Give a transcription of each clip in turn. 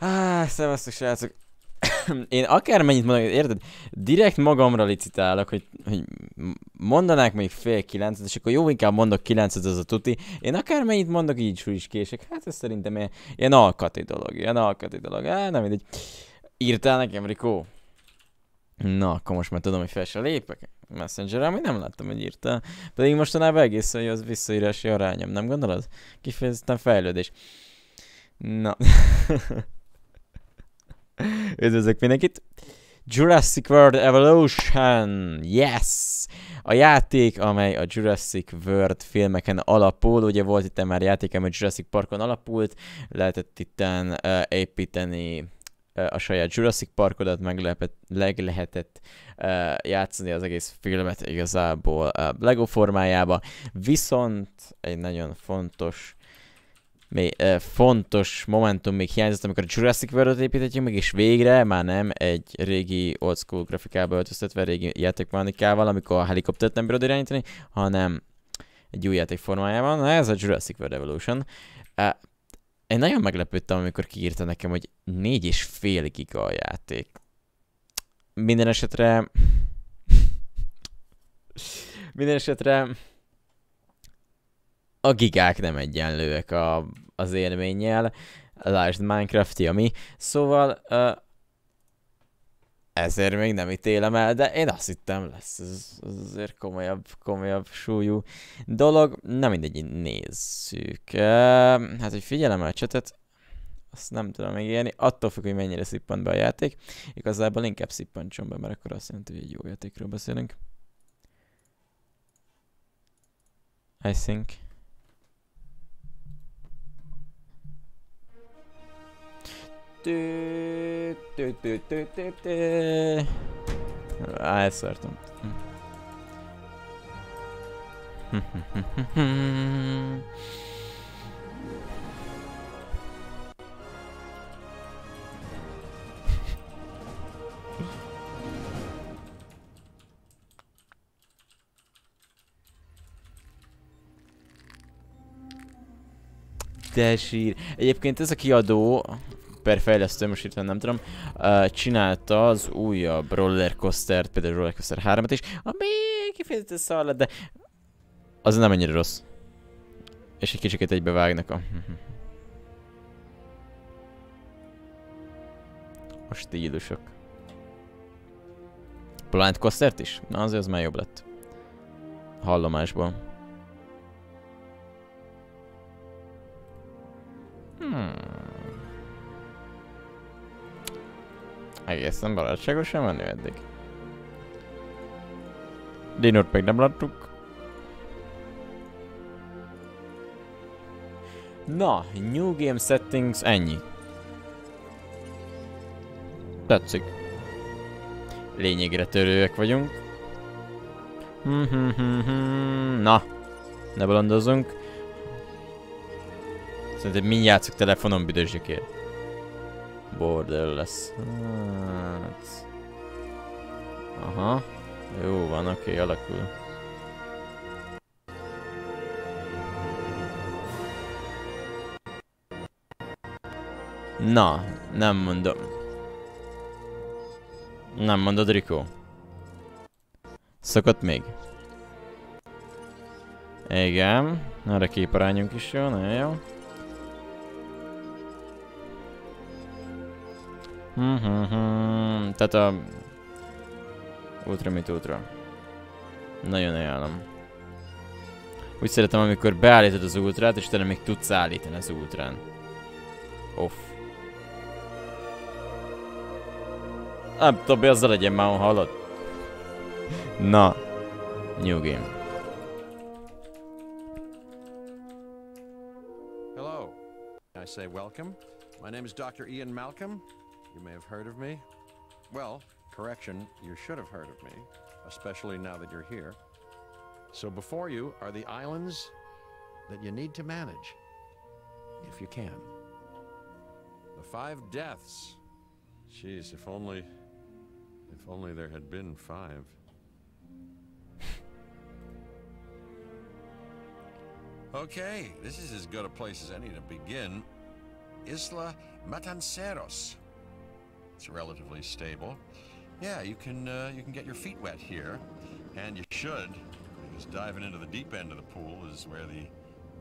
Ah, szevasztok srácok. Én akármennyit mondok, érted? Direkt magamra licitálok, hogy, hogy mondanák még fél kilencet, és akkor jó, inkább mondok kilencet, az a tuti. Én akármennyit mondok, így is kések. Hát ez szerintem ilyen, ilyen alkati dolog, ilyen alkati dolog. Á, nem mindegy. Írtál nekem, Rikó? Na, akkor most már tudom, hogy fel se lépek. Messenger, ami nem láttam, hogy írta. Pedig mostanában egész hogy az visszaírási arányom, nem gondolod? Kifejezetten fejlődés. Na. Üdvözlök mindenkit! Jurassic World Evolution! Yes! A játék, amely a Jurassic World filmeken alapul, ugye volt itt már játék, amely Jurassic Parkon alapult, lehetett itt uh, építeni uh, a saját Jurassic Parkodat, meg lehetett, leg lehetett uh, játszani az egész filmet igazából uh, Lego formájába, viszont egy nagyon fontos még fontos momentum még hiányzott, amikor a Jurassic World-ot építettünk meg, és végre már nem egy régi old school grafikába öltöztetve, régi játékmechanikával, amikor a helikoptert nem bírod irányítani, hanem egy új játék formájában. Na ez a Jurassic World Evolution. Én nagyon meglepődtem, amikor kiírta nekem, hogy 4,5 giga a játék. Minden esetre... Minden esetre a gigák nem egyenlőek a, az élménnyel. Lásd Minecraft, ami. Szóval uh, ezért még nem ítélem el, de én azt hittem lesz ez, azért komolyabb, komolyabb súlyú dolog. Nem mindegy, nézzük. Uh, hát, hogy figyelem a csetet, azt nem tudom megérni, attól függ, hogy mennyire szippant be a játék. Igazából inkább szippantson be, mert akkor azt jelenti, hogy egy jó játékról beszélünk. I think. Á, ezt szartam. De sír. Egyébként ez a kiadó, per fejlesztő, most itt nem tudom, uh, csinálta az újabb rollercoaster, például Rollercoaster 3-at is, ami kifejezetten szar lett, de az nem ennyire rossz. És egy kicsit egybevágnak a... a stílusok. Planet Coastert is? Na azért az már jobb lett. Hallomásból. Hmm. Egészen barátságosan menő eddig. Dinot meg nem láttuk. Na, New Game Settings, ennyi. Tetszik. Lényegre törőek vagyunk. Na, ne bolondozunk. Szerintem mind játszok telefonon büdösökért. Border lesz. Hát... Aha. Jó van, oké, alakul. Na, nem mondom. Nem mondod, Rikó. Szokott még. Igen, erre képarányunk is jó, nagyon jó. Tehát a... Ultra, mit ultra. Nagyon ajánlom. Úgy szeretem, amikor beállítod az ultrát, és utána még tudsz állítani az ultrán. Off. Nem tudom, azzal legyen már, hallod? Na. New game. Hello. I say welcome. My name is Dr. Ian Malcolm. You may have heard of me. Well, correction, you should have heard of me, especially now that you're here. So before you are the islands that you need to manage, if you can. The five deaths. Jeez, if only... If only there had been five. okay, this is as good a place as any to begin. Isla Matanceros. It's relatively stable. Yeah, you can uh, you can get your feet wet here, and you should, because diving into the deep end of the pool is where the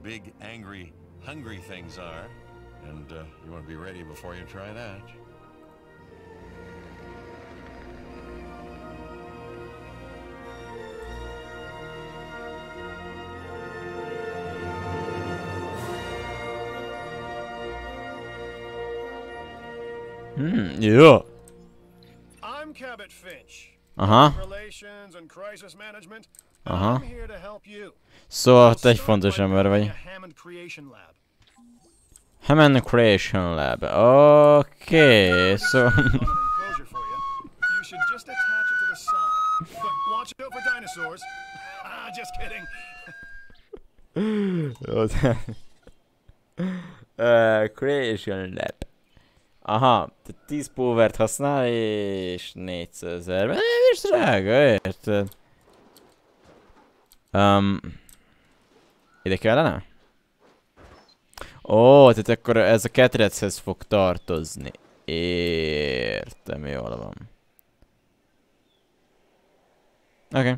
big, angry, hungry things are, and uh, you want to be ready before you try that. Yeah. I'm Cabot Finch. Uh-huh. Relations and crisis management. Aha. Så att jag får inte känna vad Hammond Creation Lab. Okej, okay, så... So. uh, creation Lab. Aha, te 10 powert használ, és 400 ezer. Nem is drága, érted? Um, ide kellene? Ó, tehát akkor ez a ketrechez fog tartozni. Értem, jól van. Oké. Okay.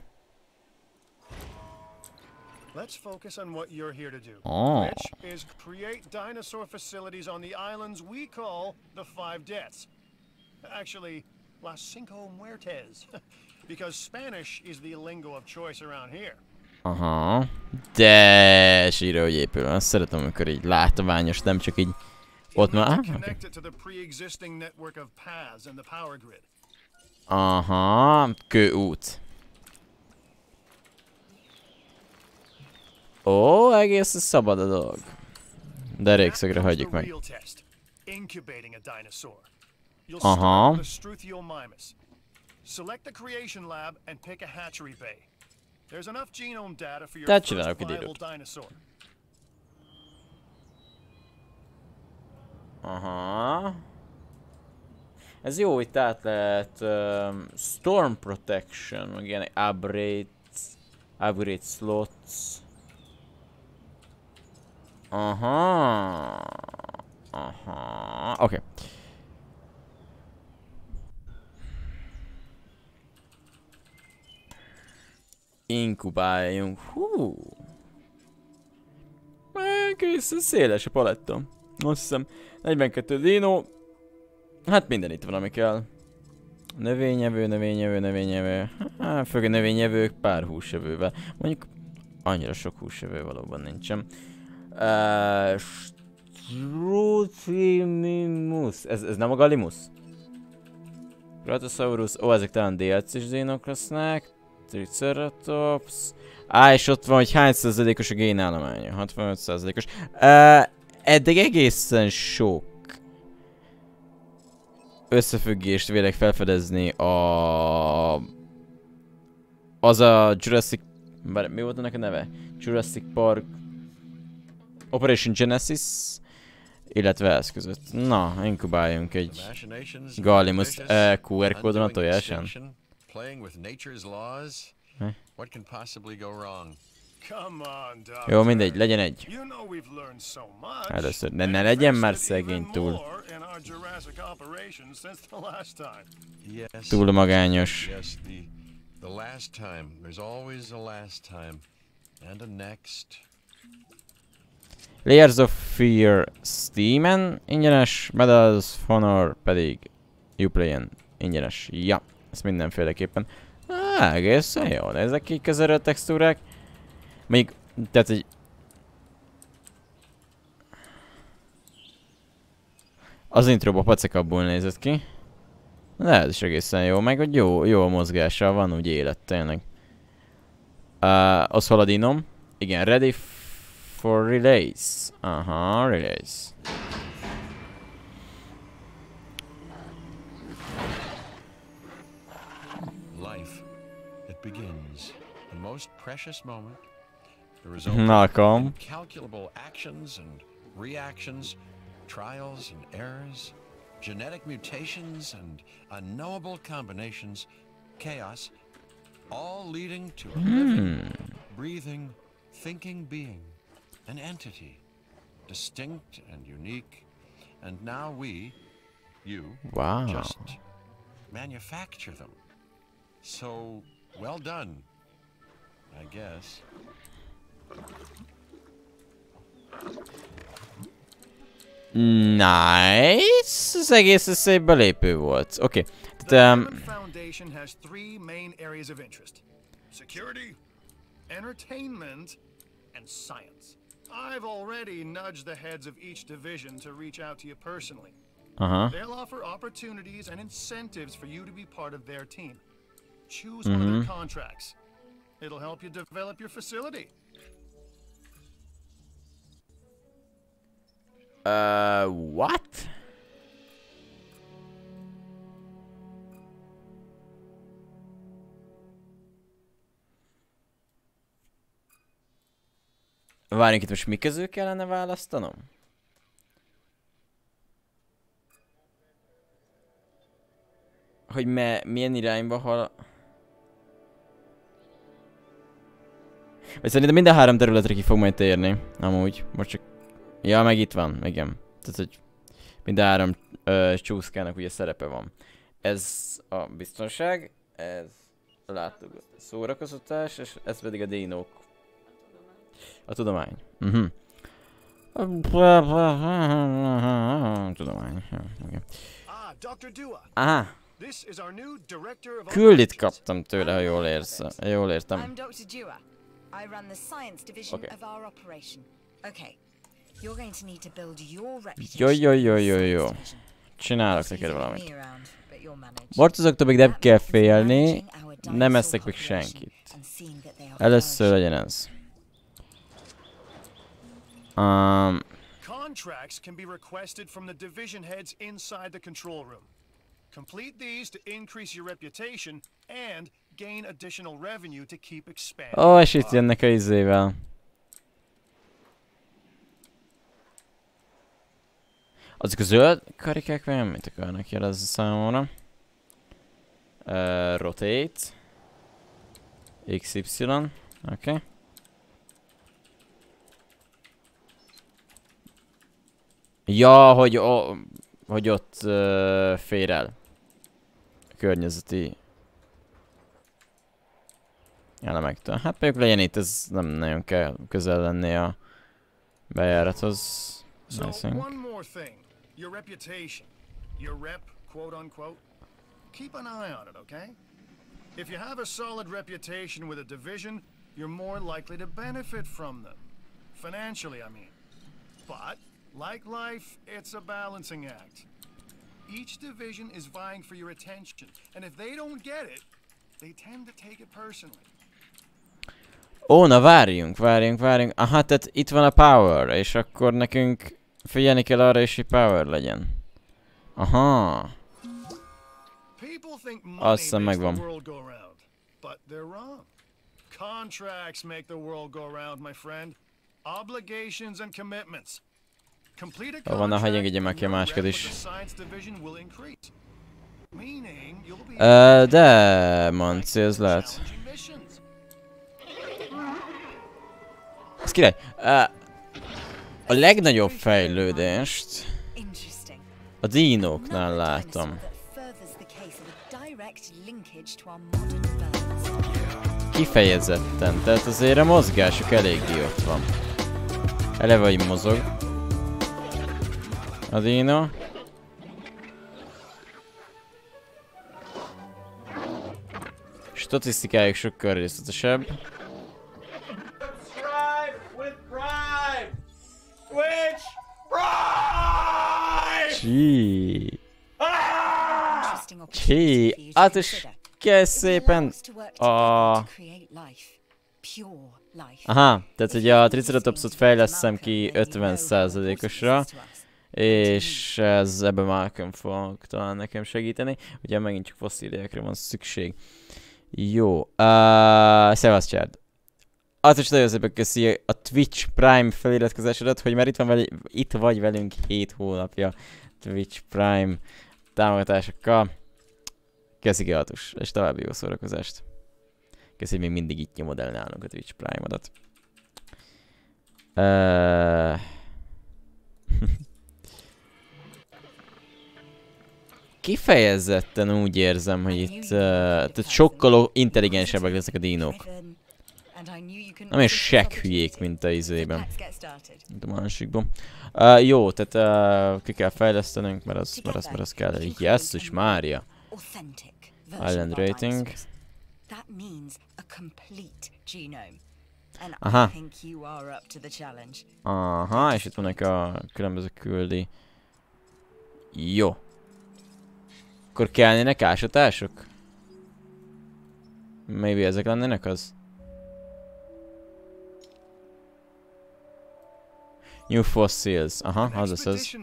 Let's focus on what you're here to do. Oh. Which is create dinosaur facilities on the islands we call the Five Deaths. Actually, Las Cinco Muertes. because Spanish is the lingo of choice around here. Aha. De sírja, hogy épül. Azt szeretem, amikor így látományos, nem csak így ott már... To Ah, okay. connect it to the pre-existing network of paths and the power grid. Aha, kőút. Ó, egész szabad a dolog. De rékszögre That comes hagyjuk the meg. real test. Incubating a dinosaur. You'll Uh-huh. start with a Struthiomimus. Select the creation lab and pick a hatchery bay. There's enough genome data for your Tehát first csinálok egy viable időt. dinosaur. Aha. Ez jó, itt át lehet um, Storm Protection, meg ilyen upgrade, upgrade slots. Aha. Aha. Oké. Okay. Inkubáljunk. Hú. Egészen széles a paletta. Azt hiszem. 42 dino. Hát minden itt van, ami kell. Növényevő, növényevő, növényevő. Hát, főleg növényevők pár húsevővel. Mondjuk annyira sok húsevő valóban nincsen. Uh. Ez, ez nem a Gallimus? Bratosaurus. Ó, ezek talán DLC-s dinok lesznek. Triceratops. Á, és ott van, hogy hány százalékos a génállománya. 65 százalékos. Uh, eddig egészen sok összefüggést vélek felfedezni a... Az a Jurassic... Bár, mi volt annak a neve? Jurassic Park... Operation Genesis... Illetve ez között. Na, inkubáljunk egy... Gallimus uh, QR kódon a tojásán. Jó, mindegy, legyen egy. Először, de ne legyen már szegény túl. Túl magányos. The last time. There's always a last time. And a next. Layers of Fear Steamen ingyenes, Medals of Honor pedig Uplayen ingyenes. Ja, ezt mindenféleképpen. Á, egészen jó, nézek ki közelről a textúrák. Még, tehát egy... Az introba pacekabbul nézett ki. De ez is egészen jó, meg hogy jó, jó mozgása, van úgy élet tényleg. Uh, az hol a dinom? Igen, ready for release. Aha, uh-huh, release. Life. It begins. The most precious moment. The result Malcolm. incalculable actions and reactions, trials and errors, genetic mutations and unknowable combinations, chaos, all leading to a living, hmm. breathing, thinking being, an entity, distinct and unique, And now we, you, Wow. just manufacture them. So, well done, I guess. Nice! Ez egész ez szép belépő volt. Oké. Okay. The um, Foundation has three main areas of interest security, entertainment, and science. I've already nudged the heads of each division to reach out to you personally. aha. They'll offer opportunities and incentives for you to be part of their team. Choose one of their contracts. It'll help you develop your facility. Uh, what? Várjunk itt most mi közül kellene választanom? Hogy me, milyen irányba hal... Vagy szerintem minden három területre ki fog majd térni. Amúgy. Most csak... Ja, meg itt van, igen. Tehát, hogy mind három ö, csúszkának ugye szerepe van. Ez a biztonság, ez látogat szórakoztatás, és ez pedig a dinók. A tudomány. Mhm. Tudomány. igen. Ah. Aha, küldit kaptam tőle, ha jól érsz. Jól I'm értem. Dr. Dua. I run the science division Okay. of our operation. Okay. You're going to need to build your Jó, reputation. jó, jó, jó, jó. Csinálok neked valamit. Bortozoktól még nem kell félni, nem eszek meg senkit. Először legyen ez. Um, Contracts can be requested from the division heads inside the control room. Complete these to increase your reputation and gain additional revenue to keep expanding. ó, és itt jönnek a izével. Azok a zöld karikák vajon mit akarnak jelezni számomra? Uh, rotate. XY. Oké. Okay. Ja, hogy, o, hogy ott uh, fér el. A környezeti elemektől. Hát mondjuk legyen itt, ez nem nagyon kell közel lenni a bejárathoz. So, I think. one more thing. Your reputation. Your rep, quote unquote. Keep an eye on it, okay? If you have a solid reputation with a division, you're more likely to benefit from them. Financially, I mean. But, like life, it's a balancing act. Each division is vying for your attention, and if they don't get it, they tend to take it personally. Ó, na várjunk, várjunk, várjunk. Aha, tehát itt van a power, és akkor nekünk figyelni kell arra is, hogy power legyen. Aha. People think money Azt hiszem megvan. world go round, but they're wrong. Contracts make the world go round, my friend. Obligations and commitments. Complete a Ó, van, na, hagyj contract engedjem meg ki a másikat is. de, Manci, ez lehet. Ez király. A legnagyobb fejlődést a dinóknál látom. Kifejezetten, tehát azért a mozgásuk eléggé ott van. Eleve, hogy mozog. A dino. Statisztikájuk sokkal részletesebb. Csí. Csí. Hát kell It szépen. a-. Aha, tehát you a Triceratopsot like ki Malcolm, then you know how 50%-osra. És ez ebben Malcolm fog talán nekem segíteni. Ugye megint csak fosszíliákra van szükség. Jó. Uh, Szevasz Csárd. Azt is nagyon szépen köszi a Twitch Prime feliratkozásodat, hogy már itt, van veli, itt vagy velünk 7 hónapja Twitch Prime támogatásokkal. Köszi Geatus, és további jó szórakozást. Köszi, hogy még mindig itt nyomod el nálunk a Twitch Prime-odat. Uh... kifejezetten úgy érzem, hogy itt uh, tehát sokkal intelligensebbek lesznek a dinók. Nem is sek hülyék, mint a izében. Mint a másikban. Uh, jó, tehát uh, ki kell fejlesztenünk, mert az, mert az, mert az kell. Jesszus Mária. Island rating. Aha. Aha, és itt vannak a különböző küldi. Jó. Akkor kellnének ásatások? Maybe ezek lennének az? New fossils. Aha, az az az.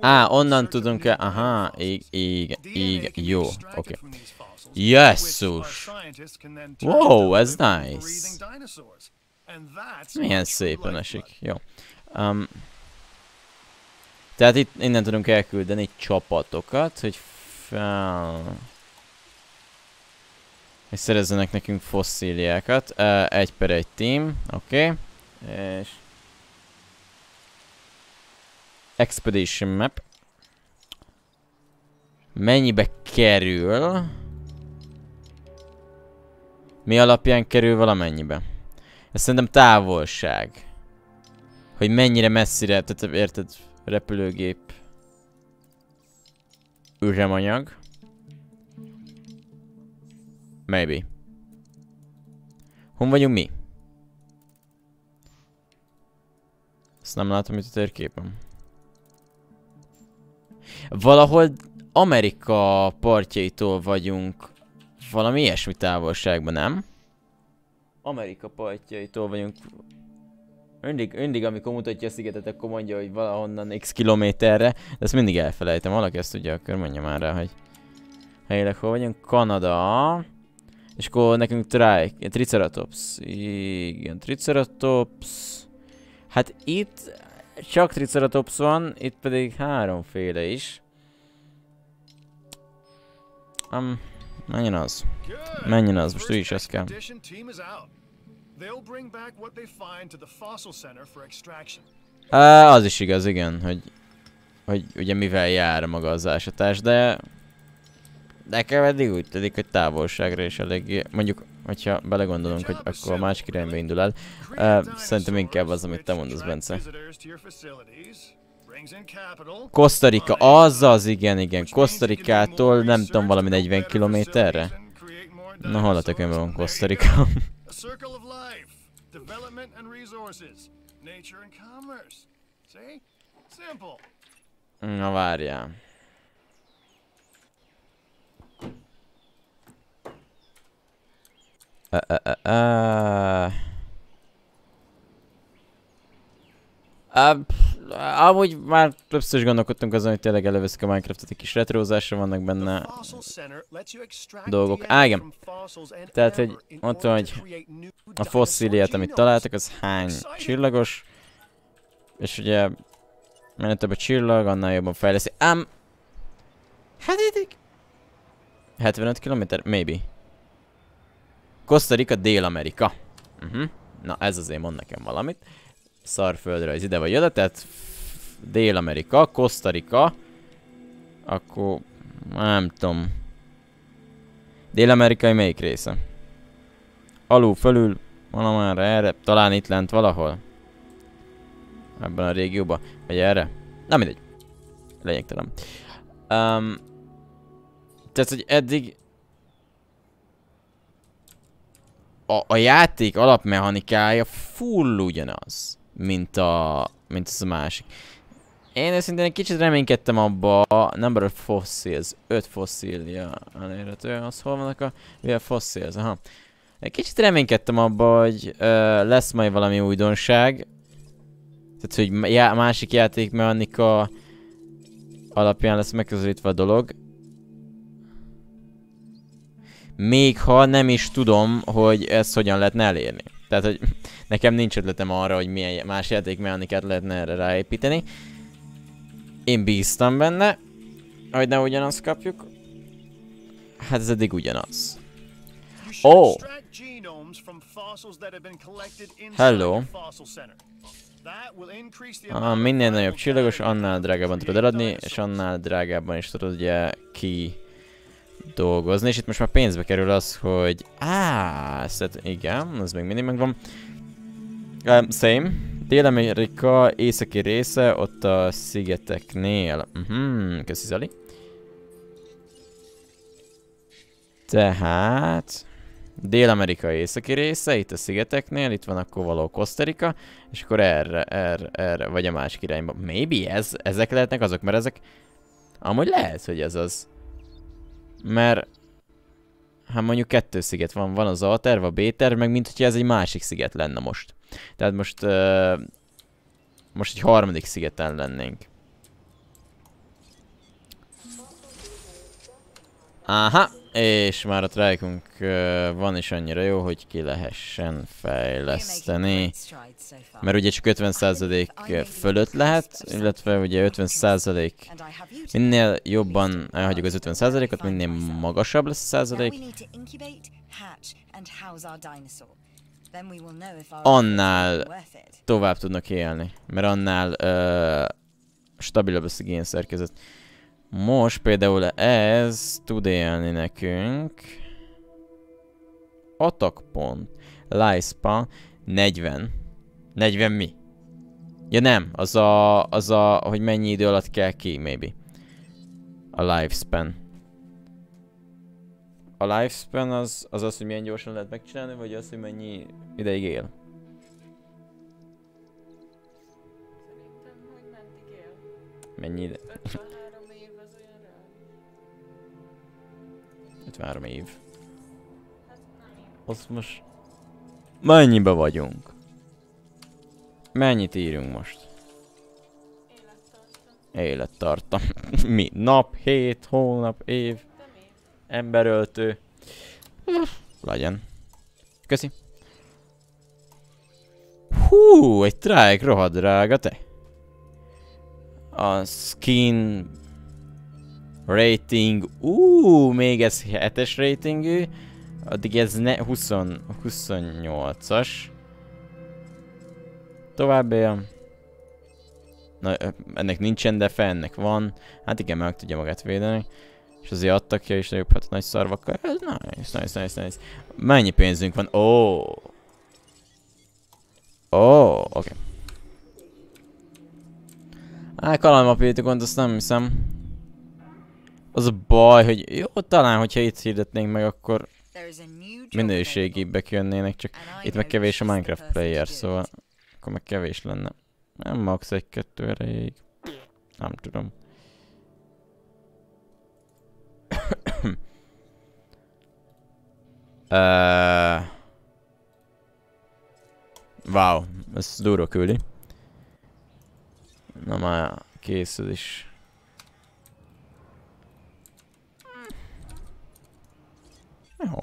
Á, onnan tudunk el. Aha, igen, igen, igen, jó, oké. fossils, Jesszus. Wow, ez nice. Milyen szépen esik. Jó. Um, tehát itt innen tudunk elküldeni csapatokat, hogy fel... És szerezzenek nekünk fosszíliákat. Uh, egy per egy team, oké. Okay. És... Expedition map. Mennyibe kerül? Mi alapján kerül valamennyibe? Ez szerintem távolság. Hogy mennyire messzire, tehát érted, repülőgép üzemanyag. Maybe. Hon vagyunk mi? Ezt nem látom itt a térképen. Valahol Amerika partjaitól vagyunk valami ilyesmi távolságban, nem? Amerika partjaitól vagyunk. Mindig, mindig amikor mutatja a szigetet, akkor mondja, hogy valahonnan x kilométerre, de ezt mindig elfelejtem. Valaki ezt tudja, akkor mondja már rá, hogy helyileg hol vagyunk. Kanada. És akkor nekünk tri Triceratops. Igen, Triceratops. Hát itt csak Triceratops van, itt pedig háromféle is. Um, menjen az. Menjen az, most ő is ezt kell. expedition team is out. They'll bring back what they find to the fossil center for extraction. Á, az is igaz, igen, hogy, hogy ugye mivel jár maga az ásatás, de nekem eddig úgy tűnik, hogy távolságra is elég, mondjuk, hogyha belegondolunk, hogy akkor a másik irányba indul el. Create szerintem inkább az, amit te mondasz, Bence. Costa Rica, az az, igen, igen, Costa Ricától nem tudom, valami build 40 better kilométerre. Na hol a tökönben van Costa Rica? go. A circle of life, development and resources, nature and commerce. See? Simple. Na várjál. Ö, ö, ö, ö. Pff, Amúgy már többször is gondolkodtunk azon, hogy tényleg előveszik a Minecraftot, egy kis retrozásra vannak benne. Dolgok. Á, igen. Tehát, hogy ott van, hogy A fosszíliát, amit találtak, az hány csillagos. És ugye, minél több a csillag, annál jobban fejleszi. Ám... Hát eddig... 75 km? Maybe. Costa Rica, Dél-Amerika. Uh-huh. Na, ez azért mond nekem valamit. Szarföldrajz ide vagy oda, tehát Dél-Amerika, Costa Rica. Akkor... Nem tudom. Dél-Amerikai melyik része? Alul, fölül, valamára erre, talán itt lent valahol. Ebben a régióban, vagy erre. Na mindegy. Lényegtelen. Um, tehát, hogy eddig a, a játék alapmechanikája full ugyanaz, mint a, mint az a másik. Én őszintén egy kicsit reménykedtem abba a number of fossils, 5 fosszília elérhető, az hol vannak a, mi a fossils, aha. Egy kicsit reménykedtem abba, hogy ö, lesz majd valami újdonság. Tehát, hogy já- másik játékmechanika alapján lesz megközelítve a dolog. Még ha nem is tudom, hogy ezt hogyan lehetne elérni. Tehát, hogy nekem nincs ötletem arra, hogy milyen más játékmechanikát lehetne erre ráépíteni. Én bíztam benne, hogy ne ugyanazt kapjuk. Hát ez eddig ugyanaz. Oh. Hello. Ah, minél nagyobb csillagos, annál drágábban tudod eladni, és annál drágábban is tudod ugye ki dolgozni, és itt most már pénzbe kerül az, hogy á, ezt, igen, az még mindig megvan. Um, same. Dél-Amerika északi része, ott a szigeteknél. Mhm, köszi Zali. Tehát... Dél-Amerika északi része, itt a szigeteknél, itt van akkor való Costa Rica, és akkor erre, erre, erre, vagy a másik irányba. Maybe ez, ezek lehetnek azok, mert ezek... Amúgy lehet, hogy ez az. Mert... Hát mondjuk kettő sziget van, van az A terv, a B terv, meg mint hogyha ez egy másik sziget lenne most. Tehát most... Uh, most egy harmadik szigeten lennénk. Aha, és már a trájkunk uh, van is annyira jó, hogy ki lehessen fejleszteni. Mert ugye csak 50% fölött lehet, illetve ugye 50% minél jobban elhagyjuk az 50%-ot, minél magasabb lesz a százalék, Annál tovább tudnak élni, mert annál uh, stabilabb lesz a génszerkezet. Most például ez tud élni nekünk. Attack pont. Lifespan 40. 40 mi? Ja nem, az a, az a, hogy mennyi idő alatt kell ki, maybe. A lifespan. A lifespan az az, az hogy milyen gyorsan lehet megcsinálni, vagy az, hogy mennyi ideig él? Szerintem, hogy meddig él. Mennyi ide? 53 év az olyan rá. 53 év. Hát nem. Az most... Mennyibe vagyunk? Mennyit írunk most? Élettartam. Élettartam. Mi? Nap, hét, hónap, év, Emberöltő. Legyen. Köszi. Hú, egy trike rohadt drága, te. A skin rating, ú, még ez 7-es ratingű, addig ez ne, 20, 28-as. Tovább él. Na, ennek nincsen defe, ennek van. Hát igen, meg tudja magát védeni. És azért adtak ki is nagyobb hát nagy szarvakkal. Ez nice, nice, nice, nice. Mennyi pénzünk van? Ó. Oh. Ó, oh, oké. Okay. Á, kalandmapítikont azt nem hiszem. Az a baj, hogy jó, talán, hogyha itt hirdetnénk meg, akkor minőségibbek jönnének, csak itt meg kevés a Minecraft player, szóval akkor meg kevés lenne. Nem max egy-kettő erejéig. Nem tudom. Uh... Wow, ez durva küldi. Na már készül is. Jó.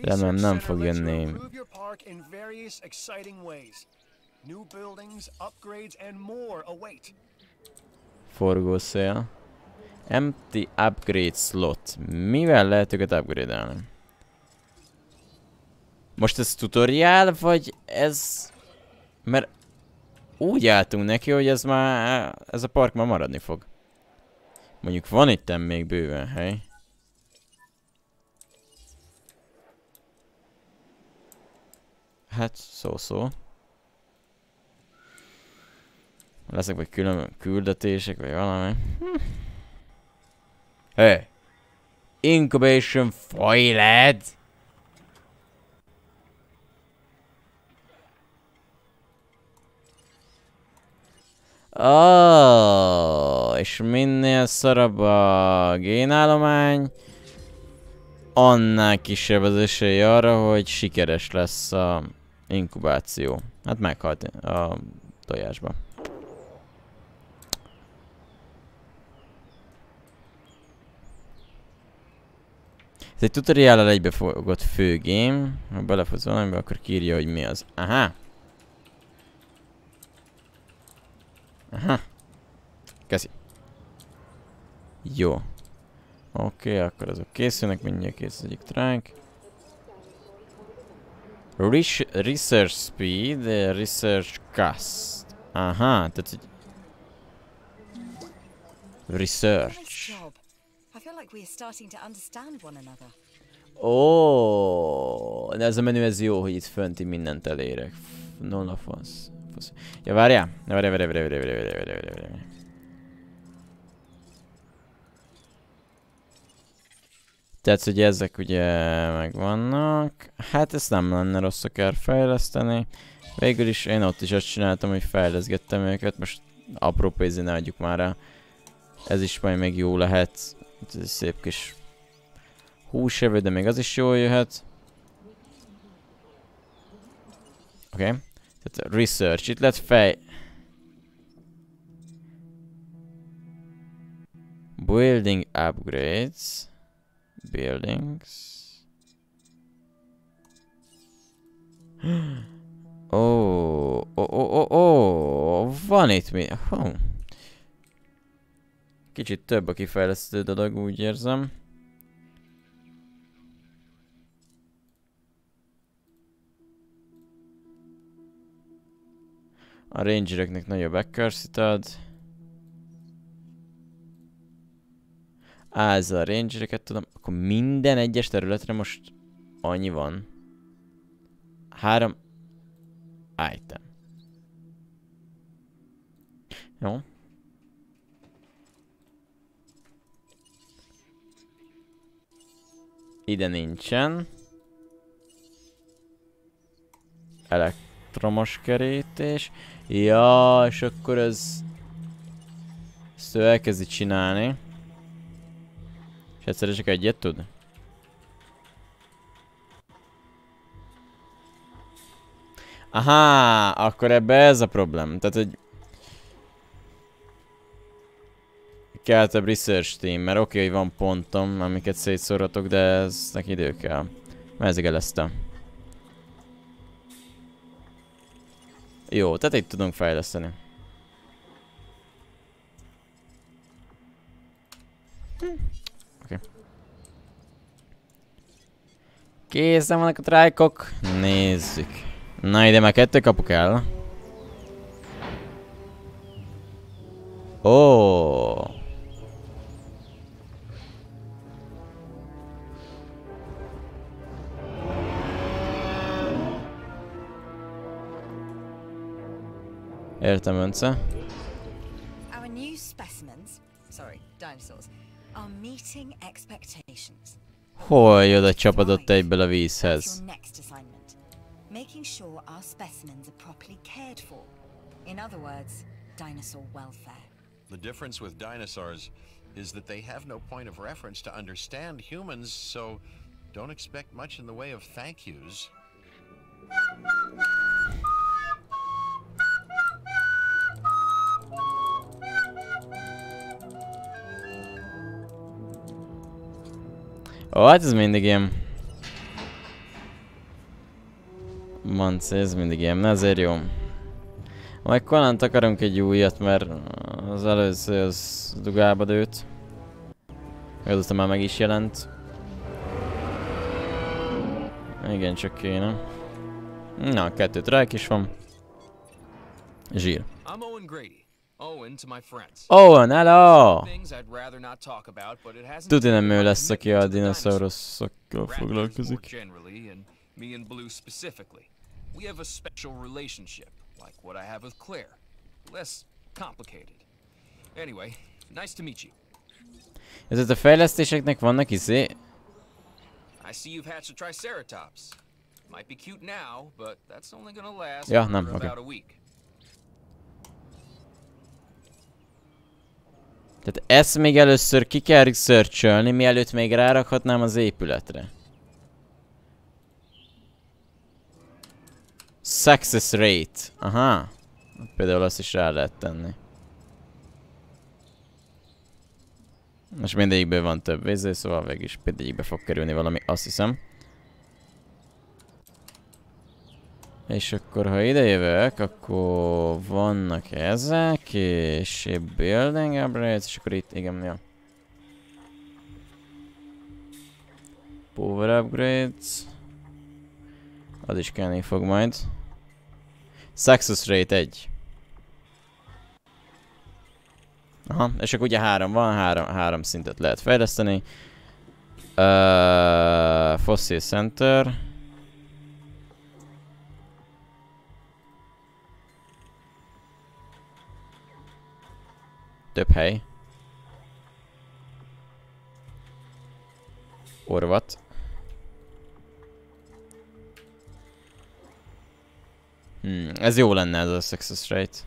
Remélem nem fog jönni. Forgószél. Empty upgrade slot. Mivel lehet őket upgrade-elni? Most ez tutoriál, vagy ez... Mert úgy álltunk neki, hogy ez már... Ez a park már maradni fog. Mondjuk van itt még bőven hely. Hát, szó-szó. Lesznek vagy külön küldetések, vagy valami. Hm. Hey! Incubation foiled! Oh, és minél szarabb a génállomány, annál kisebb az esély arra, hogy sikeres lesz a inkubáció. Hát meghalt a tojásba. Ez egy tutoriállal egybefogott főgém. Ha belefutsz valamibe, akkor kírja, hogy mi az. Aha. Aha. Köszi. Jó. Oké, okay, akkor azok készülnek, mindjárt kész egyik tránk. Res- research speed, research cost. Aha, tehát. Nice Research. Like we are starting to understand one another. Ó, de ez a menü ez jó, hogy itt fönti mindent elérek. Nulla fasz. fasz. Ja, várjál. Várjál, várjál, várjál, várjál, várjál, várjál, várjál, várjál. Tehát, hogy ezek ugye megvannak. Hát ezt nem lenne rossz akár fejleszteni. Végül is én ott is azt csináltam, hogy fejleszgettem őket. Most apró pénzén adjuk már el. Ez is majd még jó lehet. Ez egy szép kis húsevő, de még az is jól jöhet. Oké. Okay. Tehát research. Itt lett fej... Building upgrades. Buildings. Ó, ó, ó, ó, van itt mi? Hú. Kicsit több a kifejlesztő dolog, úgy érzem. A rangereknek nagyobb accuracy ad. Á, a rangereket tudom. Akkor minden egyes területre most annyi van. Három item. Jó. Ide nincsen. Elektromos kerítés. Ja, és akkor ez... Ezt ő elkezdi csinálni. És egyszerre csak egyet tud? Aha, akkor ebbe ez a problém. Tehát, hogy... Kell több research team, mert oké, okay, van pontom, amiket szétszóratok, de eznek idő kell. Mezgeleztem. Jó, tehát itt tudunk fejleszteni. Hm. Okay. Készen vannak a trájkok. Nézzük. Na ide már kettő kapu kell. Ó. Oh. Értem önce. Our new specimens, sorry, dinosaurs, are meeting expectations. Hol jön a csapatot Right. egyből a vízhez? your next assignment. Making sure our specimens are properly cared for. In other words, dinosaur welfare. The difference with dinosaurs is that they have no point of reference to understand humans, so don't expect much in the way of thank yous. Ó, hát ez mindig ilyen. Manci, ez mindig ilyen, na ezért jó. Majd Conan akarunk egy újat, mert az előző az dugába dőt. Azután már meg is jelent. Igen, csak kéne. Na, kettő trák is van. Zsír. I'm Owen Grady. Owen to my friends. Oh, Owen, hello! Things I'd rather not talk about, but it hasn't Tudni nem ő lesz, aki a dinoszauruszokkal foglalkozik. generally, and me and Blue specifically. We have a special relationship, like what I have with Claire. Less complicated. Anyway, nice to meet you. Ez a fejlesztéseknek vannak izé... I see you've hatched a Triceratops. Might be cute now, but that's only gonna last Ja, for nem, oké. about a week. Tehát ezt még először ki kell researcholni, mielőtt még rárakhatnám az épületre. Success rate. Aha. Például azt is rá lehet tenni. Most mindegyikből van több vízé, szóval végig is mindegyikbe fog kerülni valami, azt hiszem. És akkor ha ide jövök, akkor vannak ezek, és building upgrades, és akkor itt, igen, ja. Power upgrades. Az is kelleni fog majd. Success rate 1. Aha, és akkor ugye három van, három, három szintet lehet fejleszteni. Uh, Fossil Center. Több hely. Orvat. Hmm, ez jó lenne ez a success rate.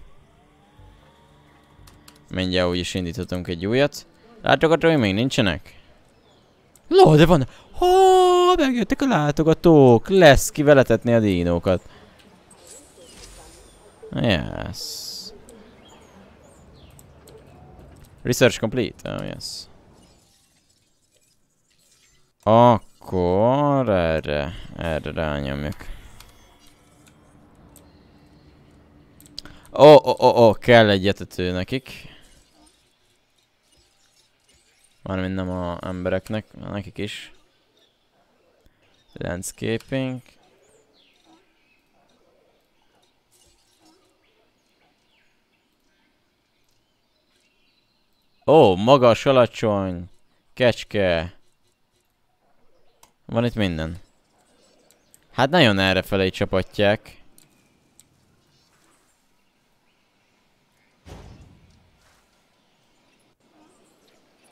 Mindjárt úgyis indíthatunk egy újat. Látogatói még nincsenek? Ló, de van! Ha, megjöttek a látogatók! Lesz ki veletetni a dínókat. Yes. Research complete. Oh, yes. Akkor erre, erre rányomjuk. Ó, ó, ó, ó, kell egy etető nekik. Mármint nem a embereknek, nekik is. Landscaping. Ó, magas, alacsony, kecske. Van itt minden. Hát nagyon errefelé csapatják.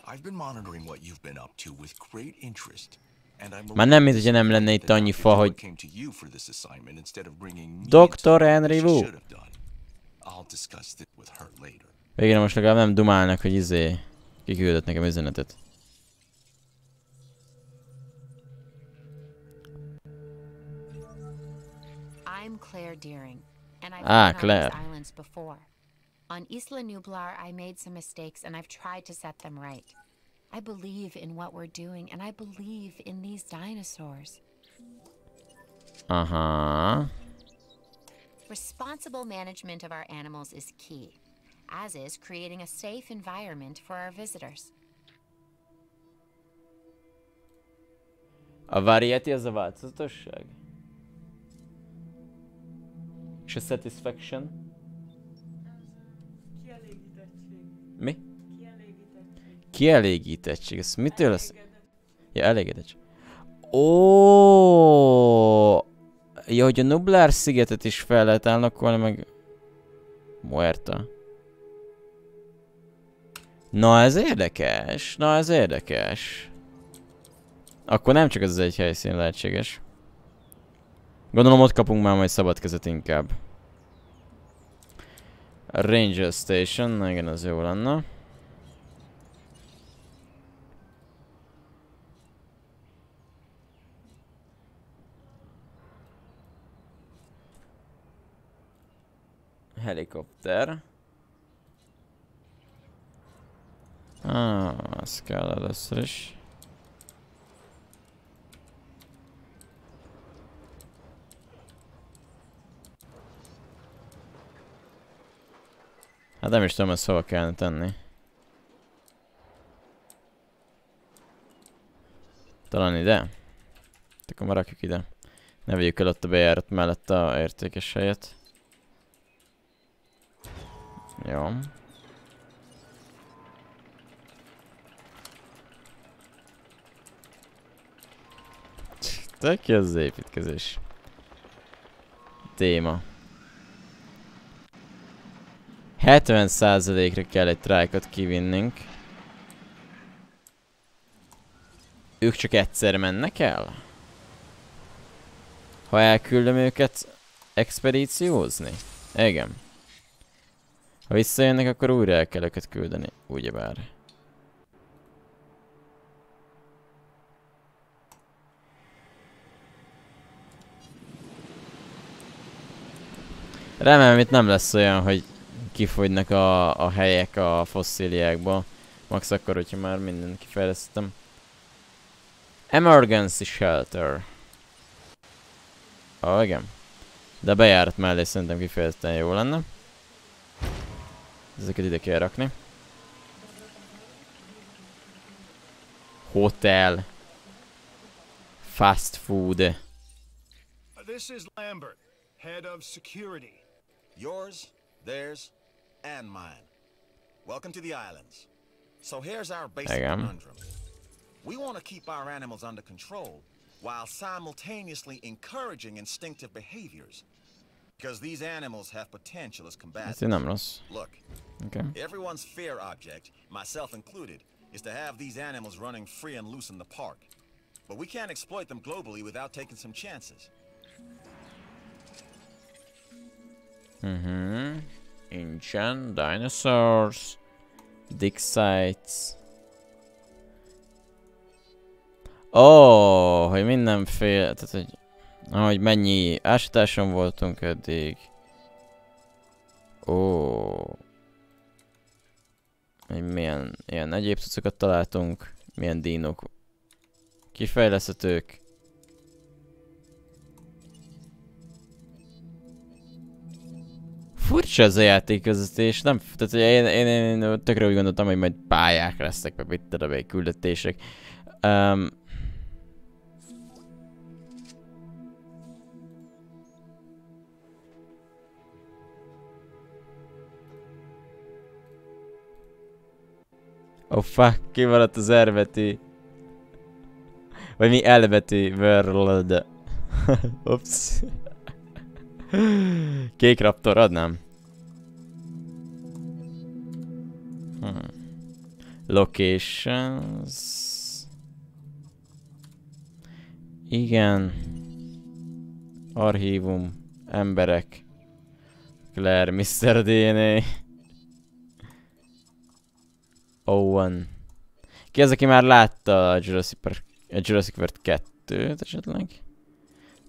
I've been monitoring what you've been up to with great interest. And I'm Már nem, mint hogyha nem lenne itt annyi fa, hogy Dr. Henry Wu. I'll discuss this with her later. Végre most legalább nem dumálnak, hogy izé kiküldött nekem üzenetet. I'm Claire Deering, and I've Ah, been on Claire. these islands before. On Isla Nublar, I made some mistakes, and I've tried to set them right. I believe in what we're doing, and I believe in these dinosaurs. Aha. Responsible management of our animals is key, as is creating a safe environment for our visitors. A variety az a változatosság? És a satisfaction? Kielégítettség. Mi? Kielégítettség. Kielégítettség. Ez mitől lesz? Ja, elégedettség. Ó, Ja, hogy a Nublar szigetet is fel lehet elnakolni, meg... Muerta. Na ez érdekes, na ez érdekes. Akkor nem csak ez az egy helyszín lehetséges. Gondolom ott kapunk már majd szabad kezet inkább. Ranger Station, na igen, az jó lenne. Helikopter. Ah, az kell először is. Hát nem is tudom, ezt hova kellene tenni. Talán ide? Hát Akkor már ide. Ne vegyük el ott a bejárat mellett a értékes helyet. Jó. Tök jó az építkezés. Téma. 70%-ra kell egy trájkot kivinnünk. Ők csak egyszer mennek el? Ha elküldöm őket expedíciózni? Igen. Ha visszajönnek, akkor újra el kell őket küldeni, ugyebár. Remélem itt nem lesz olyan, hogy kifogynak a, a helyek a fosszíliákból. Max akkor, hogyha már mindent kifejlesztettem. Emergency Shelter. Oh, igen. De bejárat mellé szerintem kifejezetten jó lenne. Ezeket ide kell rakni. Hotel. Fast food. this is Lambert, head of security. Yours, theirs, and mine. Welcome to the islands. So here's our basic conundrum. We want to keep our animals under control while simultaneously encouraging instinctive behaviors. Because these animals have potential as combatants. Look, Okay. everyone's fear object, myself included, is to have these animals running free and loose in the park. But we can't exploit them globally without taking some chances. Mhm. Incsen, dinosaurs, dig sites. Ó, oh, hogy mindenféle, tehát hogy, ahogy mennyi ásatáson voltunk eddig. Ó. Oh. Hogy milyen ilyen egyéb cuccokat találtunk, milyen dínok kifejleszthetők. Furcsa ez a játékvezetés, nem, tehát hogy én, én, én tökre úgy gondoltam, hogy majd pályák lesznek, meg mit tudom én, küldetések. Um, Oh fuck, kimaradt az R betű. Vagy mi L betű, world. Ups. Kék raptor adnám. Hmm. Locations. Igen. Archívum. Emberek. Claire, Mr. DNA. Owen. Ki az, aki már látta a Jurassic, Park, a Jurassic World 2-t esetleg?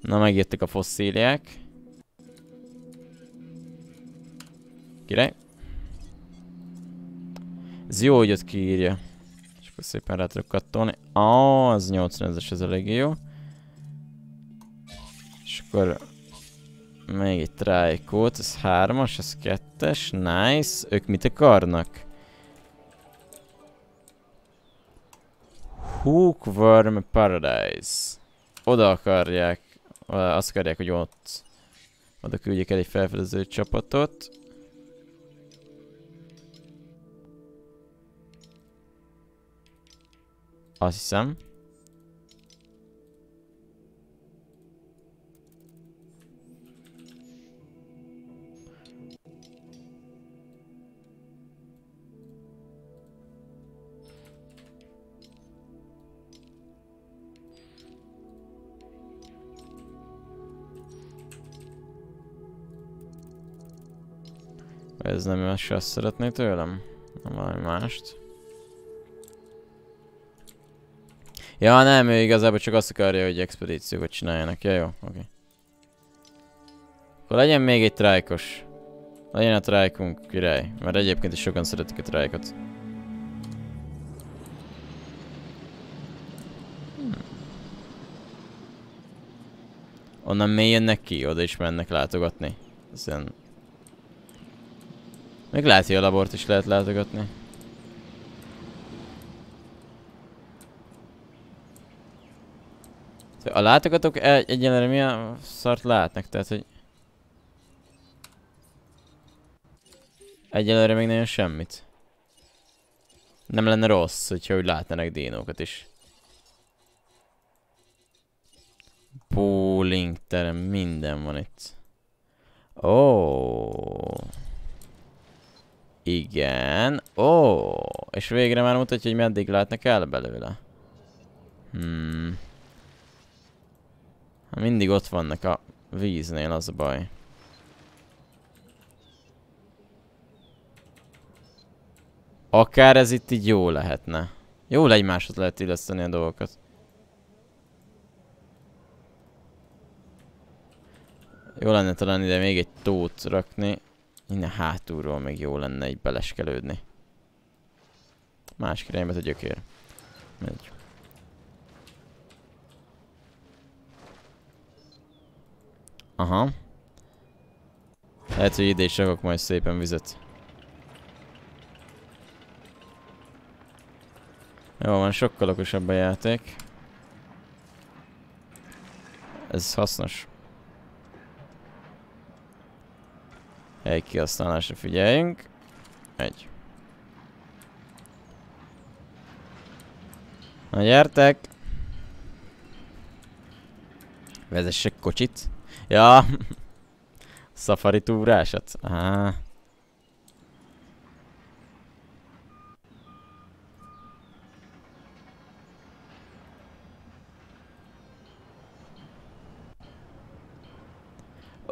Na, megjöttek a fosszíliák. Király. Ez jó, hogy ott kiírja. És akkor szépen rá tudok kattolni. Ah, az 80 ez elég jó. És akkor még egy trájkót, ez hármas, ez kettes, nice. Ők mit akarnak? Hookworm Paradise. Oda akarják, azt akarják, hogy ott oda küldjék el egy felfedező csapatot. Azt hiszem. Ez nem se azt szeretné tőlem? Nem valami mást. Ja, nem, ő igazából csak azt akarja, hogy expedíciókat csináljanak. Ja, jó, oké. Okay. Akkor legyen még egy trájkos. Legyen a trájkunk király, mert egyébként is sokan szeretik a trájkot. Hmm. Onnan mély jönnek ki, oda is mennek látogatni. Ez ilyen... Még lehet, hogy a labort is lehet látogatni. A látogatók egy egyenlőre milyen szart látnak, tehát hogy... Egyelőre még nagyon semmit. Nem lenne rossz, hogyha úgy látnának dinókat is. Bowling terem, minden van itt. Ó. Oh. Igen. Ó. Oh. És végre már mutatja, hogy meddig látnak el belőle. Hmm. Mindig ott vannak a víznél, az a baj. Akár ez itt így jó lehetne. Jól egymáshoz lehet illeszteni a dolgokat. Jó lenne talán ide még egy tót rakni. Innen hátulról még jó lenne egy beleskelődni. Másik irányba a gyökér. Megy. Aha. Lehet, hogy ide is rakok majd szépen vizet. Jó van, sokkal okosabb a játék. Ez hasznos. Egy kihasználásra figyeljünk. Egy. Na gyertek! Vezessek kocsit. Ja! Safari túrásat. Á.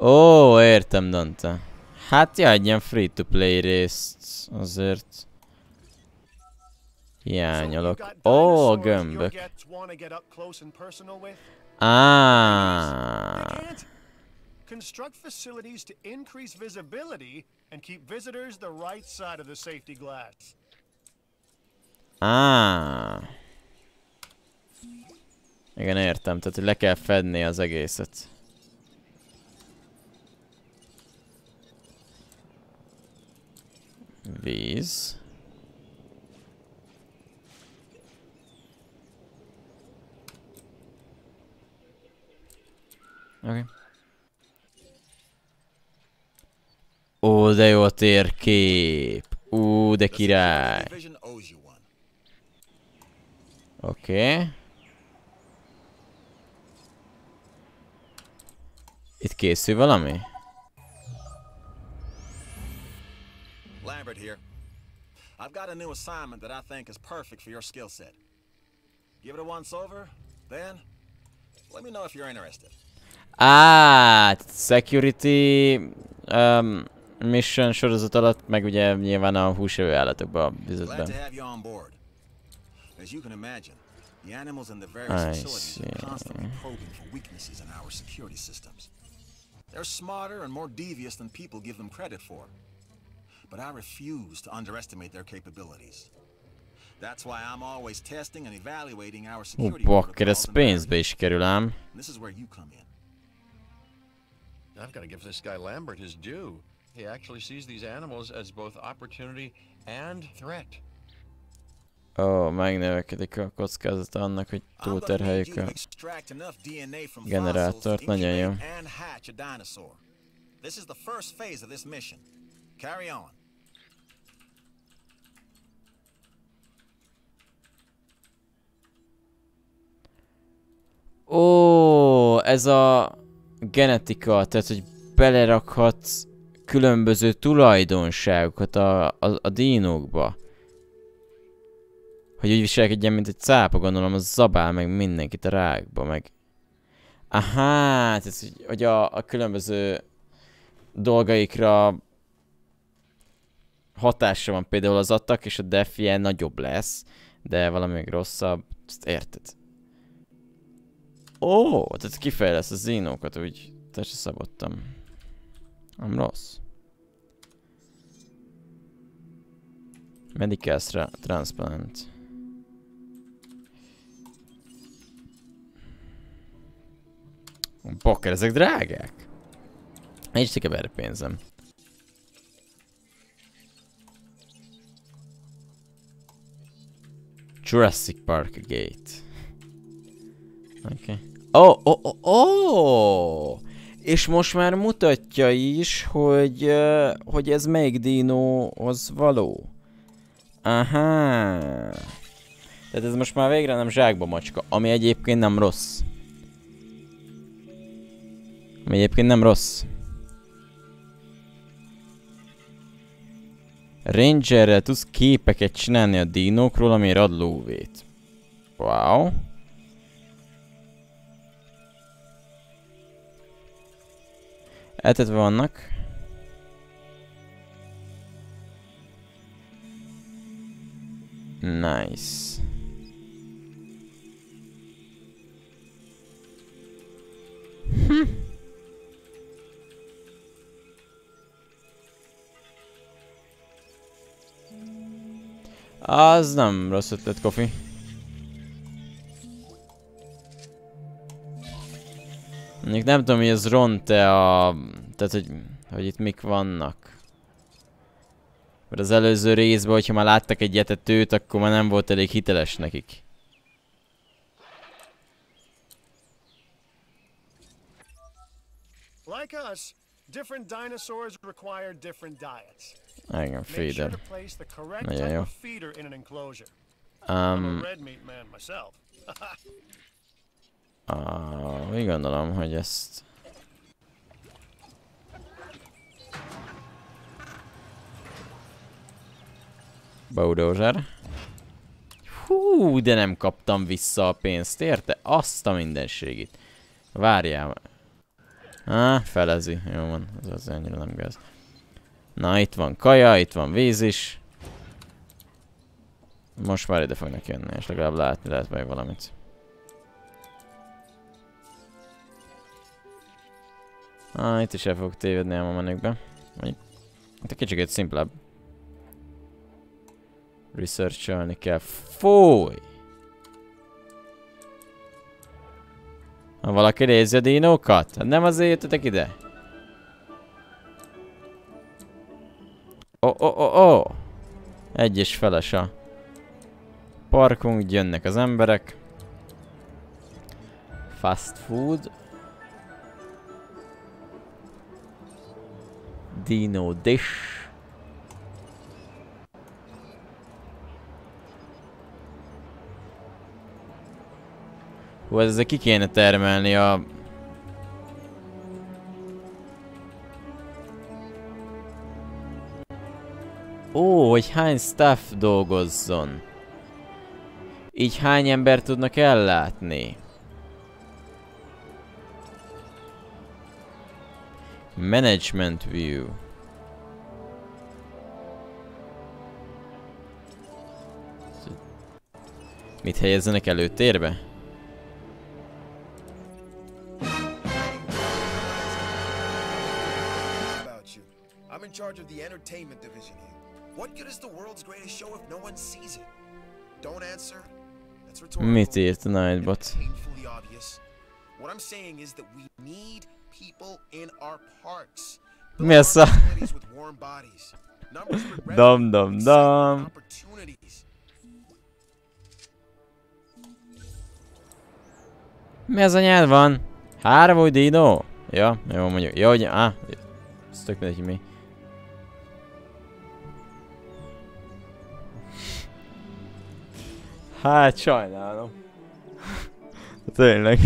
Ó, értem, Dante. Hát ja, egy ilyen free-to-play részt azért hiányolok. Ó, a gömbök. Á. Construct facilities to increase visibility and keep visitors the right side of the safety glass. Á. Igen, értem. Tehát, le kell fedni az egészet. Víz. Okay. Ó, de jó a térkép. Ú, de király. Division owes you one. Oké. Okay. Itt készül valami? Lambert here. I've got a new assignment that I think is perfect for your skill set. Give it a once over, then let me know if you're interested. Ah, security um, mission sorozat alatt, meg ugye nyilván a húsevő állatokba Glad bizetben. to have you on board. As you can imagine, the animals in the various facilities are constantly probing for weaknesses in our security systems. They're smarter and more devious than people give them credit for. But I refuse to underestimate their capabilities. That's why I'm always testing and evaluating our security bakker, ez protocols and pénzbe is kerül ám. barriers. This is where you come in. I've got to give this guy Lambert his due. He actually sees these animals as both opportunity and threat. Ó, megnövekedik a kockázata annak, hogy túlterheljük a... generátort, nagyon jó. This is the first phase of this mission. Carry on. Ó, ez a genetika, tehát hogy belerakhatsz különböző tulajdonságokat a, a, a dinókba. Hogy úgy viselkedjen, mint egy cápa, gondolom, az zabál meg mindenkit a rákba, meg... Aha, tehát hogy, a, a különböző dolgaikra hatása van például az attak, és a defje nagyobb lesz, de valami még rosszabb, ezt érted? Ó, tehát kifejlesz a zínókat, úgy testre szabottam. Nem rossz. Medical tra transplant. Bakker, ezek drágák? Nincs inkább erre pénzem. Jurassic Park Gate. Oké. Okay. Ó, ó, ó, ó! És most már mutatja is, hogy, hogy ez melyik dinóhoz való. Aha. Tehát ez most már végre nem zsákba macska, ami egyébként nem rossz. Ami egyébként nem rossz. Rangerrel tudsz képeket csinálni a dinókról, amire ad lóvét. Wow. Etetve vannak. Nice. Hm. Az nem rossz ötlet, Kofi. Mondjuk nem tudom, hogy ez ront-e a... Tehát, hogy, hogy itt mik vannak. Mert az előző részben, hogyha már láttak egy etetőt, akkor már nem volt elég hiteles nekik. Like us, Different dinosaurs require different diets. Igen, feeder. Nagyon jó. Um, ah, úgy gondolom, hogy ezt... Bulldozer. Hú, de nem kaptam vissza a pénzt, érte? Azt a mindenségét. Várjál. Á, felezi. Jó van, ez az annyira nem gáz. Na, itt van kaja, itt van víz is. Most már ide fognak jönni, és legalább látni lehet meg valamit. Ah, itt is el fogok tévedni a menükbe. Itt egy kicsit szimplebb. Researcholni kell. Fúj! Ha valaki nézi a dinókat? Hát nem azért jöttetek ide? Ó, ó, ó, ó! Egy és feles a parkunk, jönnek az emberek. Fast food. Dino dish. Hú, ezzel ki kéne termelni a... Ó, hogy hány staff dolgozzon. Így hány ember tudnak ellátni? Management view. Mit helyezzenek előtérbe? I'm in charge of the entertainment division here. What good is the world's greatest show if no one sees it? Don't answer. That's rhetorical. Mit írt a and Nightbot? What I'm saying is that we need people in our parks. Mi a revenue, dum, excitement, dum. opportunities. Mi az anyád van? Három új dino? Ja, jó mondjuk. Jó, hogy... Á, ez tök mindegy, mi. Hát sajnálom. Tényleg.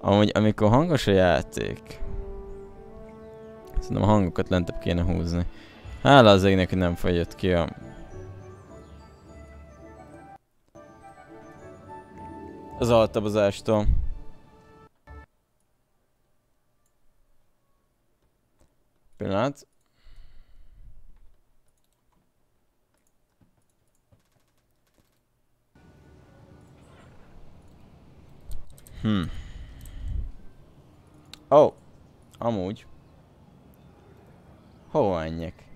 Amúgy, amikor hangos a játék, szerintem a hangokat lentebb kéne húzni. Hála az égnek, hogy nem fogyott ki a... Az altabozástól. Pillanat. Hm. Ó, oh, amúgy. Hova menjek?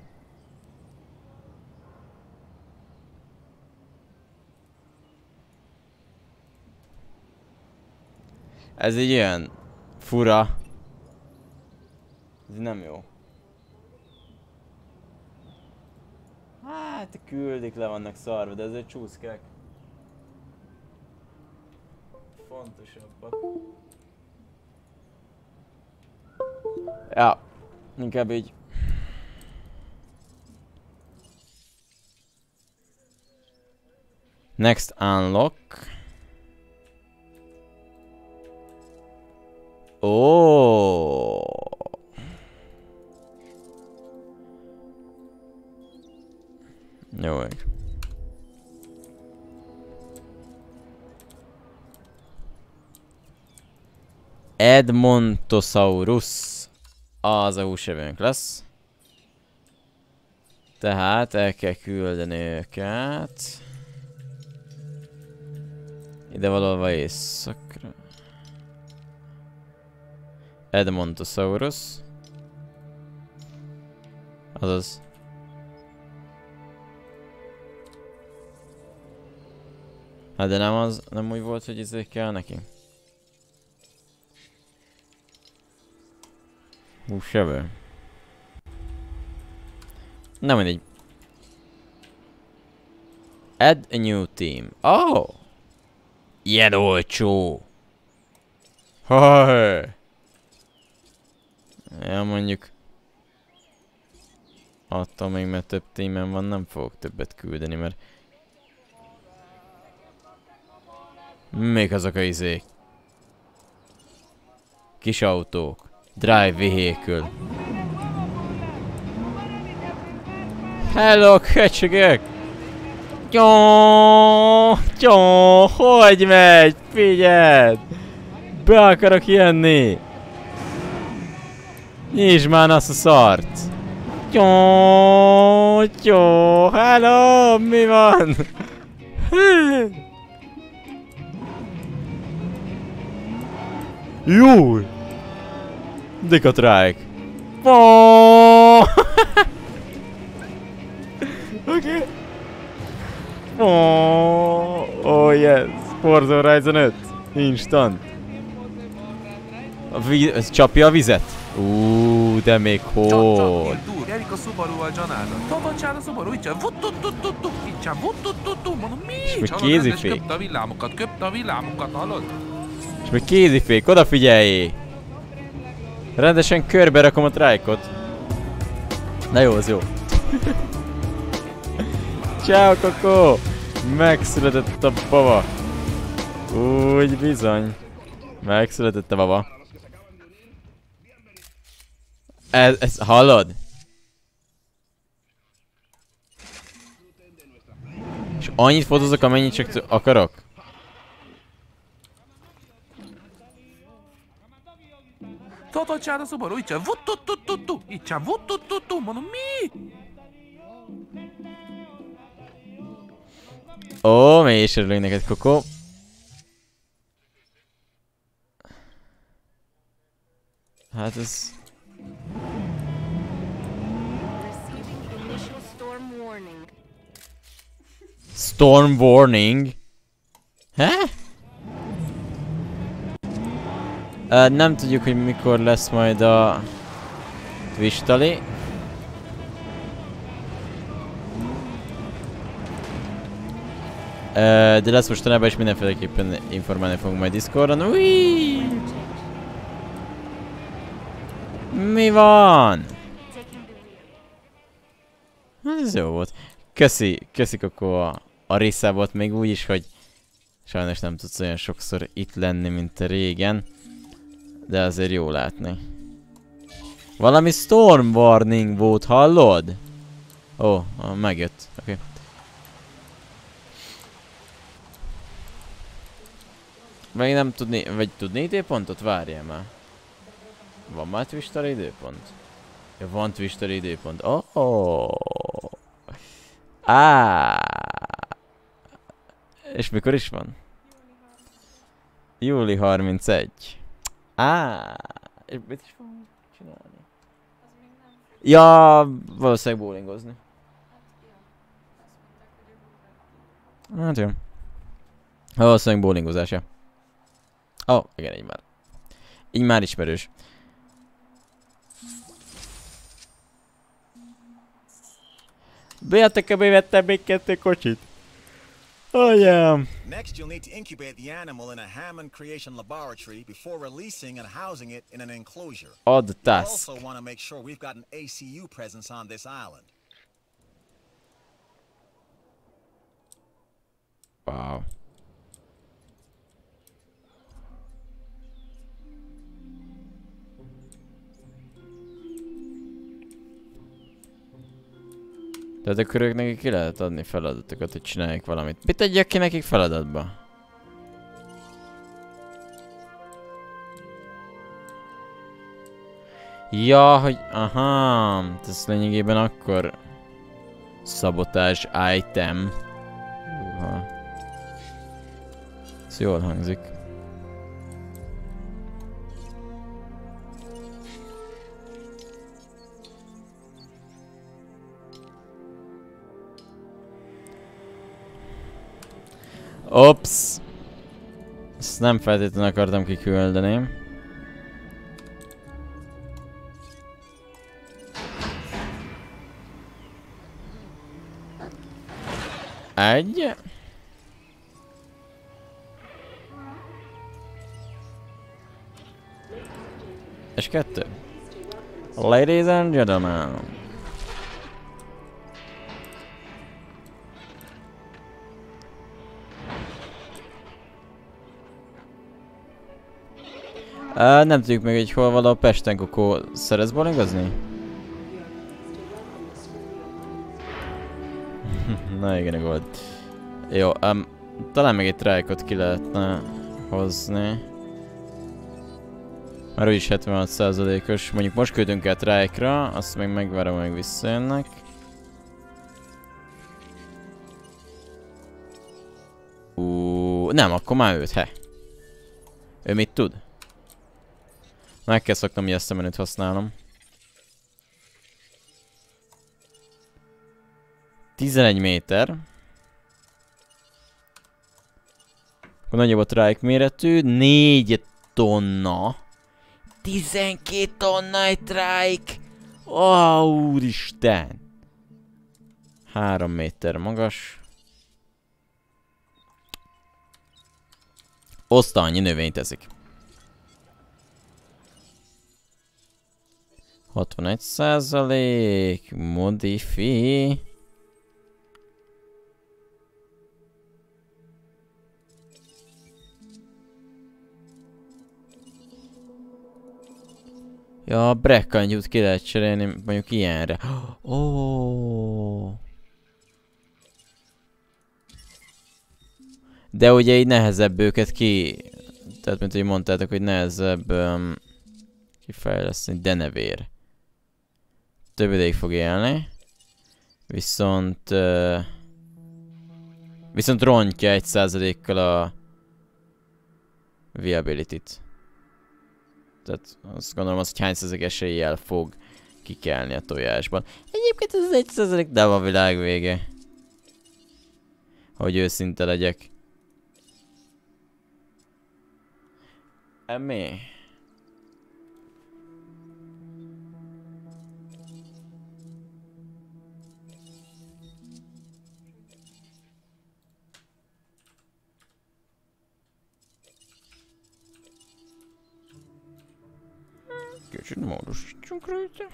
Ez egy olyan fura. Ez nem jó. Hát küldik le vannak szarva, de ezek csúszkák. Fontosabbak. Ja, inkább így. Next unlock. Ó. Jó ég. Edmontosaurus. Az húsevőnk lesz. Tehát el kell küldeni őket. Ide valahol északra. Edmontosaurus. Azaz. Hát de nem az, nem úgy volt, hogy izé kell neki. Húsevő. Nem mindegy. Add a new team. Oh! Ilyen olcsó! Haj! Ja, mondjuk... Attól még, mert több tímen van, nem fogok többet küldeni, mert... Még azok a izék. Kis autók. Drive vehicle. Hello, köcsögök! Jó, jó, hogy megy? Figyeld! Be akarok jönni! Nyisd már azt a szart! Jó, jó, hello, mi van? Jó! Dikatrike! Oké. Oh, oh yes, Forza Horizon 5. Instant. A ez csapja a vizet? Ú, de még hol? Erika Subaru-val Janada. Tobocsán a Subaru, így vuttutututtu, így vuttututtu, mondom, mi? És még kézifék. Köpte a villámokat, köpte a villámokat, hallod? És még kézifék, odafigyeljé! Rendesen körbe rakom a trike-ot. Na jó, az jó. Ciao, Koko! Megszületett a baba. Úgy bizony. Megszületett a baba. Ez, ez hallod? És annyit fotózok, amennyit csak akarok? Tobocsán a Subaru, így vuttutututtu, így vuttututtu, mondom, mi? Ó, mi is örülünk neked, Koko. Hát ez... Storm warning. Storm? Uh, nem tudjuk, hogy mikor lesz majd a Twistali. De lesz mostanában és mindenféleképpen informálni fogunk majd Discordon. Ui! Mi van? Hát ez jó volt. Köszi, köszi Koko a, a részábot még úgy is, hogy sajnos nem tudsz olyan sokszor itt lenni, mint régen. De azért jó látni. Valami storm warning volt, hallod? Ó, oh, megjött. Oké. Okay. Még nem tudni, vagy tudni időpontot? Várjál már. Van már Twister időpont? Ja, van Twister időpont. Oh, oh. Á. És mikor is van? Júli 31. Á. És mit is fogunk csinálni? Ja, valószínűleg bowlingozni. Hát jó. Valószínűleg bowlingozás, ja. Ó, oh, igen, így már. Így már ismerős. Bejátek, bevettem még kettő kocsit. Oh, Anyám. Next, you'll need to incubate the animal in a Hammond Creation Laboratory before releasing and housing it in an enclosure. Odd the task. also want to make sure we've got an ACU presence on this island. Wow. Tehát akkor ők nekik ki lehet adni feladatokat, hogy csinálják valamit. Mit adjak ki nekik feladatba? Ja, hogy... Aha, ez lényegében akkor... Szabotás item. Uha. Ez jól hangzik. Ops! Ezt nem feltétlenül akartam kiküldeni. Egy. És kettő. Ladies and gentlemen. Uh, nem tudjuk meg, hogy hol van a Pesten Kokó. Szeretsz bowlingozni? Na igen, volt. Jó, um, talán még egy trájkot ki lehetne hozni. Már úgyis 76%-os. Mondjuk most küldünk el trájkra, azt még megvárom, hogy visszajönnek. Ú, nem, akkor már őt, he. Ő mit tud? Meg kell szoknom, ezt a menüt használom. 11 méter. Akkor nagyobb a trike méretű. 4 tonna. 12 tonna egy trike. Ó, oh, úristen. 3 méter magas. Oszta annyi növényt eszik. 61 százalék, modifi. Ja, a brekkantyút ki lehet cserélni mondjuk ilyenre. Ó. Oh. De ugye így nehezebb őket ki... Tehát, mint hogy mondtátok, hogy nehezebb um, kifejleszteni denevér. Több ideig fog élni. Viszont... Uh, viszont rontja egy százalékkal a viability-t. Tehát azt gondolom, az, hogy hány százalék eséllyel fog kikelni a tojásban. Egyébként ez egy százalék, de a világ vége. Hogy őszinte legyek. Emi? Kicsit módosítsunk rajta.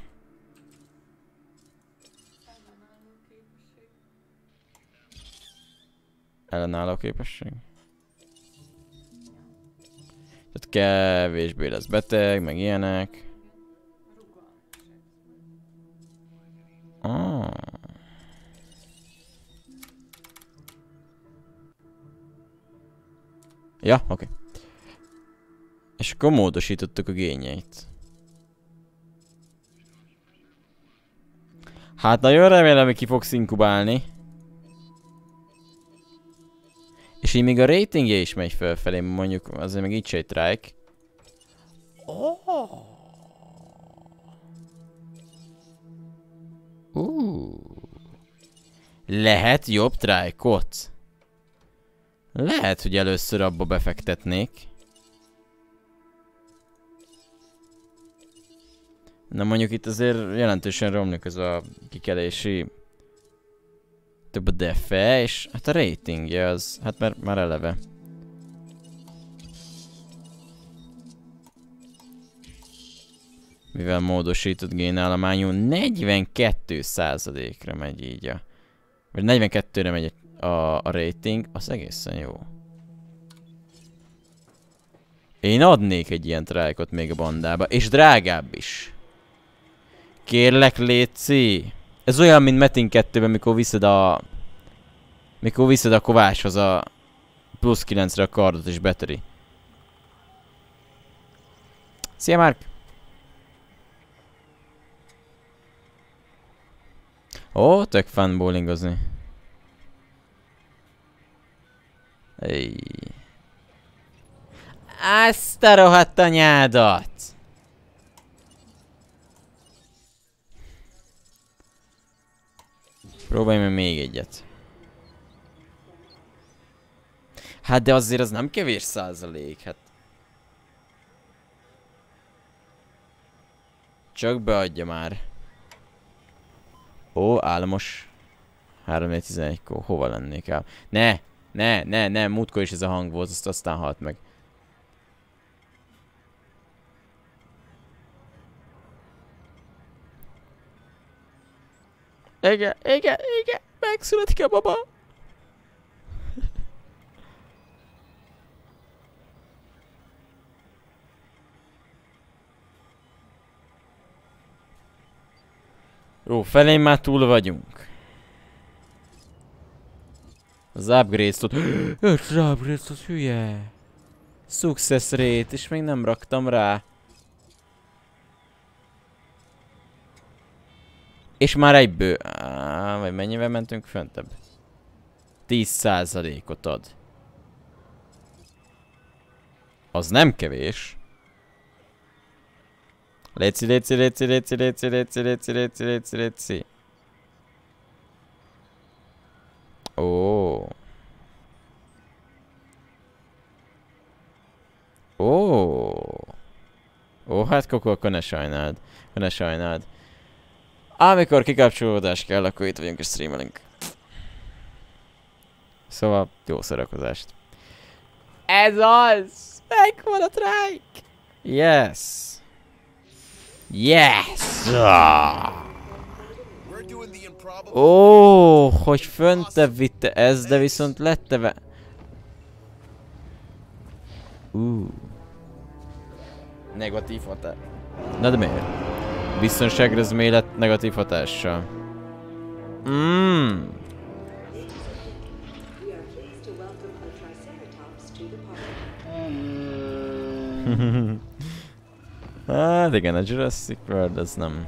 Ellenálló képesség. Tehát kevésbé lesz beteg, meg ilyenek. Ah. Ja, oké. Okay. És akkor módosítottuk a gényeit. Hát nagyon remélem, hogy ki fogsz inkubálni. És így még a ratingje is megy fölfelé, mondjuk azért meg így se egy trike. Oh. Uh. Lehet jobb trike-ot? Lehet, hogy először abba befektetnék. Na mondjuk itt azért jelentősen romlik ez a kikelési több a defe, és hát a ratingje az, hát már, már eleve. Mivel módosított génállományú 42 ra megy így a... Vagy 42-re megy a, a rating, az egészen jó. Én adnék egy ilyen trájkot még a bandába, és drágább is. Kérlek, Léci. Ez olyan, mint Metin 2-ben, mikor viszed a... Mikor viszed a Kovácshoz a plusz 9-re a kardot és beteri. Szia, Mark! Ó, tök fun bowlingozni. Ej. Azt a rohadt anyádat! Próbálj meg még egyet. Hát de azért az nem kevés százalék, hát. Csak beadja már. Ó, álmos. 3-11-kor hova lennék el? Ne! Ne, ne, ne, múltkor is ez a hang volt, azt aztán halt meg. Igen, igen, igen, megszületik a baba. Jó, felén már túl vagyunk. Az upgrades ot Öt upgrades az hülye. Success rate, és még nem raktam rá. És már egyből... Á, vagy mennyivel mentünk föntebb? 10%-ot ad. Az nem kevés. Léci, léci, léci, léci, léci, léci, léci, léci, léci, léci. Ó. Ó. Ó, hát Koko, akkor ne sajnáld. Ne sajnáld. Amikor kikapcsolódás kell, akkor itt vagyunk és streamelünk. Szóval, jó szórakozást. Ez az! Megvan a trike! Yes! Yes! Ó, hogy föntebb vitte ez, de viszont letteve... Ú. Negatív hatás. Na de miért? Biztonságra ez miért lett negatív hatással? Mmm. hát igen, a Jurassic World az nem...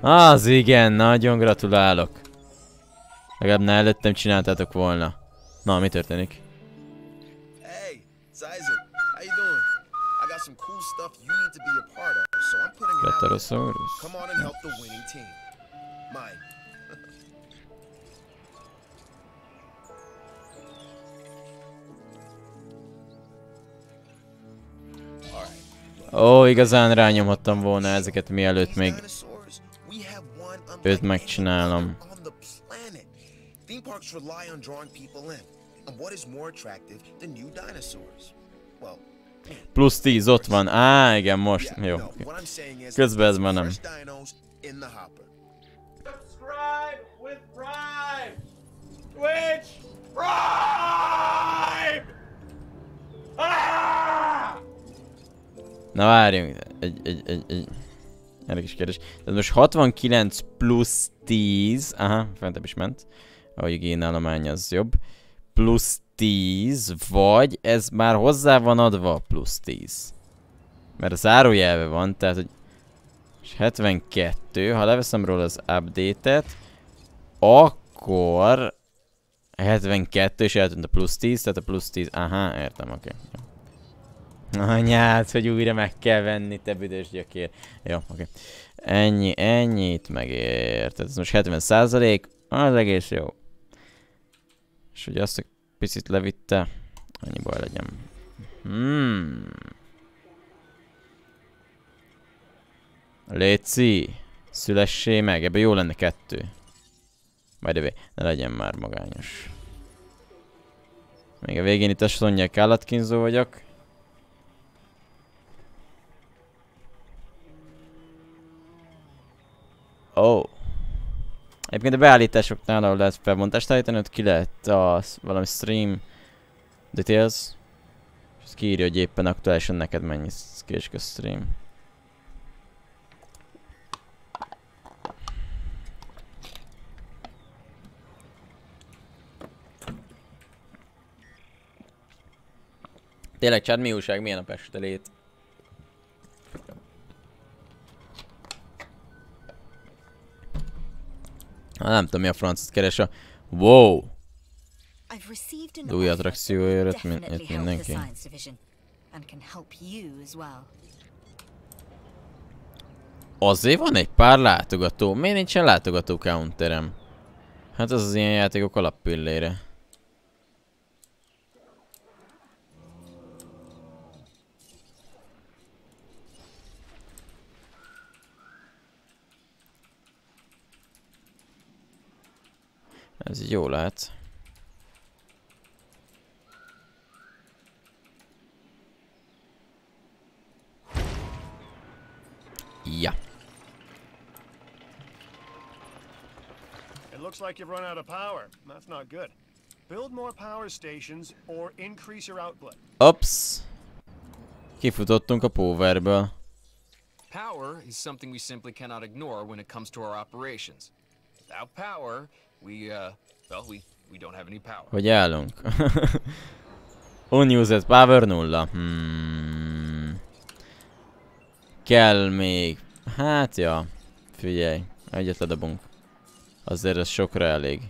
Az igen, nagyon gratulálok. Legalább ne előttem csináltátok volna. Na, mi történik? Mine. Ó, igazán rányomhattam volna ezeket mielőtt még őt megcsinálom. Theme parks rely on drawing people in. And what is more attractive than new dinosaurs? Well, Plusz 10, ott van. Á, igen, most. Jó. Közben ez már nem. Na várjunk, egy, egy, egy, egy. Erre is kérdés. Tehát most 69 plusz 10, aha, fentebb is ment. Ahogy igényállomány az jobb. Plusz 10, vagy ez már hozzá van adva plusz 10. Mert a zárójelve van, tehát hogy és 72, ha leveszem róla az update-et, akkor 72 és eltűnt a plusz 10, tehát a plusz 10, aha, értem, oké. Okay. Anyád, hogy újra meg kell venni, te büdös gyökér. Jó, oké. Okay. Ennyi, ennyit megért. Tehát ez most 70 százalék, az egész jó. És hogy azt picit levitte, annyi baj legyen. Hmm. Léci, szülessé meg, ebbe jó lenne kettő. By the way, ne legyen már magányos. Még a végén itt azt mondják, állatkínzó vagyok. Oh. Egyébként a beállításoknál, ahol lehet felbontást állítani, ott ki lehet a valami stream details. És azt kiírja, hogy éppen aktuálisan neked mennyi késke stream. Tényleg, Csad, mi újság? Milyen a pestelét? Nem tudom mi a francot keres a... Wow! De új attrakcióért itt min mindenki. Azért van egy pár látogató. Miért nincsen látogató counterem? Hát ez az ilyen játékok alappillére. Ez így jó lehet. Ja. It looks like you've run out of power. That's not good. Build more power stations or increase your output. Ops. Kifutottunk a powerből. Power is something we simply cannot ignore when it comes to our operations. Without power, uh. Hogy állunk. Unused power nulla. Hmm. Kell még... Hát ja. Figyelj. Egyet ledobunk. Azért ez sokra elég.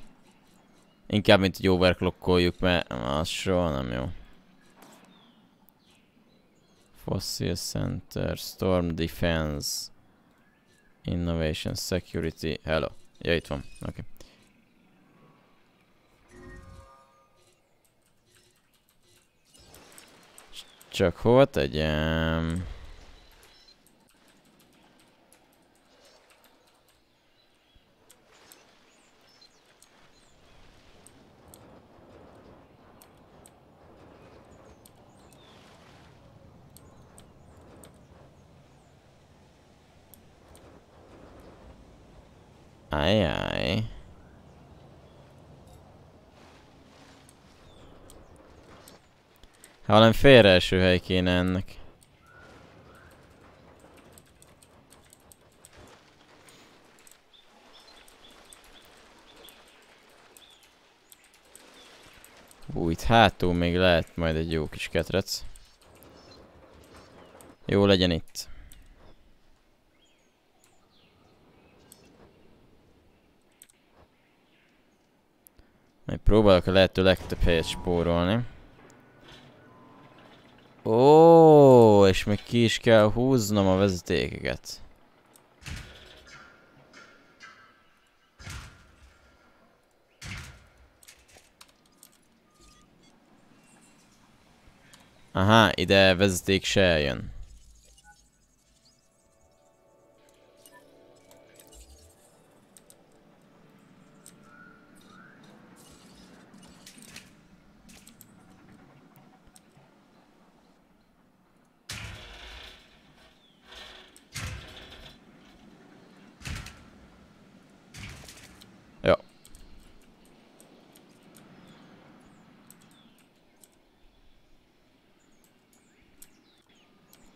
Inkább, mint hogy overclockoljuk, mert az soha nem jó. Fossil Center, Storm Defense, Innovation, Security, hello. Ja, itt van, oké. Okay. Csak hova tegyem? Ajaj. Ha valami félreeső hely kéne ennek. Hú, itt hátul még lehet majd egy jó kis ketrec. Jó legyen itt. Majd próbálok a lehető legtöbb helyet spórolni. Ó, és még ki is kell húznom a vezetékeket. Aha, ide vezeték se eljön.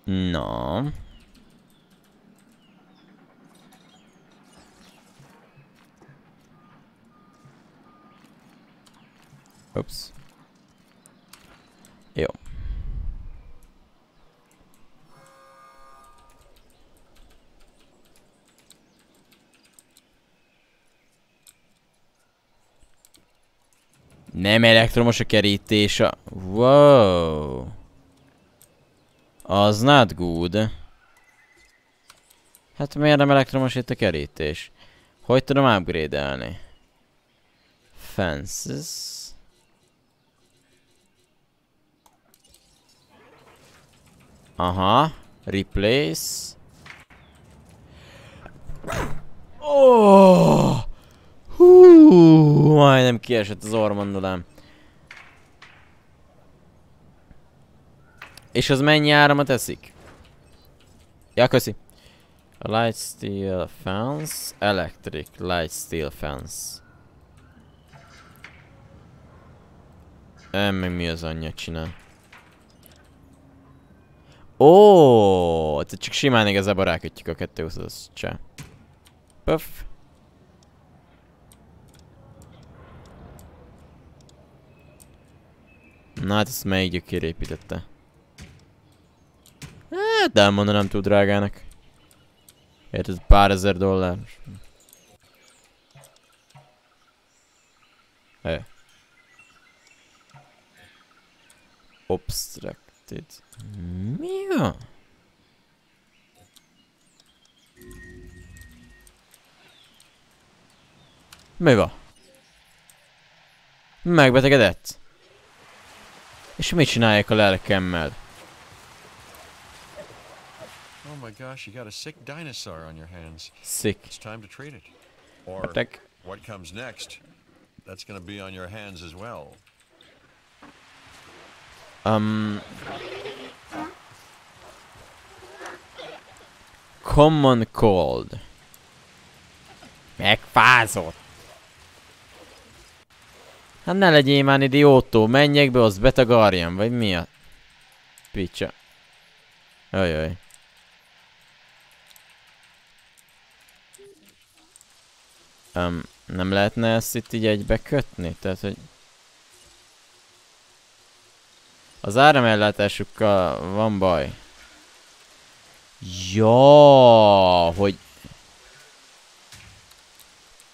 Na. Ups. Jó. Nem elektromos a kerítés a... Wow. Az not good. Hát miért nem elektromos itt a kerítés? Hogy tudom upgrade-elni? Fences. Aha. Replace. Oh! Hú, majdnem kiesett az ormondolám. És az mennyi áramot eszik? Ja, köszi. A light steel fence, electric light steel fence. Nem, mi az anyja csinál? Ó, tehát csak simán igazából rákötjük a kettőhöz, az csá. Puff. Na hát ezt melyik gyökér építette? Hát, de elmondom nem túl drágának. Érted, pár ezer dollár. Hey. Obstructed. Mi van? Mi van? Megbetegedett? És mit csinálják a lelkemmel? Oh my gosh, you got a sick dinosaur on your hands. Sick. It's time to treat it. Or Beteg. what comes next that's gonna be on your hands as well. Um, common cold. Megfázott. Hát ne legyél már idiótó, menjek be, azt betagarjam, vagy mi a... Picsa. Ajaj. Um, nem lehetne ezt itt így egybe kötni? Tehát, hogy... Az áramellátásukkal van baj. Ja, hogy...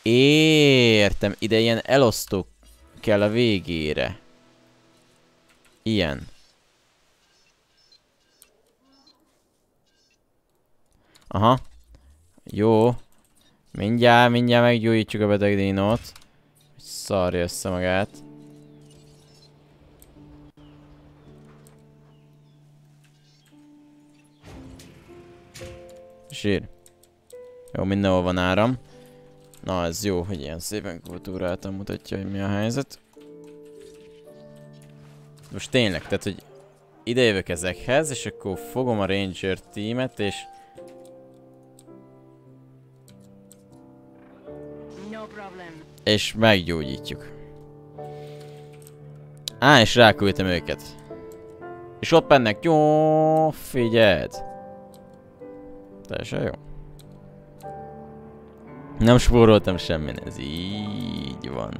Értem, ide ilyen elosztók kell a végére. Ilyen. Aha. Jó. Mindjárt, mindjárt meggyógyítjuk a beteg dinót. Szarja össze magát. Zsír. Jó, mindenhol van áram. Na, ez jó, hogy ilyen szépen kultúráltan mutatja, hogy mi a helyzet. Most tényleg, tehát, hogy idejövök ezekhez, és akkor fogom a Ranger tímet, és és meggyógyítjuk. Á, és ráküldtem őket. És ott bennek, jó, figyeld. Teljesen jó. Nem spóroltam semmin, ez így van.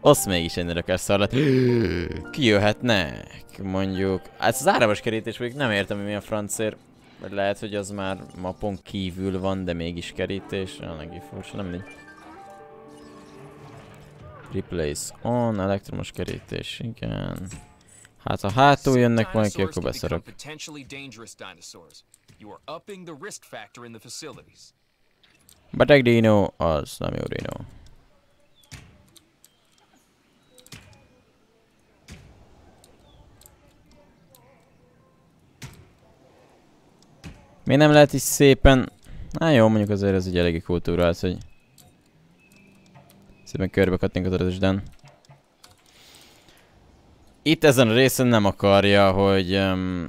Azt mégis ennél akár szar lett. Ki jöhetnek? Mondjuk. Hát az áramos kerítés még nem értem, hogy mi a francér. Vagy lehet, hogy az már mapon kívül van, de mégis kerítés. Eléggé furcsa, nem mindegy. Replace on, elektromos kerítés, igen. Hát ha hátul jönnek valaki, Dinosaurs akkor beszarok. Beteg dino, az nem jó dino. Miért nem lehet is szépen... Hát jó, mondjuk azért ez egy eléggé kultúrált, hogy... Szépen körbe kattingat az ötösden. Itt ezen a részen nem akarja, hogy... Um,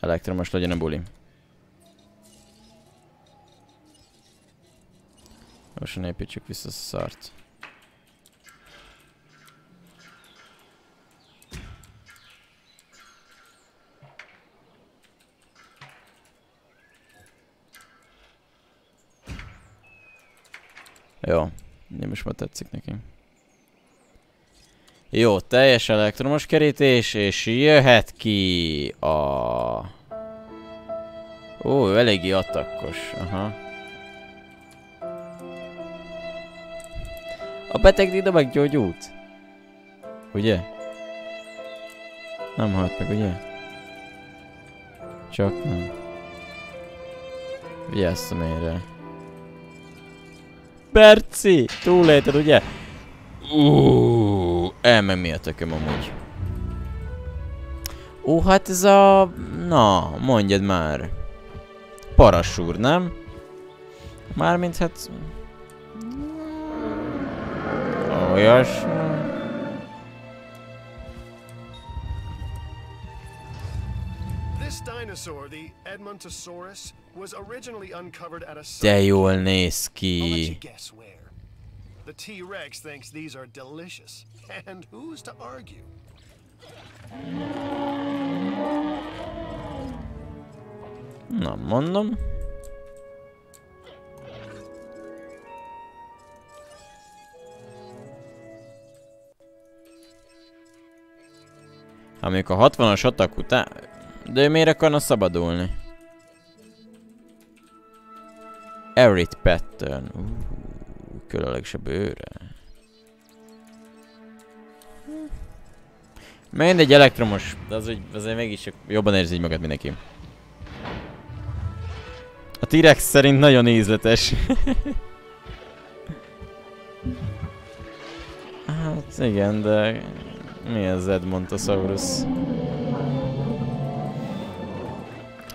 elektromos legyen a buli. Gyorsan építsük vissza a szart. Jó, én most már tetszik neki. Jó, teljes elektromos kerítés, és jöhet ki a... Ó, ő eléggé attakkos, aha. A beteg Dida meggyógyult. Ugye? Nem halt meg, ugye? Csak nem. Vigyázzam érre. Berci! Túlélted, ugye? Uuuuh, elmen a tököm amúgy. Ó, hát ez a... Na, mondjad már. Parasúr, nem? Mármint hát... Olyas... This dinosaur, the Edmontosaurus, was originally uncovered at a De jól néz ki. The T-Rex thinks these are delicious. And who's to argue? Na, mondom. Hát mondjuk a 60-as atak után... De ő miért akarna szabadulni? Erit pattern. Uh, különleges a bőre. Mindegy elektromos, de az, úgy, azért mégis jobban érzi magad mindenki. A T-Rex szerint nagyon ízletes. hát igen, de mi az Edmontosaurus?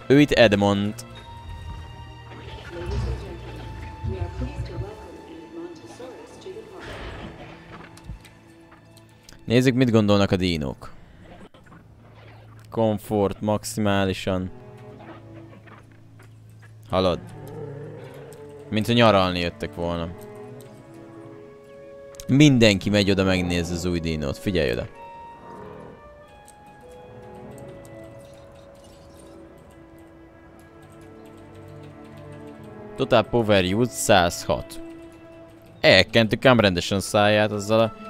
Ő itt Edmond. Nézzük, mit gondolnak a dínók. Komfort maximálisan. Halad. Mint hogy nyaralni jöttek volna. Mindenki megy oda megnézni az új dínót. Figyelj oda. Total Power Use 106. Elkentük ám rendesen száját azzal a...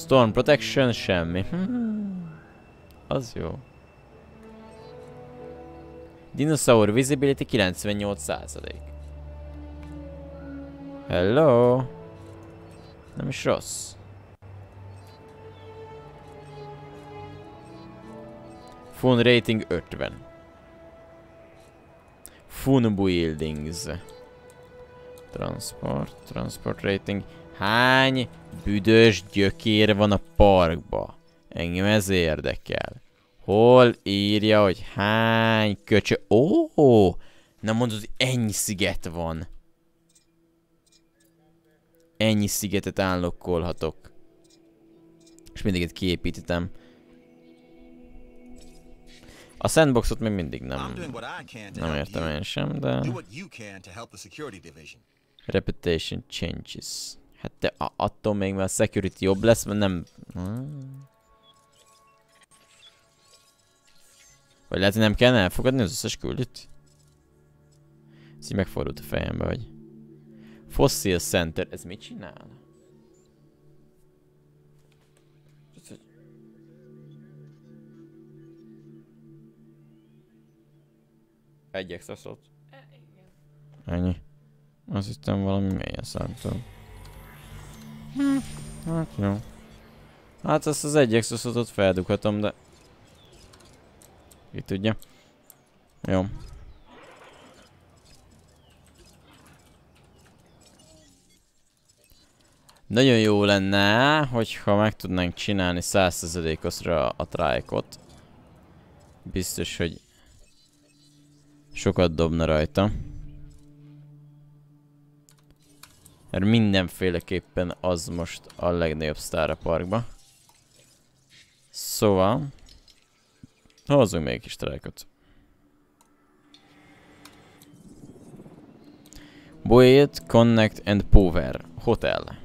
Storm Protection, semmi. Az jó. Dinosaur Visibility 98%. Hello. Nem is rossz. Phone rating 50. Fun buildings. Transport, transport rating. Hány büdös gyökér van a parkba? Engem ez érdekel. Hol írja, hogy hány köcsö... Ó! Oh, nem mondod, hogy ennyi sziget van. Ennyi szigetet állokkolhatok. És mindig kiépítettem. A sandboxot még mindig nem, nem értem én sem, de... Reputation changes. Hát de attól még már a security jobb lesz, mert nem... Hmm. Vagy lehet, hogy nem kell elfogadni az összes küldit? Ez így megfordult a fejembe, hogy... Fossil Center, ez mit csinál? Egy extra szót? E. Ennyi. Azt hittem valami mélyen számítom. Hm, hát jó. Hát ezt az egy extra szótot feldughatom, de... Ki tudja. Jó. Nagyon jó lenne, hogyha meg tudnánk csinálni 100%-osra a trájkot. Biztos, hogy sokat dobna rajta. Mert mindenféleképpen az most a legnagyobb sztár a parkba. Szóval... Hozzunk még egy kis trájkot. Build, Connect and Power. Hotel.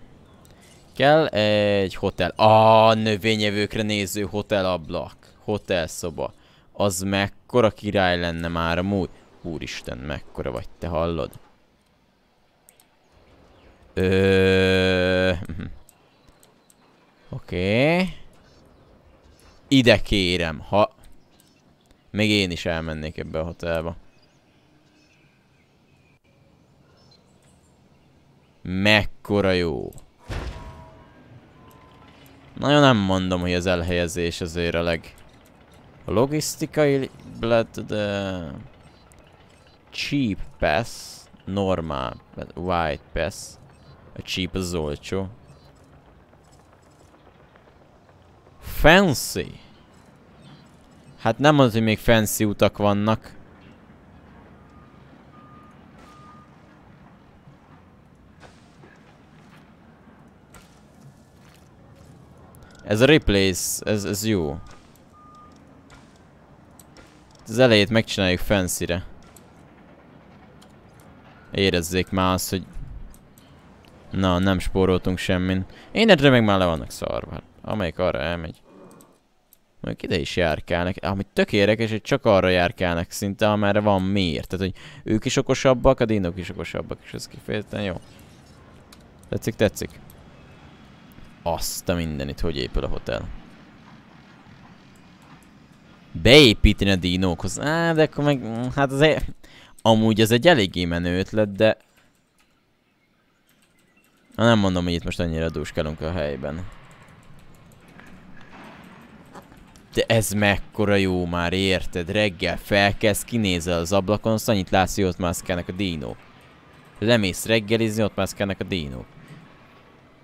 Kell egy hotel. Ah, növényevőkre néző hotel Hotel szoba. Az mekkora király lenne már amúgy. Úristen, mekkora vagy, te hallod? Ö... Oké. Okay. Ide kérem, ha... Még én is elmennék ebbe a hotelba. Mekkora jó. Nagyon nem mondom, hogy az elhelyezés azért a leg... A logisztikai lett, de... Cheap pass. Normál. White pass. A cheap az olcsó. Fancy. Hát nem mondod, hogy még fancy utak vannak. Ez a replace, ez, ez jó. Az elejét megcsináljuk fancy-re. Érezzék már azt, hogy... Na, nem spóroltunk semmin. Én egyre meg már le vannak szarva. Hát, amelyik arra elmegy. Mondjuk ide is járkálnak. Amit tök érdekes, hogy csak arra járkálnak szinte, amerre van miért. Tehát, hogy ők is okosabbak, a dinok is okosabbak, és ez kifejezetten jó. Tetszik, tetszik. Azt a mindenit, hogy épül a hotel. Beépíteni a dinókhoz. Á, de akkor meg... Hát az egy... Amúgy ez egy eléggé menő ötlet, de... Na, nem mondom, hogy itt most annyira dúskálunk a helyben. De ez mekkora jó már, érted? Reggel felkezd, kinézel az ablakon, azt annyit látsz, hogy ott mászkálnak a dínók. Lemész reggelizni, ott mászkálnak a dínók.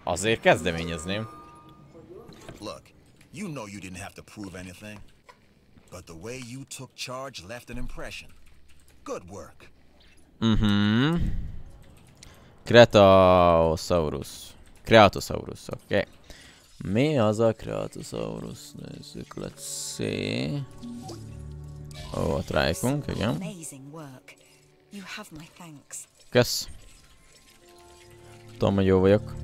Azért kezdeményezném. Look, you know you didn't have to prove anything. But the way you took charge left an impression. Good work. Mhm. Kretaosaurus. Kreatosaurus, oké. Okay. Mi az a Kreatosaurus? Nézzük, let's see. Ó, oh, a igen. Kösz. Tudom, hogy jó vagyok.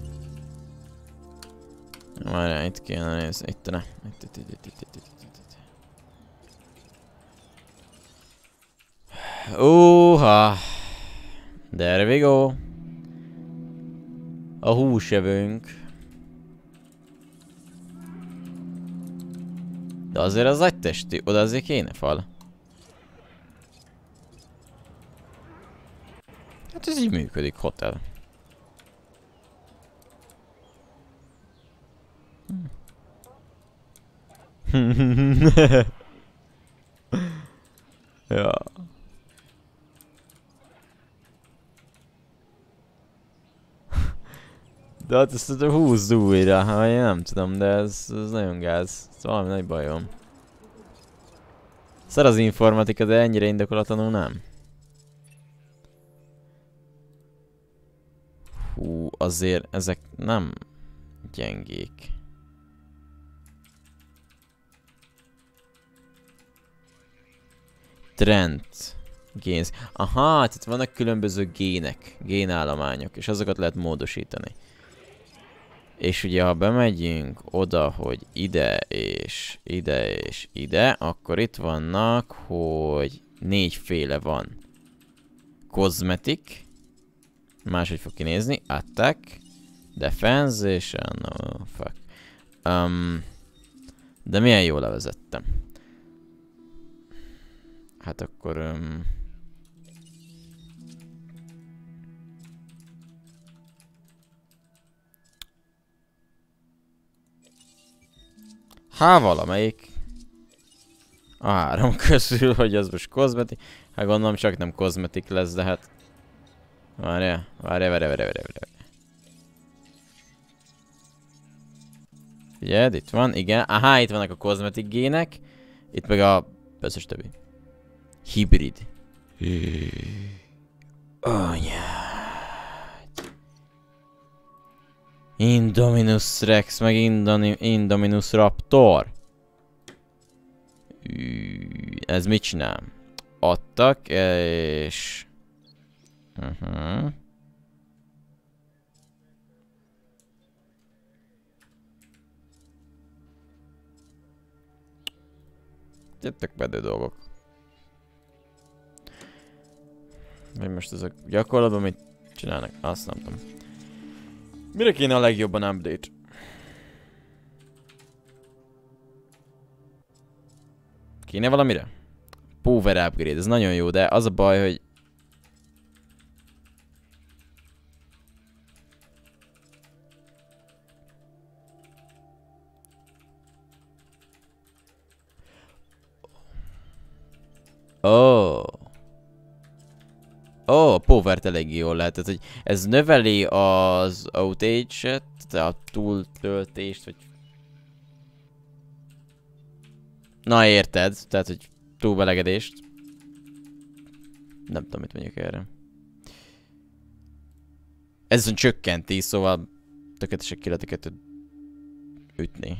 Várjál, itt kéne nézni. Itt ne. Itt, itt, itt, itt, itt, itt, itt, itt. Uha. There we go. A húsevőnk. De azért az nagy testi, oda azért kéne fal. Hát ez így működik, hotel. ja. De hát ezt húzd újra, ha én nem tudom, de ez, ez nagyon gáz. Ez valami nagy bajom. Szar az informatika, de ennyire indokolatlanul nem. Hú, azért ezek nem gyengék. Trend. Génz. Aha, tehát vannak különböző gének, génállományok, és azokat lehet módosítani. És ugye, ha bemegyünk oda, hogy ide és ide és ide, akkor itt vannak, hogy négyféle van. Cosmetic, máshogy fog kinézni, Attack, Defense és... No, fuck. Um, de milyen jól levezettem. Hát akkor... Um, Há, valamelyik. A három közül, hogy az most kozmetik. Hát gondolom csak nem kozmetik lesz, de hát... Várja, várja, várja, várja, várja, várja. Figyeld, itt van, igen. Aha, itt vannak a kozmetik gének. Itt meg a összes többi. Hibrid. Anyád. Indominus Rex, meg Indoni Indominus Raptor. Ez mit csinál? Adtak, és... Uh -huh. Jöttek bedő dolgok. Vagy most ezek gyakorlatban mit csinálnak? Azt nem tudom. Mire kéne a legjobban update? Kéne valamire? Power upgrade, ez nagyon jó, de az a baj, hogy... Oh. Ó, oh, Powert eléggé jól lehet, tehát, hogy ez növeli az outage-et, a túltöltést, vagy... Na érted, tehát, hogy túlbelegedést. Nem tudom, mit mondjuk erre. Ez csökkenti, szóval tökéletesen ki lehet ütni.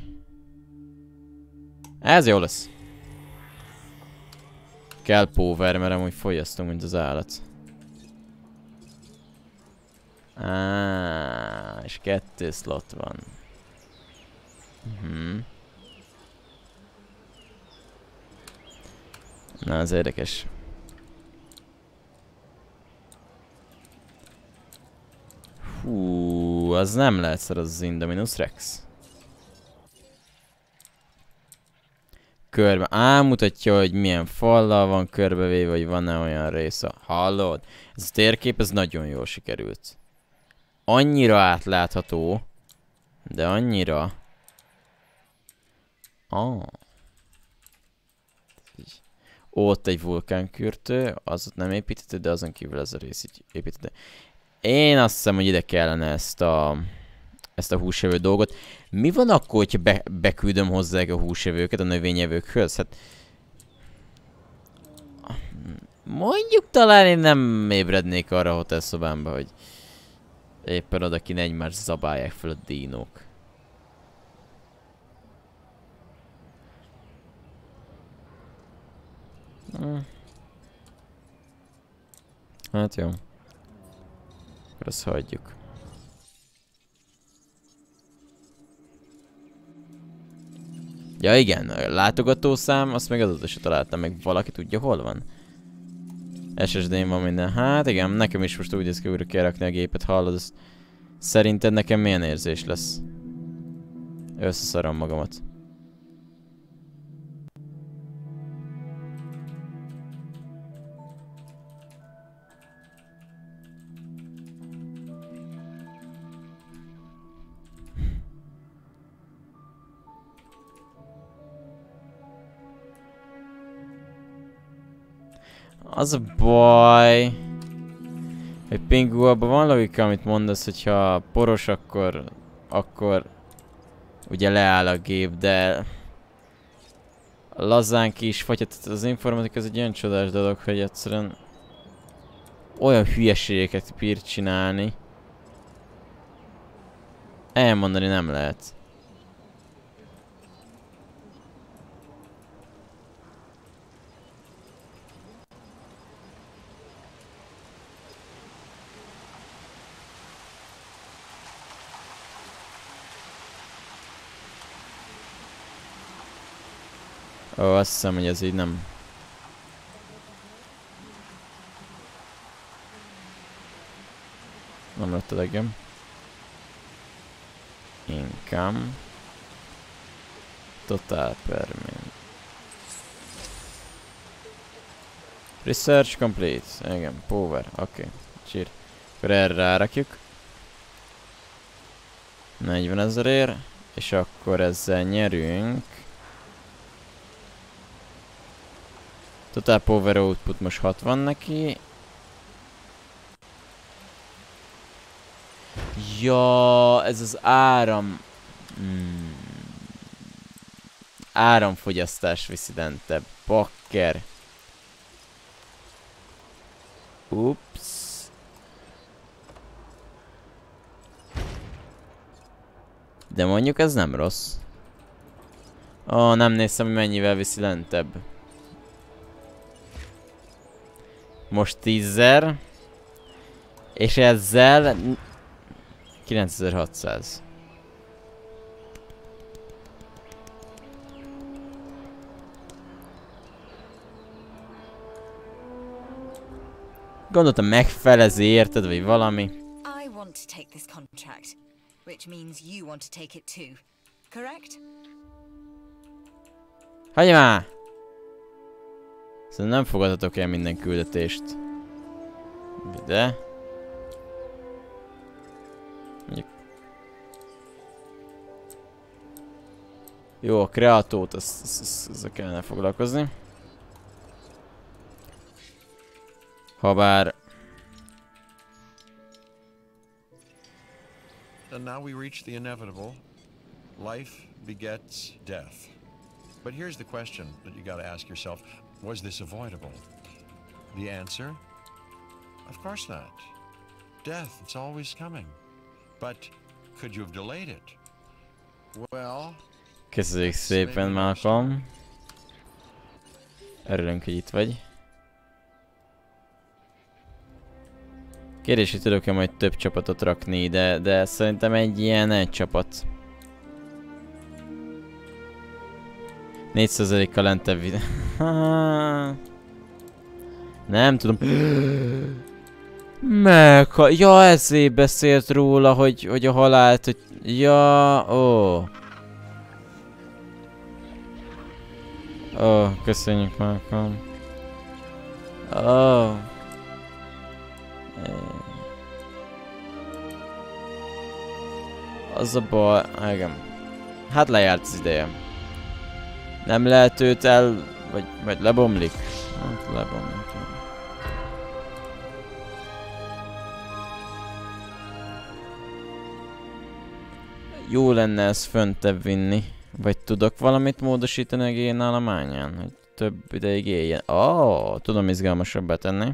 Ez jó lesz. Kell power, mert amúgy fogyasztunk, mint az állat. Ah, és kettő slot van. Uh -huh. Na, az érdekes. Hú, az nem lehet szar az Indominus Rex. Körbe. Á, mutatja, hogy milyen fallal van körbevéve, vagy van-e olyan része. Hallod? Ez a térkép, ez nagyon jól sikerült annyira átlátható, de annyira... Ah. Ott egy vulkánkürtő, az ott nem építette, de azon kívül ez a rész így építette. Én azt hiszem, hogy ide kellene ezt a, ezt a húsevő dolgot. Mi van akkor, hogyha be, beküldöm hozzá a húsevőket a növényevőkhöz? Hát... Mondjuk talán én nem ébrednék arra a hotelszobámba, hogy Éppen oda ki egymást zabálják fel a dínók. Hm. Hát jó. Akkor azt hagyjuk. Ja igen, a látogatószám, azt meg azóta se találtam meg. Valaki tudja hol van? SSD-n van minden. Hát igen, nekem is most úgy néz ki, újra kell a gépet, hallod? Ezt szerinted nekem milyen érzés lesz? Összeszarom magamat. Az a baj... Hogy Pingu, abban van logika, amit mondasz, hogyha poros, akkor... Akkor... Ugye leáll a gép, de... Lazán ki is fagy, az informatika az egy olyan csodás dolog, hogy egyszerűen... Olyan hülyeségeket bír csinálni. Elmondani nem lehet. Ó, azt hiszem, hogy ez így nem... Nem lett a legjobb. Income. Total permit. Research complete. Igen, power. Oké. Okay. Csír. Akkor erre rárakjuk. 40 ezerért. És akkor ezzel nyerünk. Total power output most 60 neki. Ja, ez az áram... Hmm. Áramfogyasztás viszi lentebb. Bakker. Ups. De mondjuk ez nem rossz. Ó, oh, nem néztem, hogy mennyivel viszi lentebb. Most 10 És ezzel 9600. Gondoltam megfelezi, érted, vagy valami. I want to take this contract, which means you want to take it too. Correct? Hagyj már! Szerintem nem fogadhatok el minden küldetést. De... Jó, a kreatót, ezzel kellene foglalkozni. Habár... And now we reach the inevitable. Life begets death. But here's the question that you got to ask yourself. Was this avoidable? The answer? Of course not. Death, it's always coming. But could you have delayed it? Well... Köszönjük szépen, Malcolm. Örülünk, hogy itt vagy. Kérdés, hogy tudok-e majd több csapatot rakni, de, de szerintem egy ilyen egy csapat. 4%-kal lentebb videó. Nem tudom. Meg, ja ezért beszélt róla, hogy, hogy a halált, hogy... Ja, ó. Ó, köszönjük Malcolm. Ó. Az a baj, igen. Hát lejárt az ideje. Nem lehet őt el... Vagy, vagy lebomlik? Hát lebomlik. Jó lenne ezt föntebb vinni. Vagy tudok valamit módosítani a génállományán? Hogy több ideig éljen. Ó, oh, tudom izgalmasabbá tenni.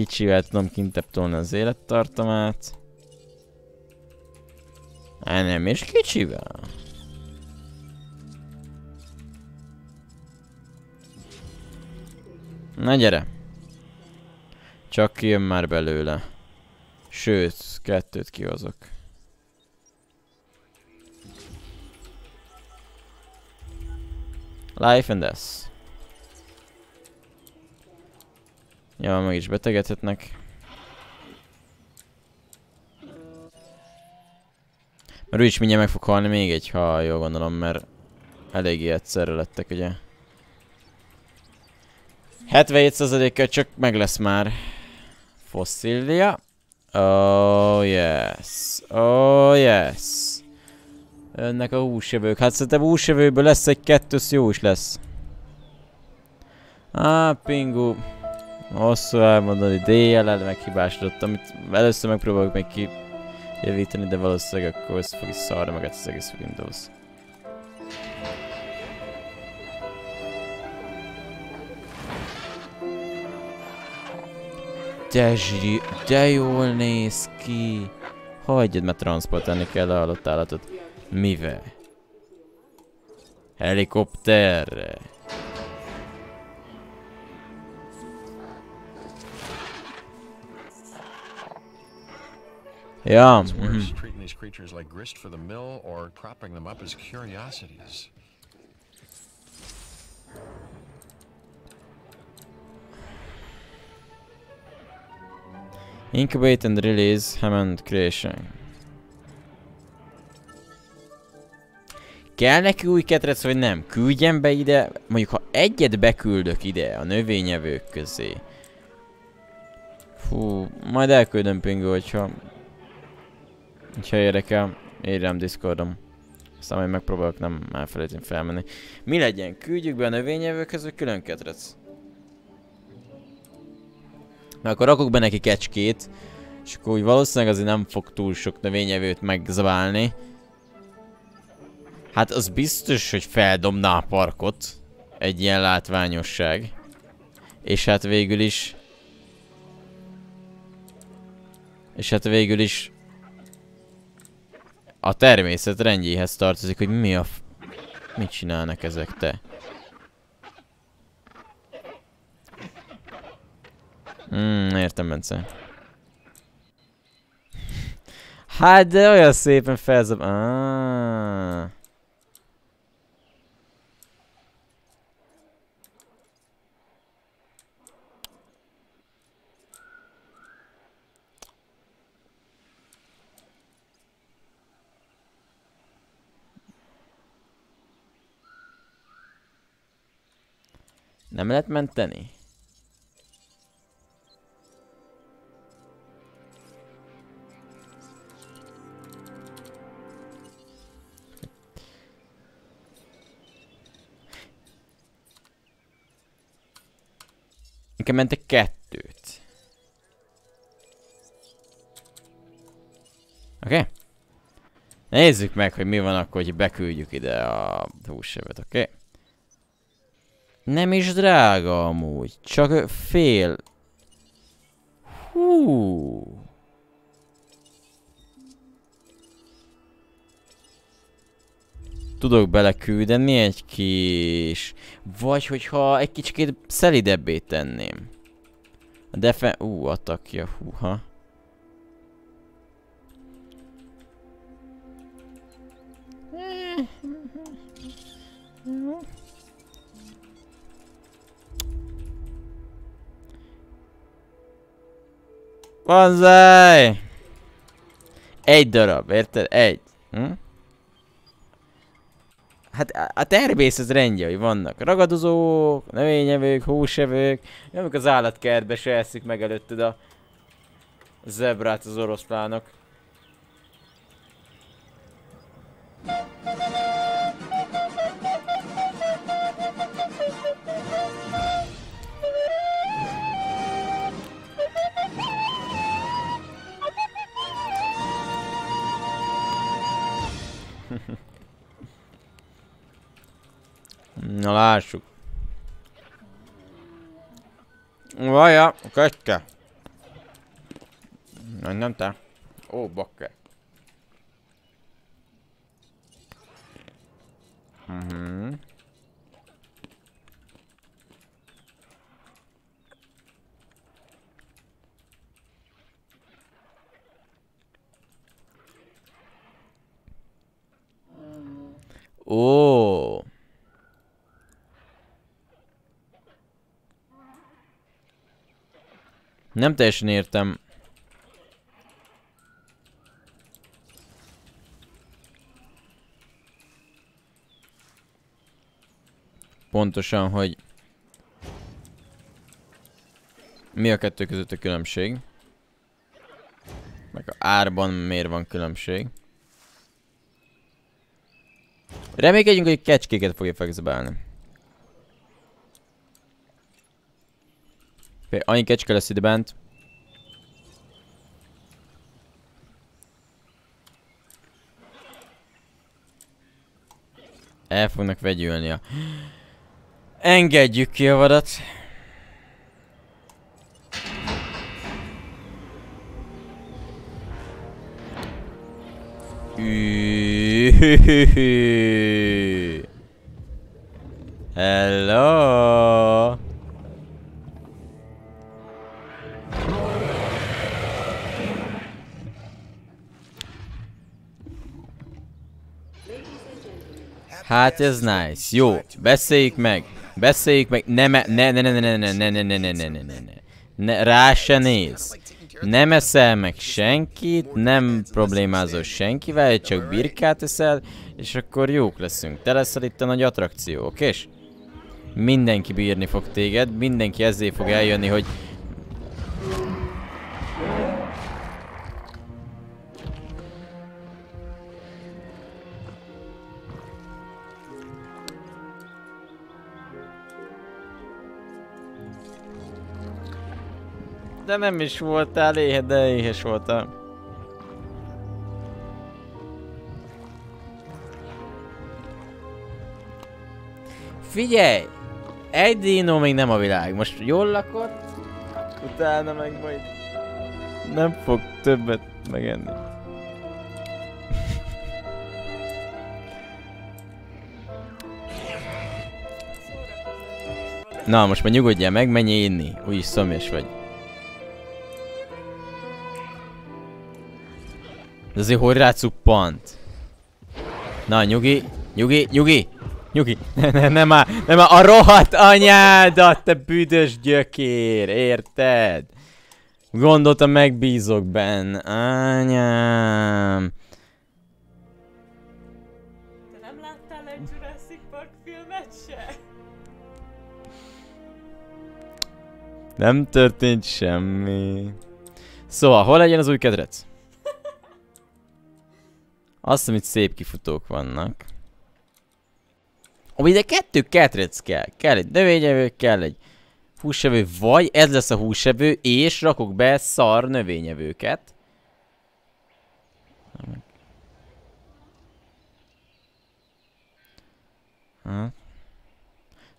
Kicsivel tudom kintebb tolni az élettartamát. Á, nem, és kicsivel. Na gyere. Csak kijön már belőle. Sőt, kettőt kihozok. Life and Death. Ja, meg is betegedhetnek. Mert ő is mindjárt meg fog halni még egy, ha jól gondolom, mert eléggé egyszerre lettek, ugye. 77%-kal csak meg lesz már. Fosszilia. Oh yes. Oh yes. Önnek a húsjövők. Hát szerintem húsjövőből lesz egy kettős jó is lesz. Á, pingu. Hosszú elmondani, DLL meghibásodott, amit először megpróbálok meg ki javítani, de valószínűleg akkor ez fog is szarra meg az egész Windows. De, zsí, de jól néz ki. Hagyjad, mert transportálni kell a halott állatot. Mivel? Helikopterre. Ja. It's mhm. treating these creatures like grist for the mill or cropping them up as curiosities. Incubate and release Hammond Creation. Kell neki új ketrec, vagy nem? Küldjem be ide, mondjuk ha egyet beküldök ide a növényevők közé. Fú, majd elküldöm Pingu, hogyha... Hogyha érdekel, írj rám Discordom. Aztán majd megpróbálok nem elfelejteni felmenni. Mi legyen? Küldjük be a növényevőkhöz, vagy külön ketrec? Mert akkor rakok be neki kecskét, és akkor úgy valószínűleg azért nem fog túl sok növényevőt megzabálni. Hát az biztos, hogy feldobná a parkot. Egy ilyen látványosság. És hát végül is... És hát végül is... A természet rendjéhez tartozik, hogy mi a f... Mit csinálnak ezek te? Hmm, értem, Bence. Hát, de olyan szépen felzab... Ah. Nem lehet menteni? Nekem mentek kettőt. Oké? Okay? Nézzük meg, hogy mi van akkor, hogy beküldjük ide a hússevet, oké? Okay? Nem is drága amúgy, csak fél. Hú. Tudok beleküldeni egy kis... Vagy hogyha egy kicsit szelidebbé tenném. A defen... Ú, atakja, húha. Banzai! Egy darab, érted? Egy. Hm? Hát a- a természet rendje, hogy vannak ragadozók, növényevők, húsevők, amik az állatkertbe se eszik meg előtted a zebrát az oroszlánok. Na lássuk. Vaja, kötke. Na, nem te. Ó, bakker. Mhm. Ó. Nem teljesen értem. Pontosan, hogy mi a kettő között a különbség. Meg a árban miért van különbség. Reménykedjünk, hogy kecskéket fogja fexibálni. Például Annyi kecske lesz ide bent. El fognak vegyülni a... Engedjük ki a vadat. Ühühühü. Hello. Hát ez nice. Jó, beszéljük meg. Beszéljük meg. Ne, me, ne, ne, ne, ne, ne, ne, ne, ne, ne, ne, ne, ne, ne, ne. Ne, rá se néz. Nem eszel meg senkit, nem problémázol senkivel, csak birkát eszel, és akkor jók leszünk. Te leszel itt a nagy attrakció, okés? Mindenki bírni fog téged, mindenki ezért fog eljönni, hogy De nem is voltál éhe, de éhes voltam. Figyelj! Egy dinó még nem a világ. Most jól lakott, utána meg majd nem fog többet megenni. Na, most már nyugodjál meg, menj inni. Úgyis szomjas vagy. De azért hogy rácuppant? Na, nyugi, nyugi, nyugi, nyugi. Ne, ne, nem már, nem már a rohadt anyádat, te büdös gyökér, érted? Gondoltam megbízok benne, anyám. Te nem láttál egy Jurassic Park filmet se? Nem történt semmi. Szóval, hol legyen az új kedrec? Azt hiszem, itt szép kifutók vannak. Ó, ide kettő ketrec kell. Kell egy növényevő, kell egy húsevő, vagy ez lesz a húsevő, és rakok be szar növényevőket. Hát.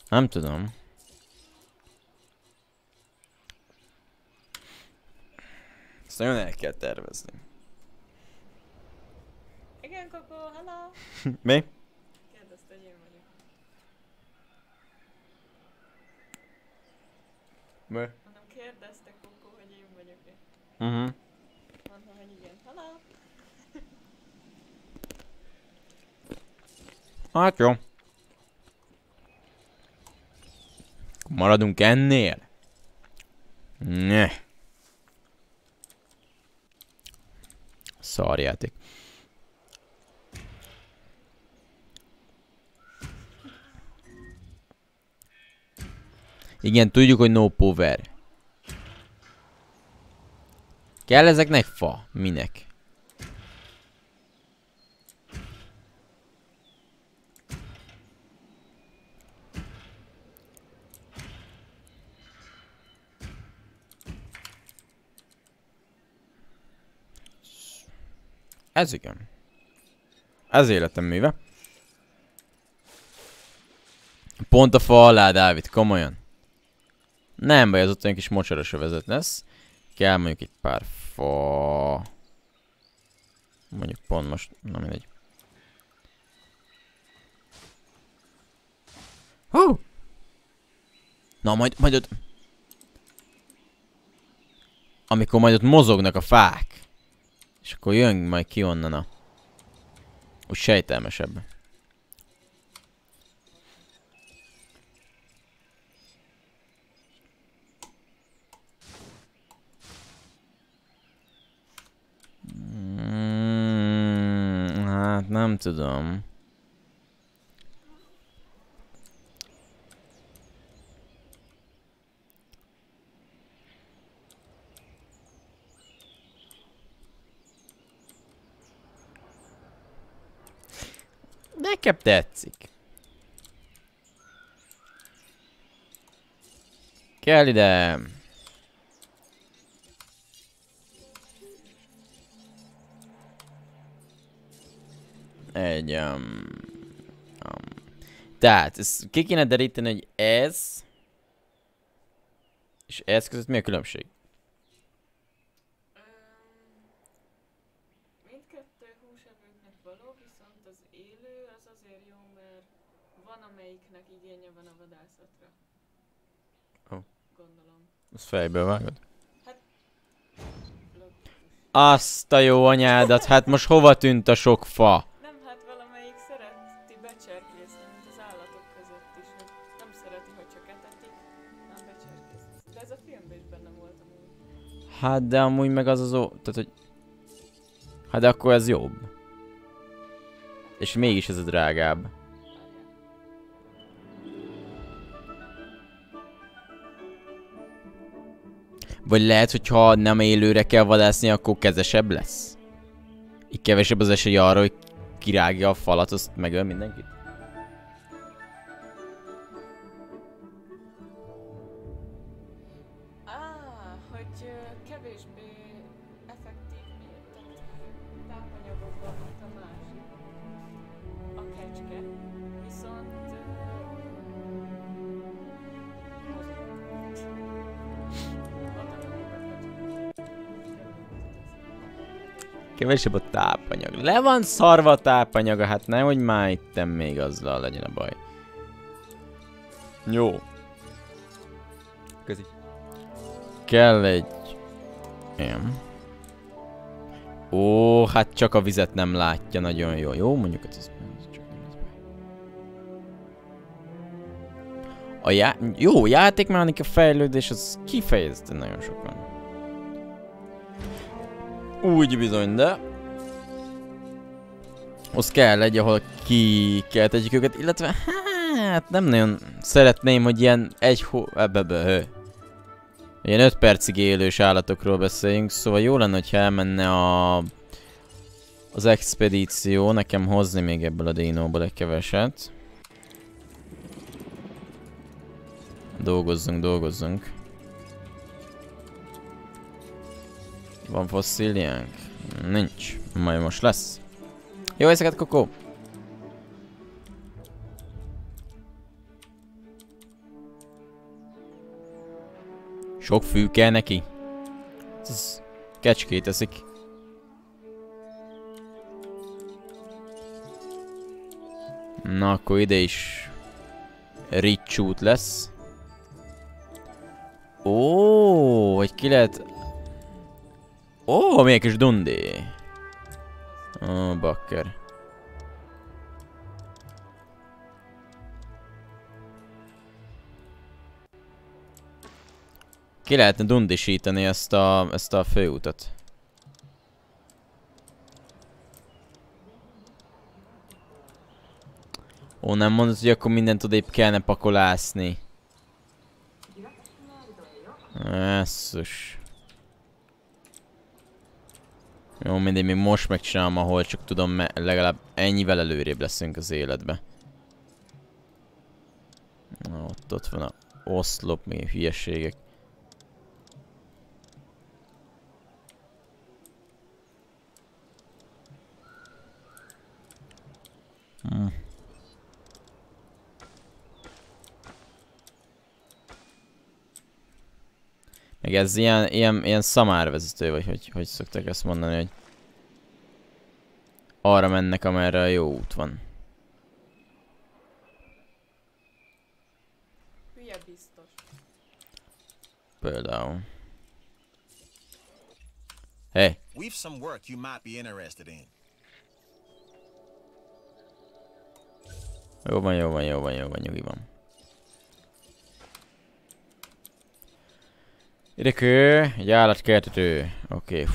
Nem tudom. Ezt nagyon el kell tervezni. Koko, hello! Mi? Kérdezte, hogy én vagyok. Mi? Mondom, kérdezte Koko, hogy én vagyok-e. Mhm. Mondtam, hogy igen. Hello! Hát jó. Maradunk ennél? Ne. Szarjáték. Igen, tudjuk, hogy no power. Kell ezeknek fa? Minek? Ez igen. Ez életem műve. Pont a fa alá, Dávid, komolyan. Nem baj, az ott olyan kis mocsaros övezet lesz. Kell mondjuk egy pár fa. Mondjuk pont most, na mindegy. Hú! Na majd, majd ott... Amikor majd ott mozognak a fák. És akkor jön majd ki onnan a... Úgy sejtelmesebb. Mm, hát nem tudom. Nekem tetszik. Kell ide. Egy... Um, um, tehát, ezt ki kéne deríteni, hogy ez... És ez között mi a különbség? Mindkettő húsevőknek való, viszont az élő az azért jó, mert van amelyiknek igénye van a vadászatra. Ó. Gondolom. Ezt fejből vágod? Hát, Azt a jó anyádat, hát most hova tűnt a sok fa? Hát de amúgy meg az az ó... Tehát, hogy... Hát de akkor ez jobb. És mégis ez a drágább. Vagy lehet, hogy ha nem élőre kell vadászni, akkor kezesebb lesz? Így kevesebb az esély arra, hogy kirágja a falat, azt megöl mindenkit? Kevesebb a tápanyag. Le van szarva a tápanyaga, hát nehogy már ittem még azzal legyen a baj. Jó. Közi. Kell egy... Ilyen. Ó, hát csak a vizet nem látja nagyon jó. Jó, mondjuk ez, csak. A já... Jó, játékmechanika fejlődés az kifejezetten nagyon sok van. Úgy bizony, de... Az kell egy, ahol ki kell tegyük őket, illetve hát nem nagyon szeretném, hogy ilyen egy hó... Ebbe, be, Ilyen 5 percig élős állatokról beszéljünk, szóval jó lenne, hogyha elmenne a... Az expedíció, nekem hozni még ebből a dinóból egy keveset. Dolgozzunk, dolgozzunk. Van fosszíliánk? Nincs. Majd most lesz. Jó éjszakát, Kokó! Sok fű kell neki? Ez kecskét eszik. Na, akkor ide is ricsút lesz. Ó, hogy ki lehet... Ó, milyen kis dundi. Ó, bakker. Ki lehetne dundisítani ezt a, ezt a főutat. Ó, nem mondod, hogy akkor mindent odébb kellene pakolászni. Esszus. Jó, mindegy, még most megcsinálom, ahol csak tudom, legalább ennyivel előrébb leszünk az életbe. Na, ott, ott van a oszlop, még hülyeségek. Hm. Meg ez ilyen, ilyen, ilyen szamárvezető, vagy hogy, hogy szokták ezt mondani, hogy arra mennek, amerre a jó út van. Hülye biztos. Például. Hey, We've some work you might be interested in. jó van, jó van, jó van, jó van, nyugi van. Idekő, egy állatkertető. Oké. Okay.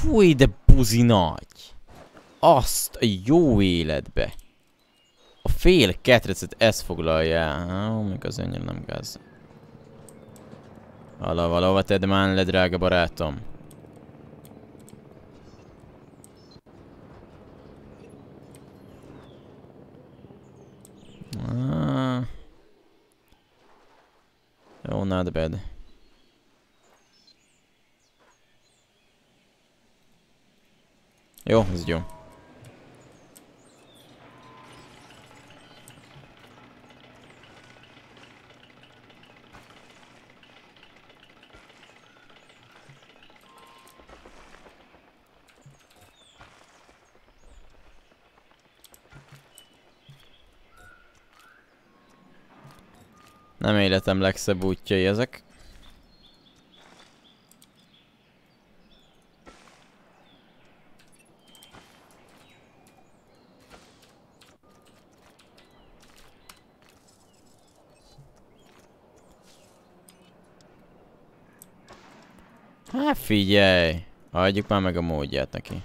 Fúj, de buzi nagy. Azt a jó életbe. A fél ketrecet ez foglalja. Ó, még az ennyire nem gáz. Vala, valahova tedd már le, drága barátom. Ah. Jó, not bad. Jo, zjdu. Nem életem legszebb útjai ezek. Hát figyelj! Adjuk már meg a módját neki.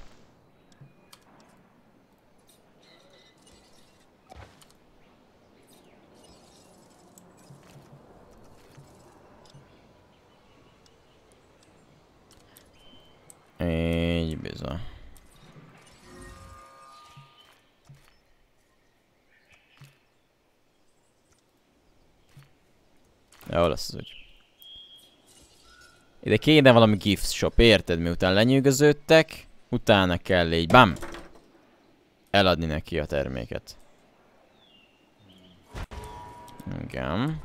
Így bizony. Jó lesz az úgy. Ide kéne valami gift shop, érted? Miután lenyűgöződtek, utána kell így, bam! Eladni neki a terméket. Igen.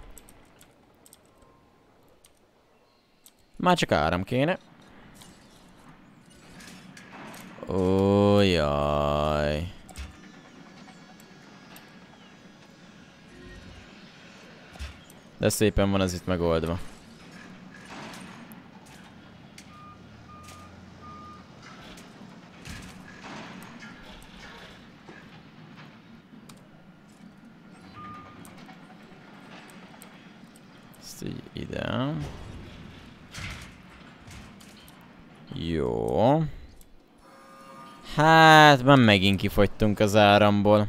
Már csak áram kéne. Ó, jaj. De szépen van ez itt megoldva. Ezt így ide. Jó. Hát, már megint kifogytunk az áramból.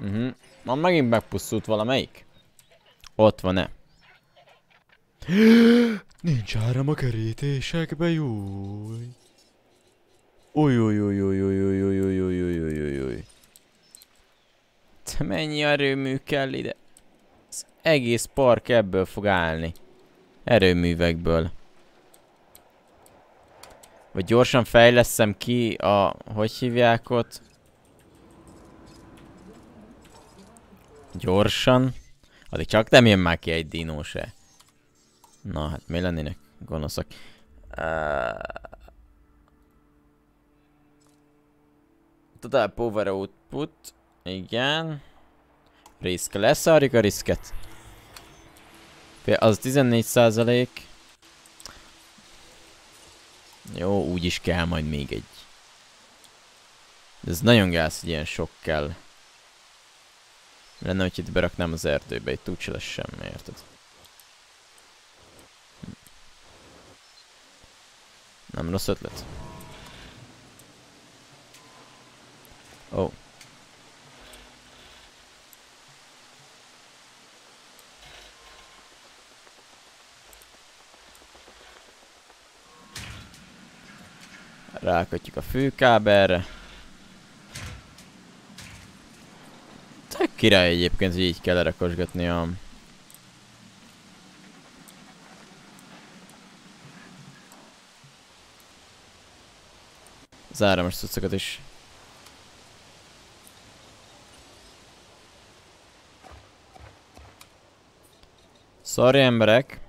Uh -huh. Már megint megpusztult valamelyik? Ott van-e? Nincs áram a kerítésekbe, júj. Új, új, új, új, új, új, új, új, új, új, új, új, új. Te mennyi erőmű kell ide? Egész park ebből fog állni. Erőművekből. Vagy gyorsan fejleszem ki a... Hogy hívják ott? Gyorsan. Addig csak nem jön már ki egy dinó se. Na hát mi lennének gonoszak? Uh... Total power output. Igen. Risk. Leszárjuk a riszket. Az 14 százalék. Jó, úgy is kell majd még egy. De ez nagyon gáz, hogy ilyen sok kell. Lenne, hogy itt beraknám az erdőbe, itt úgyse lesz semmi, érted? Nem rossz ötlet? Oh. Rákötjük a főkábelre. Tök király egyébként, így kell lerakosgatni a... Az áramos cuccokat is. Sorry emberek.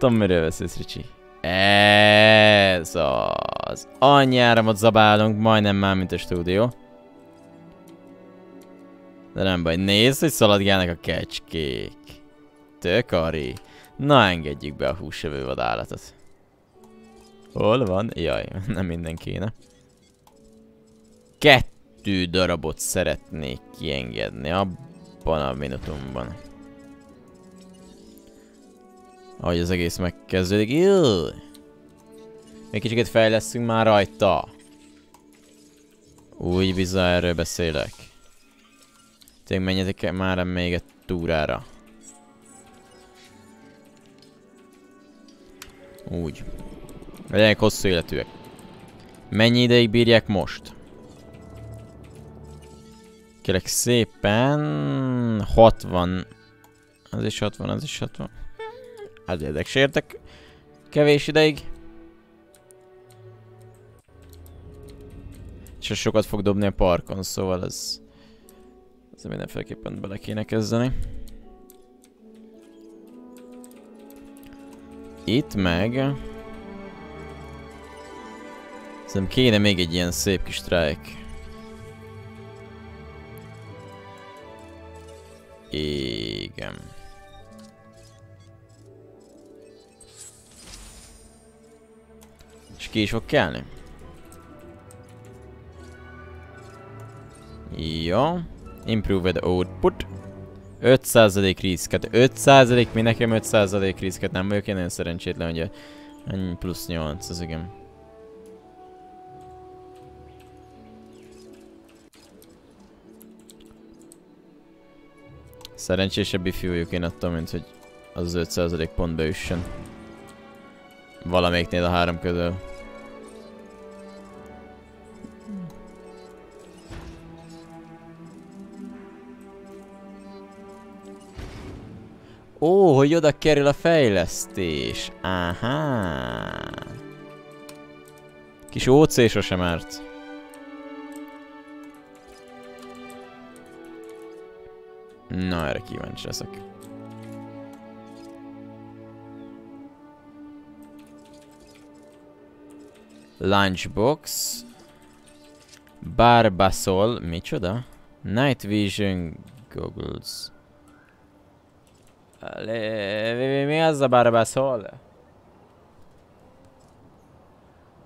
Tudom, miről beszélsz, Ricsi. Ez az. Annyi áramot zabálunk, majdnem már, mint a stúdió. De nem baj, nézd, hogy szaladgálnak a kecskék. Tök ari. Na, engedjük be a húsevő vadállatot. Hol van? Jaj, nem minden kéne. Kettő darabot szeretnék kiengedni abban a minutumban. Ahogy az egész megkezdődik. Jó. Még kicsit fejlesztünk már rajta. Úgy bizony erről beszélek. Tényleg menjetek el már még egy túrára. Úgy. Legyenek hosszú életűek. Mennyi ideig bírják most? Kérlek szépen... 60... Az is 60, az is 60. Hát érdeksértek. Kevés ideig. És sokat fog dobni a parkon, szóval ez... Ez mindenféleképpen bele kéne kezdeni. Itt meg... Szerintem kéne még egy ilyen szép kis strike. Igen. És ki is fog kelni. Jó. Improved output. 5% riszket. 5% mi nekem 5% riszket. Nem vagyok én nagyon szerencsétlen, ugye. Plusz 8, az igen. Szerencsésebb ifjú vagyok én attól, mint hogy az 5% pont beüssön. Valamelyiknél a három közül. Ó, hogy oda kerül a fejlesztés. Aha. Kis OC sosem árt. Na, erre kíváncsi leszek. Lunchbox. Barbasol. Micsoda? Night Vision Goggles. Le... Mi az a Barbasol?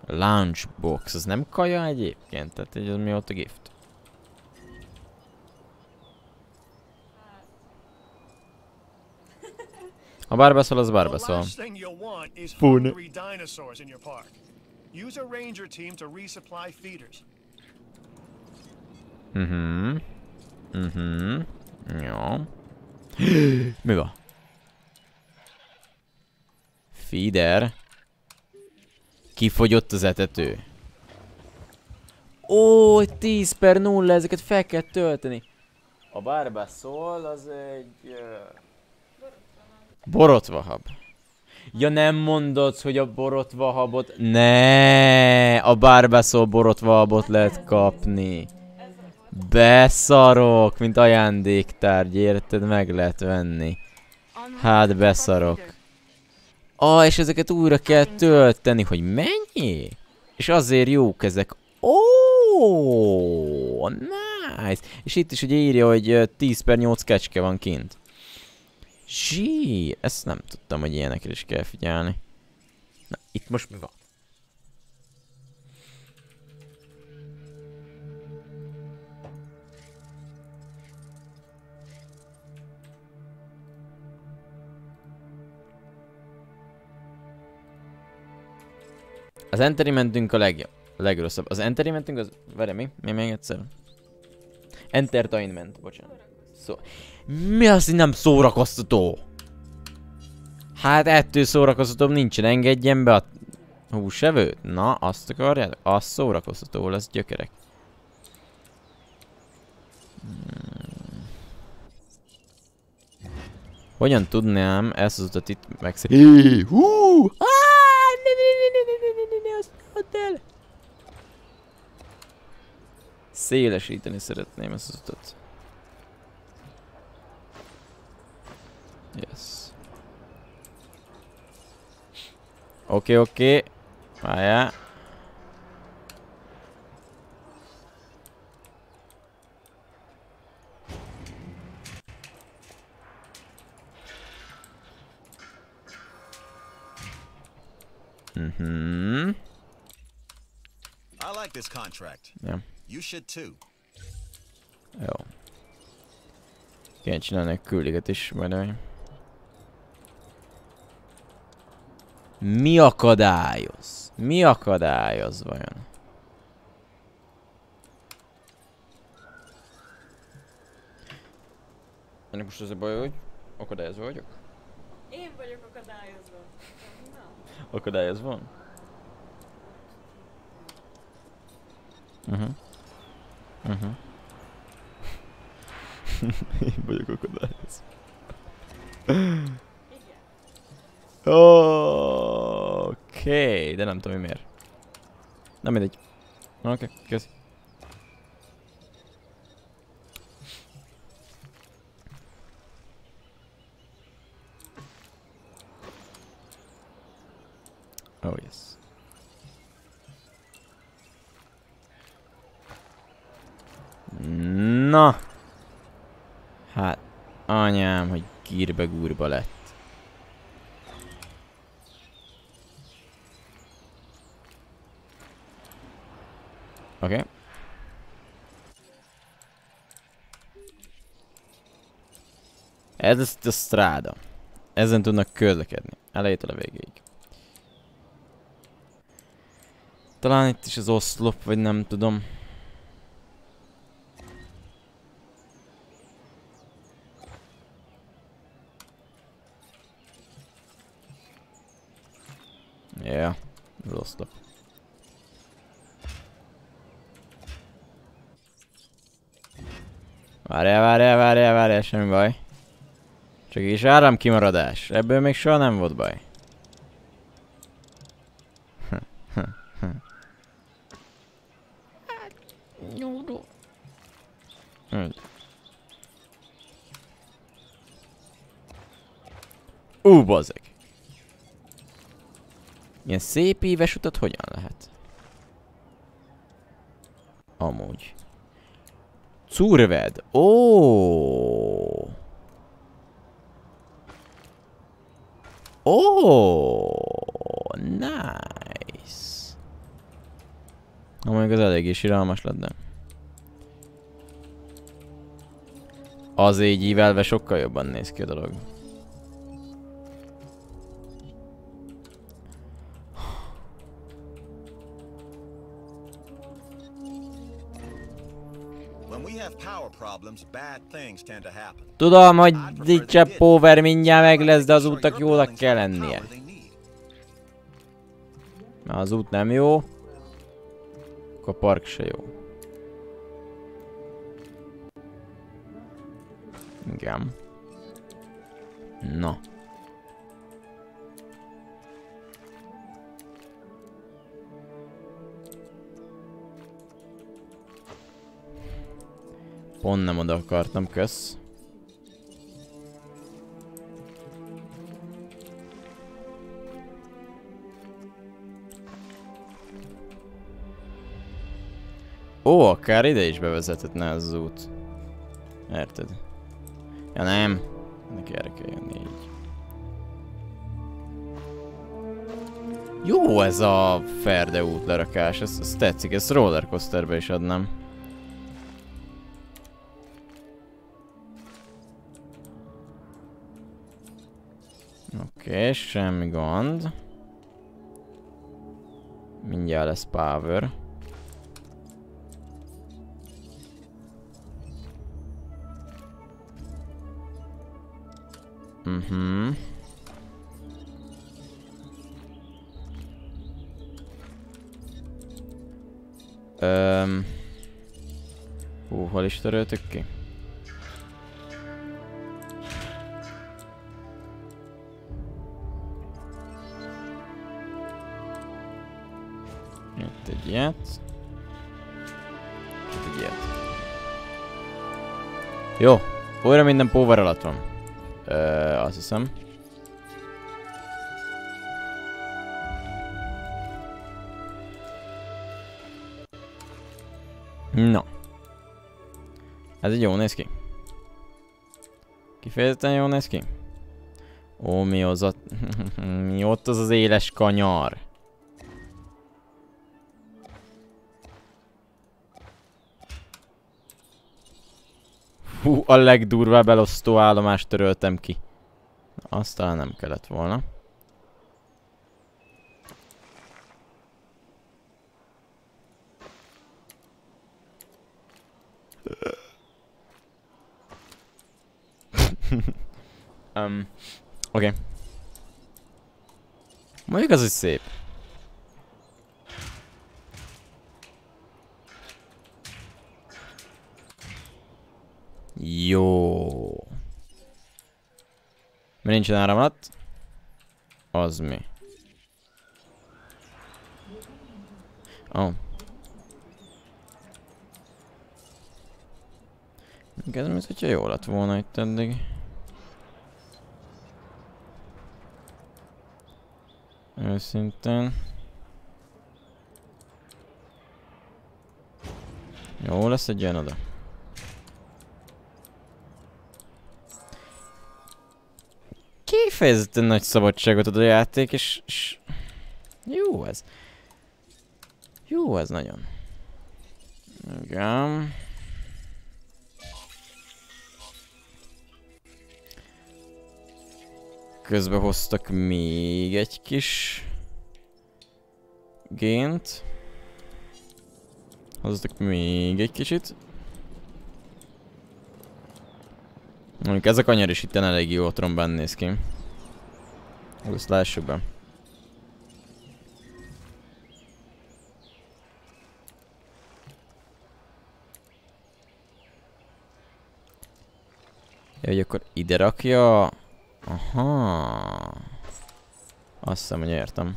Lunchbox. Az nem kaja egyébként? Tehát ez mi ott a gift? A Barbasol az is Fun. hungry dinosaurs in your park. Use a ranger team to resupply feeders. Mhm. Mhm. Jó. Mi van? Feeder. Kifogyott az etető. Ó, 10 per 0, ezeket fel kell tölteni. A Barbasol az egy... Uh... Borotvahab. Ja nem mondod, hogy a borotvahabot... Ne, a Barbasol borotvahabot lehet kapni. Beszarok, mint ajándéktárgy, érted? Meg lehet venni. Hát beszarok. Ah, és ezeket újra kell tölteni, hogy mennyi? És azért jók ezek. Ó, nice. És itt is ugye írja, hogy ö, 10 per 8 kecske van kint. Zsí, ezt nem tudtam, hogy ilyenekre is kell figyelni. Na, itt most mi van? Az enterimentünk a legjobb. A legrosszabb. Az enterimentünk az... Várj, mi? Mi még egyszer? Entertainment, bocsánat. Szó... Mi az, hogy nem szórakoztató? Hát ettől szórakoztatóbb nincsen, engedjen be a húsevőt. Na, azt akarjátok? Az szórakoztató lesz, gyökerek. Hmm. Hogyan tudnám ezt az utat itt megszép... Hú! Ah, azt ne add el! Szélesíteni szeretném ezt az utat. Yes. Oké, okay, oké. Okay. Várjál. Mhm. I like this contract. Ja. You should too. Jó. Kéne csinálni egy küldiget is, by. Mi akadályoz? Mi akadályoz vajon? Ennek most az a baj, hogy akadályozva vagyok? Én vagyok akadályozva. Na. Akadályozva van? Uh-huh. Uh-huh. Én vagyok akadályozva. Oké, okay, de nem tudom, hogy miért. Nem mindegy. Oké, okay, köszi. Oh yes. Na. Hát, anyám, hogy gírbe gúrba lett. Oké. Okay. Ez a stráda. Ezen tudnak közlekedni. Elejétől a végéig. Talán itt is az oszlop, vagy nem tudom. Ja, az oszlop. Várjál, várjál, várjál, várjál, semmi baj. Csak is áramkimaradás. Ebből még soha nem volt baj. Ú, bazeg. Ilyen szép éves utat hogyan lehet? Amúgy. Curved. Ó. Ó. Nice. Na mondjuk az eléggé siralmas lett, de... Az így ívelve sokkal jobban néz ki a dolog. Tudom, hogy nincs power mindjárt meg lesz, de az útnak jónak kell lennie. Na, az út nem jó. Akkor a park se jó. Igen. Pont nem oda akartam, kösz. Ó, akár ide is bevezethetne az út. Érted? Ja nem. Neki erre kell jönni így. Jó ez a Ferde út lerakás, ez, ez tetszik, ezt rollercoasterbe is adnám. Oké, okay, semmi gond. Mindjárt lesz power. Mhm. Öm. Hú, hol is töröltük ki? Ilyet. Itt egy ilyet. Jó, újra minden power alatt van. Ö, azt hiszem. Na. Ez így jól néz ki. Kifejezetten jól néz ki. Ó, mi az a... mi ott az az éles kanyar? Hú, a legdurvább elosztó állomást töröltem ki. Azt talán nem kellett volna. um, Oké. Okay. Mondjuk az, hogy szép. Jó. Mi nincsen áramlat? Az mi? Oh. Ez mint hogyha jó lett volna itt eddig. Őszintén. Jó lesz egy ilyen oda. Kifejezetten nagy szabadságot ad a játék, és, és... Jó ez. Jó ez nagyon. Igen. Közben hoztak még egy kis gént. Hoztak még egy kicsit. Mondjuk ez a kanyar is itt elég jó trombán néz ki. Ezt lássuk be. Ja, hogy akkor ide rakja. Aha. Azt hiszem, hogy értem.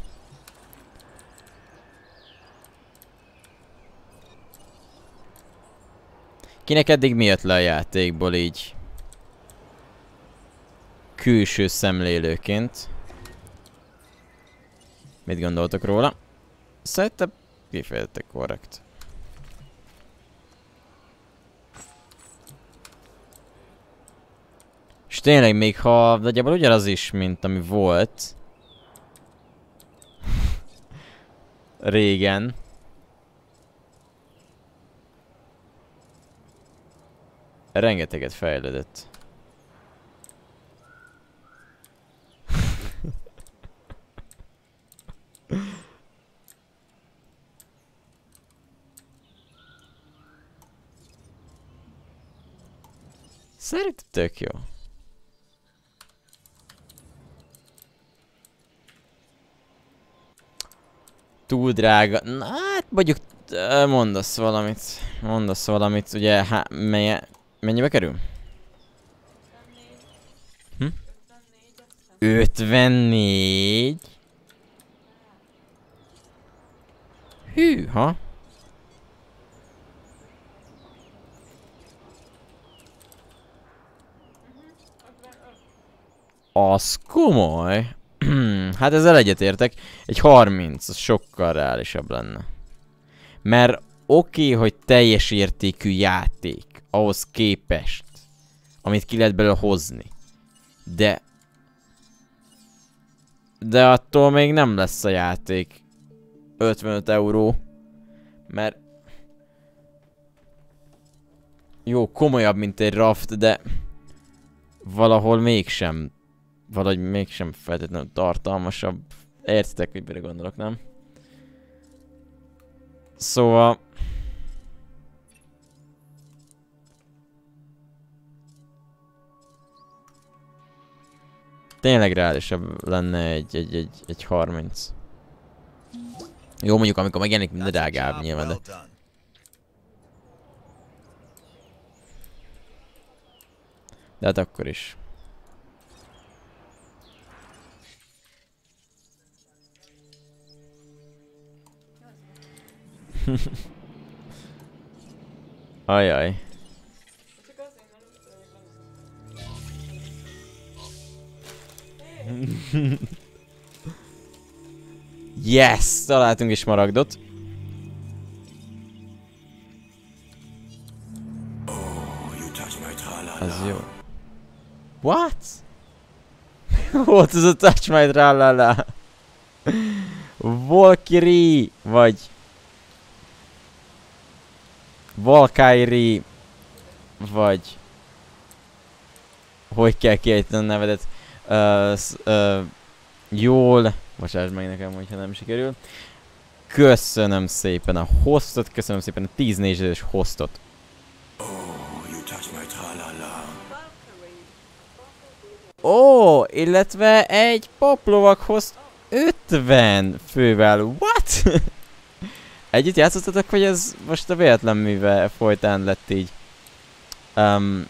Kinek eddig mi jött le a játékból így? Külső szemlélőként. Mit gondoltok róla? Szerintem kifejezetten korrekt. És tényleg még ha nagyjából ugyanaz is, mint ami volt. Régen. Rengeteget fejlődött. Szerintem tök jó. Túl drága. Na hát mondjuk mondasz valamit. Mondasz valamit, ugye há, mennyi, mennyibe kerül? Hm? 54? Hűha. Az komoly. hát ezzel egyetértek. Egy 30, az sokkal reálisabb lenne. Mert oké, okay, hogy teljes értékű játék ahhoz képest, amit ki lehet belőle hozni. De... De attól még nem lesz a játék 55 euró. Mert... Jó, komolyabb, mint egy raft, de... Valahol mégsem valahogy mégsem feltétlenül tartalmasabb. Értitek, hogy mire gondolok, nem? Szóval... Tényleg reálisabb lenne egy, egy, egy, egy 30. Jó, mondjuk amikor megjelenik minden drágább nyilván, de... De hát akkor is. Ajaj. yes! Találtunk is maragdot. Az jó. What? Volt ez a touch my tralala? Valkyrie! Vagy Valkyrie, vagy... Hogy kell kiejteni a nevedet? Uh, uh, jól... Bocsáss meg nekem, hogyha nem sikerül. Köszönöm szépen a hostot, köszönöm szépen a 10 négyzetes hostot. Ó, illetve egy paplovakhoz 50 fővel. What? Együtt játszottatok, vagy ez most a véletlen műve folytán lett így? Um,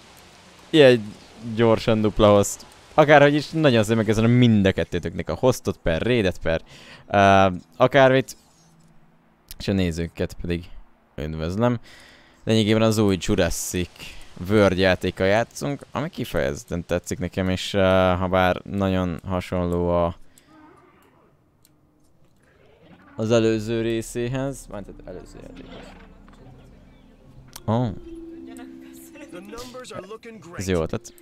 ilyen gyorsan dupla host. Akárhogy is nagyon szépen köszönöm mind a kettőtöknek a hostot per, raidet per, uh, akármit. És a nézőket pedig üdvözlöm. Lényegében az új Jurassic World játéka játszunk, ami kifejezetten tetszik nekem, és uh, ha bár nagyon hasonló a az előző részéhez, tehát előző játékhoz. Oh, ez jó ötlet.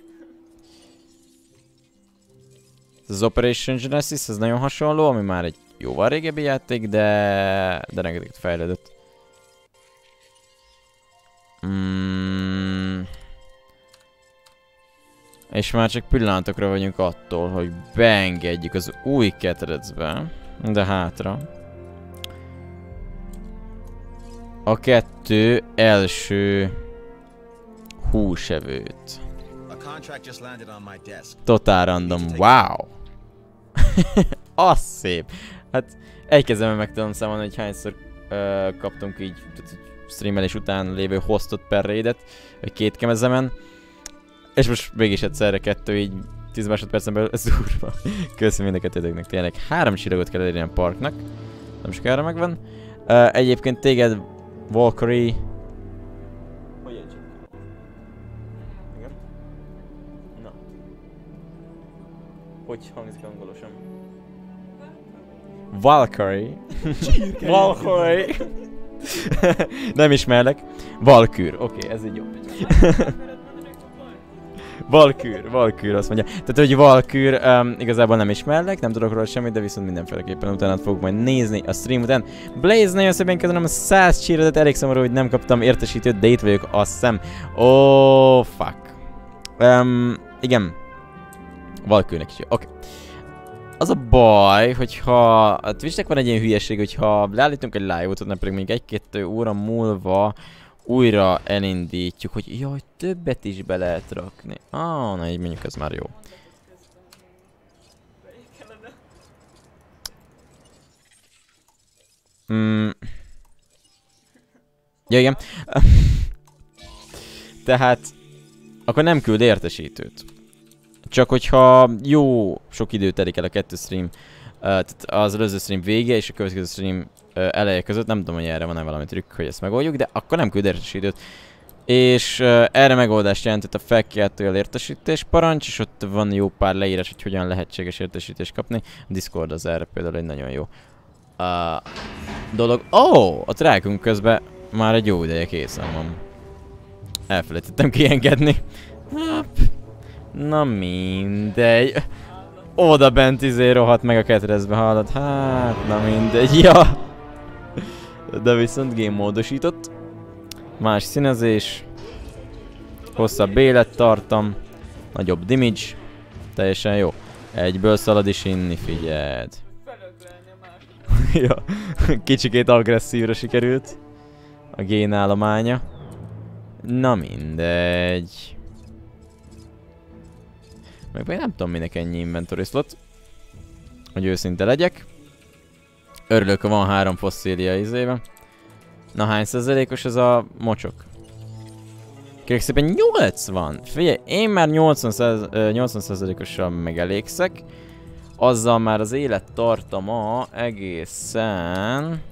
Az Operation Genesis, ez nagyon hasonló, ami már egy jóval régebbi játék, de, de rengeteget fejlődött. Mm. És már csak pillanatokra vagyunk attól, hogy beengedjük az új ketrecbe, de hátra. A kettő első húsevőt. Totál random. Wow! Az szép. Hát egy kezemben meg tudom számolni, hogy hányszor ö, kaptunk így streamelés után lévő hostot per raidet, vagy két kemezemen. És most mégis egyszerre kettő így 10 másodpercen belül, ez durva. Köszönöm mind a kettőtöknek, tényleg. Három csillagot kell elérni a parknak. Nem sokára megvan. Uh, egyébként téged, Valkyrie... Ki? Igen? Na. Hogy hangzik angolosan? Valkyrie. Valkyrie. Nem ismerlek. Valkür. Oké, okay, ez így jó. Valkür, Valkür azt mondja. Tehát, hogy Valkür um, igazából nem ismerlek, nem tudok róla semmit, de viszont mindenféleképpen utána fogok majd nézni a stream után. Blaze, nagyon szépen köszönöm a 100 csíredet, elég szomorú, hogy nem kaptam értesítőt, de itt vagyok, azt hiszem. Oh, fuck. Um, igen. Valkürnek is jó. Oké. Okay. Az a baj, hogyha a Twitchnek van egy ilyen hülyeség, hogyha leállítunk egy live-ot, nem pedig még egy-kettő óra múlva újra elindítjuk, hogy jaj, többet is be lehet rakni. Ah, na így mondjuk ez már jó. Mm. Ja, igen. Tehát, akkor nem küld értesítőt. Csak hogyha jó sok idő telik el a kettő stream, uh, tehát az előző stream vége és a következő stream eleje között, nem tudom, hogy erre van-e valami trükk, hogy ezt megoldjuk, de akkor nem küld értesítőt. És uh, erre megoldást jelentett a felkiáltójel értesítés parancs, és ott van jó pár leírás, hogy hogyan lehetséges értesítést kapni. A Discord az erre például egy nagyon jó uh, dolog. Ó, oh, a trákunk közben már egy jó ideje készen van. Elfelejtettem kiengedni. Na mindegy. Oda bent izé rohadt meg a ketrezbe, hallod? Hát, na mindegy, ja. De viszont game módosított. Más színezés. Hosszabb élettartam. Nagyobb damage. Teljesen jó. Egyből szalad is inni, figyeld. ja, kicsikét agresszívra sikerült. A génállománya. Na mindegy. Meg még nem tudom minek ennyi inventory slot. Hogy őszinte legyek. Örülök, van három fosszília izébe. Na hány százalékos ez a mocsok? Kérlek szépen 80! Figyelj, én már 80 száz, 80 százalékosan megelégszek. Azzal már az élettartama egészen...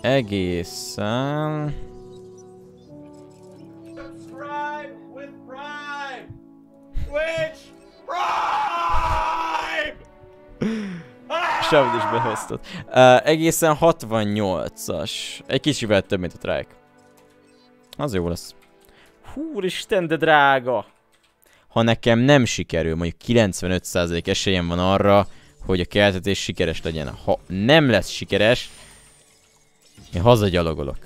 Egészen... Subscribe with Prime! Twitch! Prime! Sávod is behoztad. Uh, egészen 68-as. Egy kicsivel több, mint a trike. Az jó lesz. Húristen, de drága! Ha nekem nem sikerül, mondjuk 95% esélyem van arra, hogy a keltetés sikeres legyen. Ha nem lesz sikeres, én hazagyalogolok.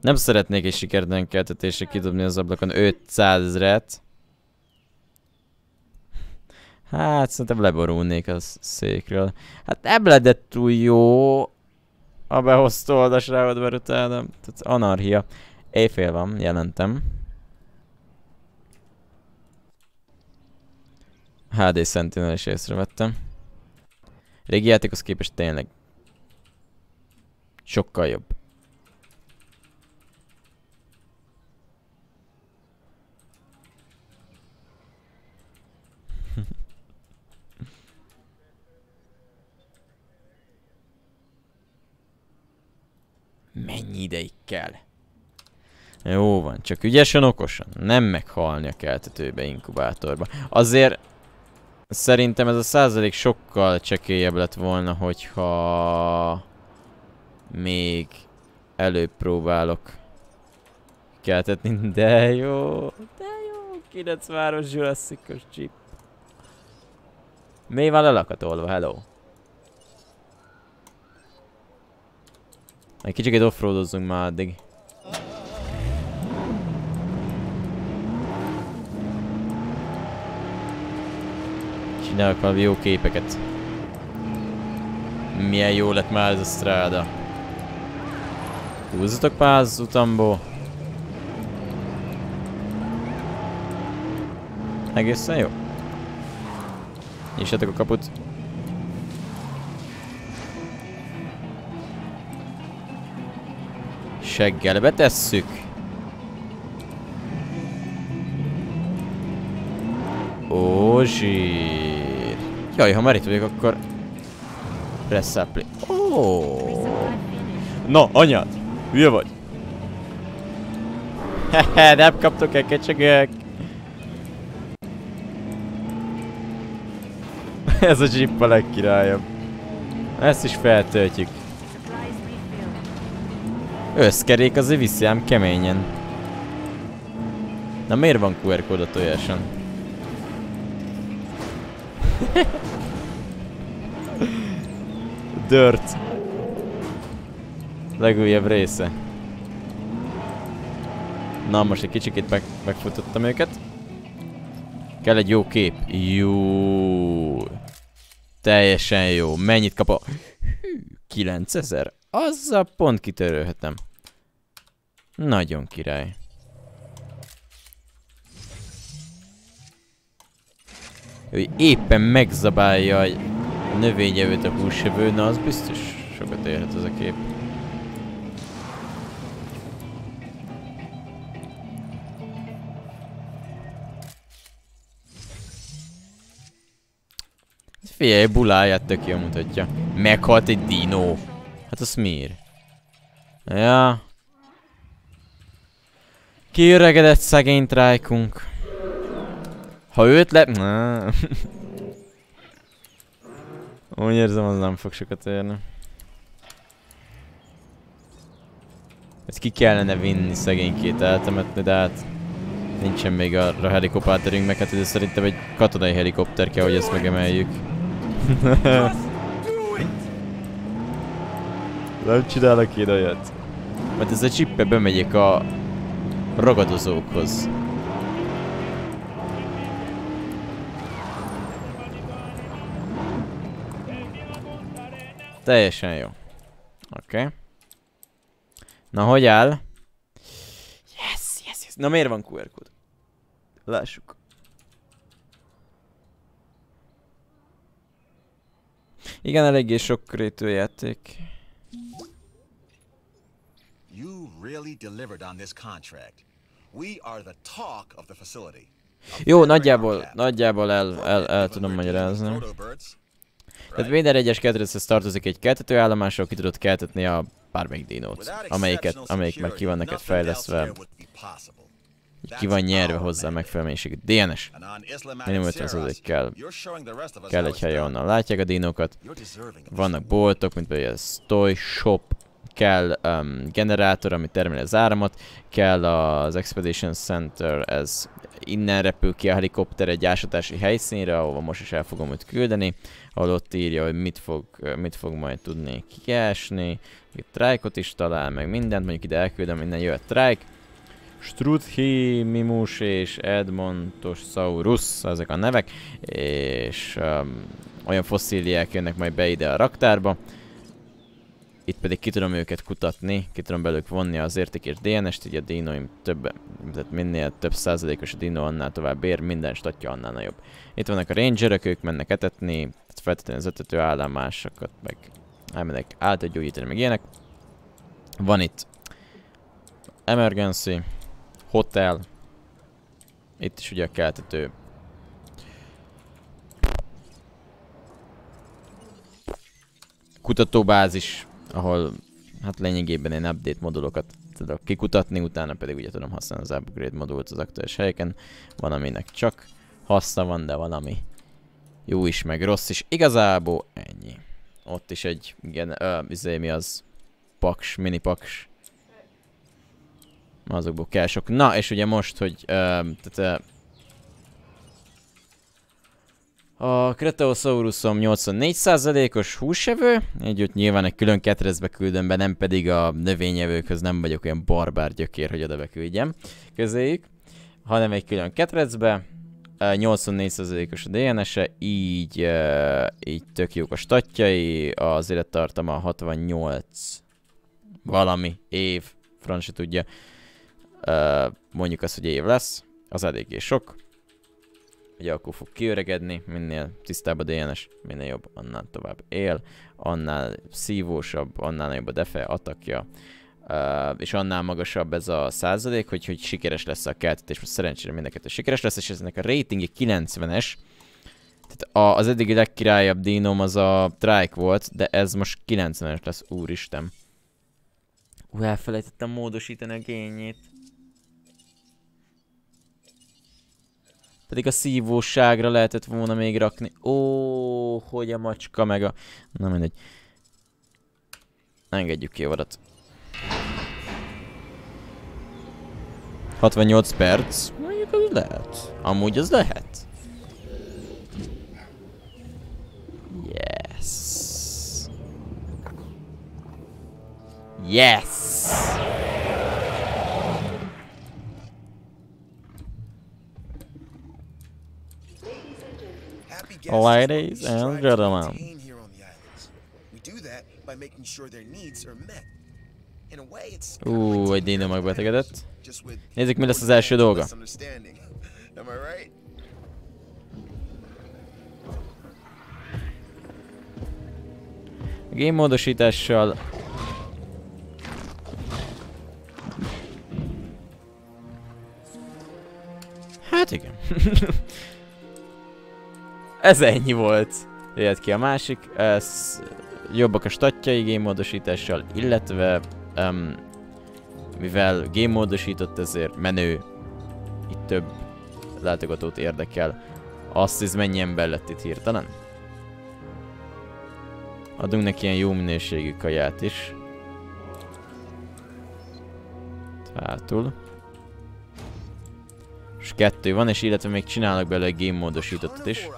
Nem szeretnék egy sikertelen keltetésre kidobni az ablakon 500 ezret. Hát szerintem leborulnék az székről. Hát nem túl jó. A behoztó oldasrávod, mert utána. Tehát anarchia. Éjfél van, jelentem. HD Sentinel is észrevettem. Régi játékhoz képest tényleg sokkal jobb. Mennyi ideig kell? Jó van, csak ügyesen, okosan. Nem meghalni a keltetőbe, inkubátorba. Azért szerintem ez a százalék sokkal csekélyebb lett volna, hogyha még előbb próbálok keltetni. De jó, de jó, 9 város Jurassic-os chip. Mi van lelakatolva, hello? Egy kicsit offroadozzunk már addig. Csinálok valami jó képeket. Milyen jó lett már ez a stráda. Húzzatok már utamból. Egészen jó. Nyissatok a kaput. Seggel betesszük. Ó, zsír. Jaj, ha már itt vagyok, akkor... Play. Ó. Na, anyád! Hülye vagy? Hehe, nem kaptok el kecsegek. Ez a jeep a legkirályabb. Ezt is feltöltjük. Összkerék azért viszi ám keményen. Na miért van QR kód a tojáson? Dirt. Legújabb része. Na most egy kicsikét meg, megfutottam őket. Kell egy jó kép. Jó. Teljesen jó. Mennyit kap a... 9000. Azzal pont kitörölhetem. Nagyon király. Ő éppen megzabálja a növényevőt a húsevő, na az biztos sokat érhet az a kép. Figyelj, buláját tök jól mutatja. Meghalt egy dinó. Hát az miért? Ja. Kiöregedett szegény trájkunk. Ha őt le... Na. Úgy érzem, az nem fog sokat érni. Ezt ki kellene vinni szegénykét eltemetni, de hát... Nincsen még arra helikopterünk, meg hát ide szerintem egy katonai helikopter kell, hogy ezt megemeljük. Nem csinálok én olyat. Mert ez a csippe bemegyek a ragadozókhoz. Teljesen jó. Oké. Okay. Na, hogy áll? Yes, yes, yes. Na, miért van QR kód? Lássuk. Igen, eléggé sok rétű játék. You really delivered on this contract. We are the talk of the facility. Jó, nagyjából, nagyjából el, el, el tudom magyarázni. Tehát minden egyes keltetéshez tartozik egy keltetőállomásról, ki tudod keltetni a bármelyik dinót, amelyiket, amelyik meg ki van neked fejlesztve. ki van nyerve hozzá megfelelő mennyiségű DNS. Minimum 50 kell, kell egy hely, onnan látják a dinókat. Vannak boltok, mint például a Stoy Shop, kell um, generátor, ami termeli az áramot, kell az Expedition Center, ez innen repül ki a helikopter egy ásatási helyszínre, ahova most is el fogom őt küldeni, ahol ott írja, hogy mit fog, mit fog majd tudni kiesni, itt trike is talál, meg mindent, mondjuk ide elküldöm, innen jöhet trike, Struthi, Mimus és Edmontosaurus, ezek a nevek, és um, olyan fosszíliák jönnek majd be ide a raktárba. Itt pedig ki tudom őket kutatni, ki tudom belőlük vonni az értékes DNS-t, így a dinoim több, tehát minél több százalékos a dino, annál tovább ér, minden statja annál nagyobb. Itt vannak a rangerök, ők mennek etetni, tehát feltetni az etető állomásokat, meg elmennek által gyógyítani, meg ilyenek. Van itt Emergency, Hotel, itt is ugye a keltető kutatóbázis, ahol hát lényegében én update modulokat tudok kikutatni, utána pedig ugye tudom használni az upgrade modult az aktuális helyeken. Van aminek csak haszna van, de van ami jó is, meg rossz is. Igazából ennyi. Ott is egy, igen, ö, izé, mi az? Paks, mini paks. Azokból kell sok. Na, és ugye most, hogy ö, tehát, a Cretaosaurusom 84%-os húsevő, egy ott nyilván egy külön ketrecbe küldöm be, nem pedig a növényevőkhöz nem vagyok olyan barbár gyökér, hogy oda beküldjem közéjük, hanem egy külön ketrecbe, 84%-os a DNS-e, így, így tök jók a statjai, az élettartama 68 valami év, francia tudja, mondjuk azt, hogy év lesz, az eléggé sok, ugye akkor fog kiöregedni, minél tisztább a DNS, minél jobb, annál tovább él, annál szívósabb, annál nagyobb a defe, atakja, uh, és annál magasabb ez a százalék, hogy, hogy sikeres lesz a keltetés, most szerencsére mindenket sikeres lesz, és ennek a ratingje 90-es, tehát a, az eddigi legkirályabb dínom az a Trike volt, de ez most 90-es lesz, úristen. Ú, elfelejtettem módosítani a gényét. Pedig a szívóságra lehetett volna még rakni. Ó, hogy a macska meg a... Na mindegy. Engedjük ki a vadat. 68 perc. Mondjuk az lehet. Amúgy az lehet. Yes. Yes! Ladies and gentlemen. We do that by making sure their needs are met. In a way, it's Ú, egy dino megbetegedett. Nézzük, mi lesz az első dolga. game módosítással Hát igen. Ez ennyi volt. Jöhet ki a másik. Ez jobbak a statjai game módosítással, illetve um, mivel game módosított, ezért menő itt több látogatót érdekel. Azt hisz mennyi ember lett itt hirtelen? Adunk neki ilyen jó minőségű kaját is. Hátul. És kettő van, és illetve még csinálok belőle egy game módosítottat is.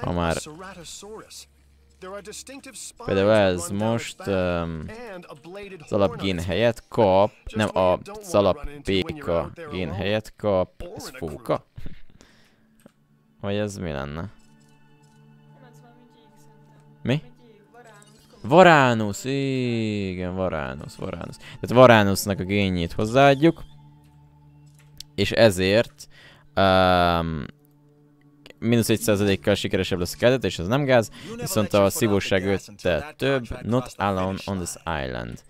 Ha már... Például ez most um, az alapgén helyett kap, nem a, az alap PK gén helyett kap, ez fóka? Vagy ez mi lenne? Mi? Varánusz, igen, Varánusz, Varánusz. Tehát Varánusznak a génjét hozzáadjuk, és ezért um, mínusz 1%-kal sikeresebb lesz a keltetés, ez nem gáz, viszont a szívóság 5 több, not alone on this island.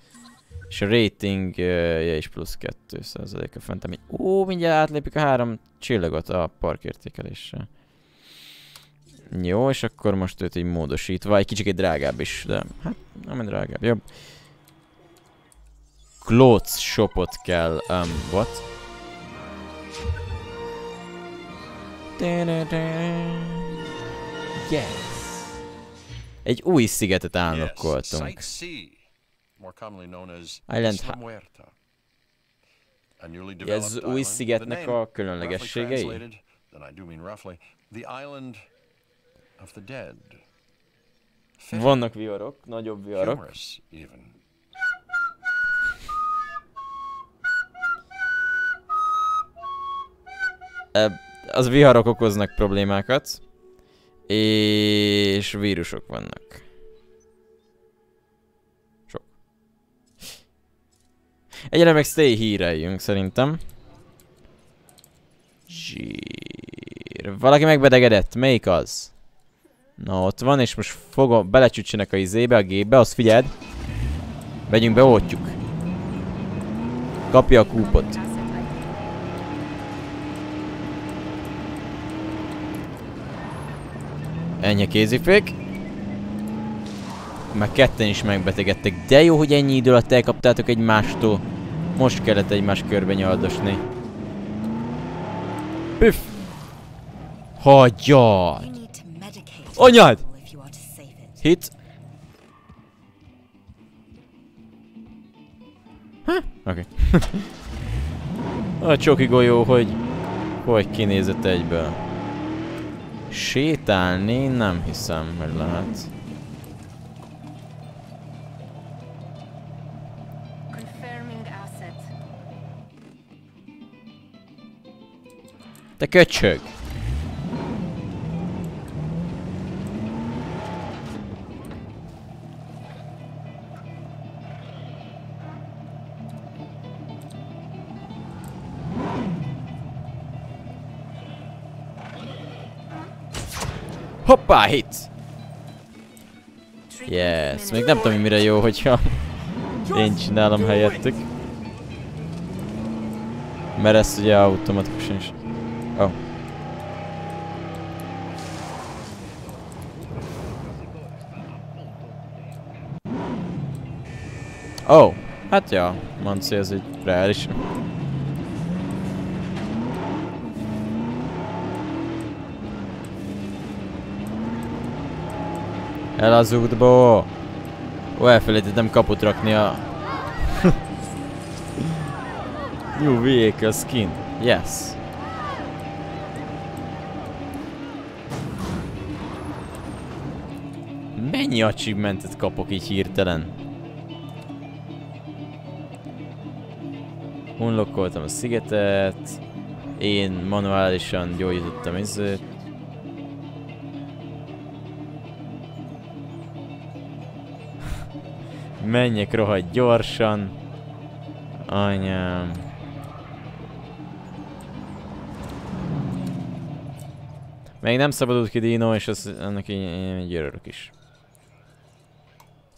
És a rating uh, ja, is plusz 2%-a fent, ami... Ó, mindjárt átlépik a három csillagot a parkértékeléssel. Jó, és akkor most őt így módosítva, egy kicsit drágább is, de hát nem drágább, jobb. Clothes shopot kell, um, what? Yes. Egy új szigetet as Island Isla Ha- Muerta. A newly Ez az új szigetnek a különlegességei? Vannak viharok, nagyobb viharok. Ö, Az viharok okoznak problémákat, és vírusok vannak. Sok. Egyre meg stay híreljünk szerintem. Zsír. Valaki megbedegedett. Melyik az? Na ott van, és most fogom, belecsütsenek a izébe, a gépbe, azt figyeld. Vegyünk be, oltjuk. Kapja a kúpot. Ennyi a kézifék. Már ketten is megbetegedtek. De jó, hogy ennyi idő alatt elkaptátok egymástól. Most kellett egymás körbe nyaldosni. Püff! Hagyjad! Anyád! Hit. Ha? Oké. Okay. a csoki golyó, hogy hogy kinézett egyből. Sétálni nem hiszem, hogy lehet. Te köcsög! Hoppá, hit! Yes, még nem tudom, hogy mire jó, hogyha én csinálom helyettük. Mert ezt ugye automatikusan is. Oh. Oh, hát ja, Manci, ez egy reális. El az útból! Ó, elfelejtettem kaput rakni a... New vehicle skin. Yes. Mennyi achievementet kapok így hirtelen? Unlockoltam a szigetet. Én manuálisan gyógyítottam izőt. Menjek rohadt gyorsan. Anyám. Még nem szabadult ki Dino, és az, annak így, így, is.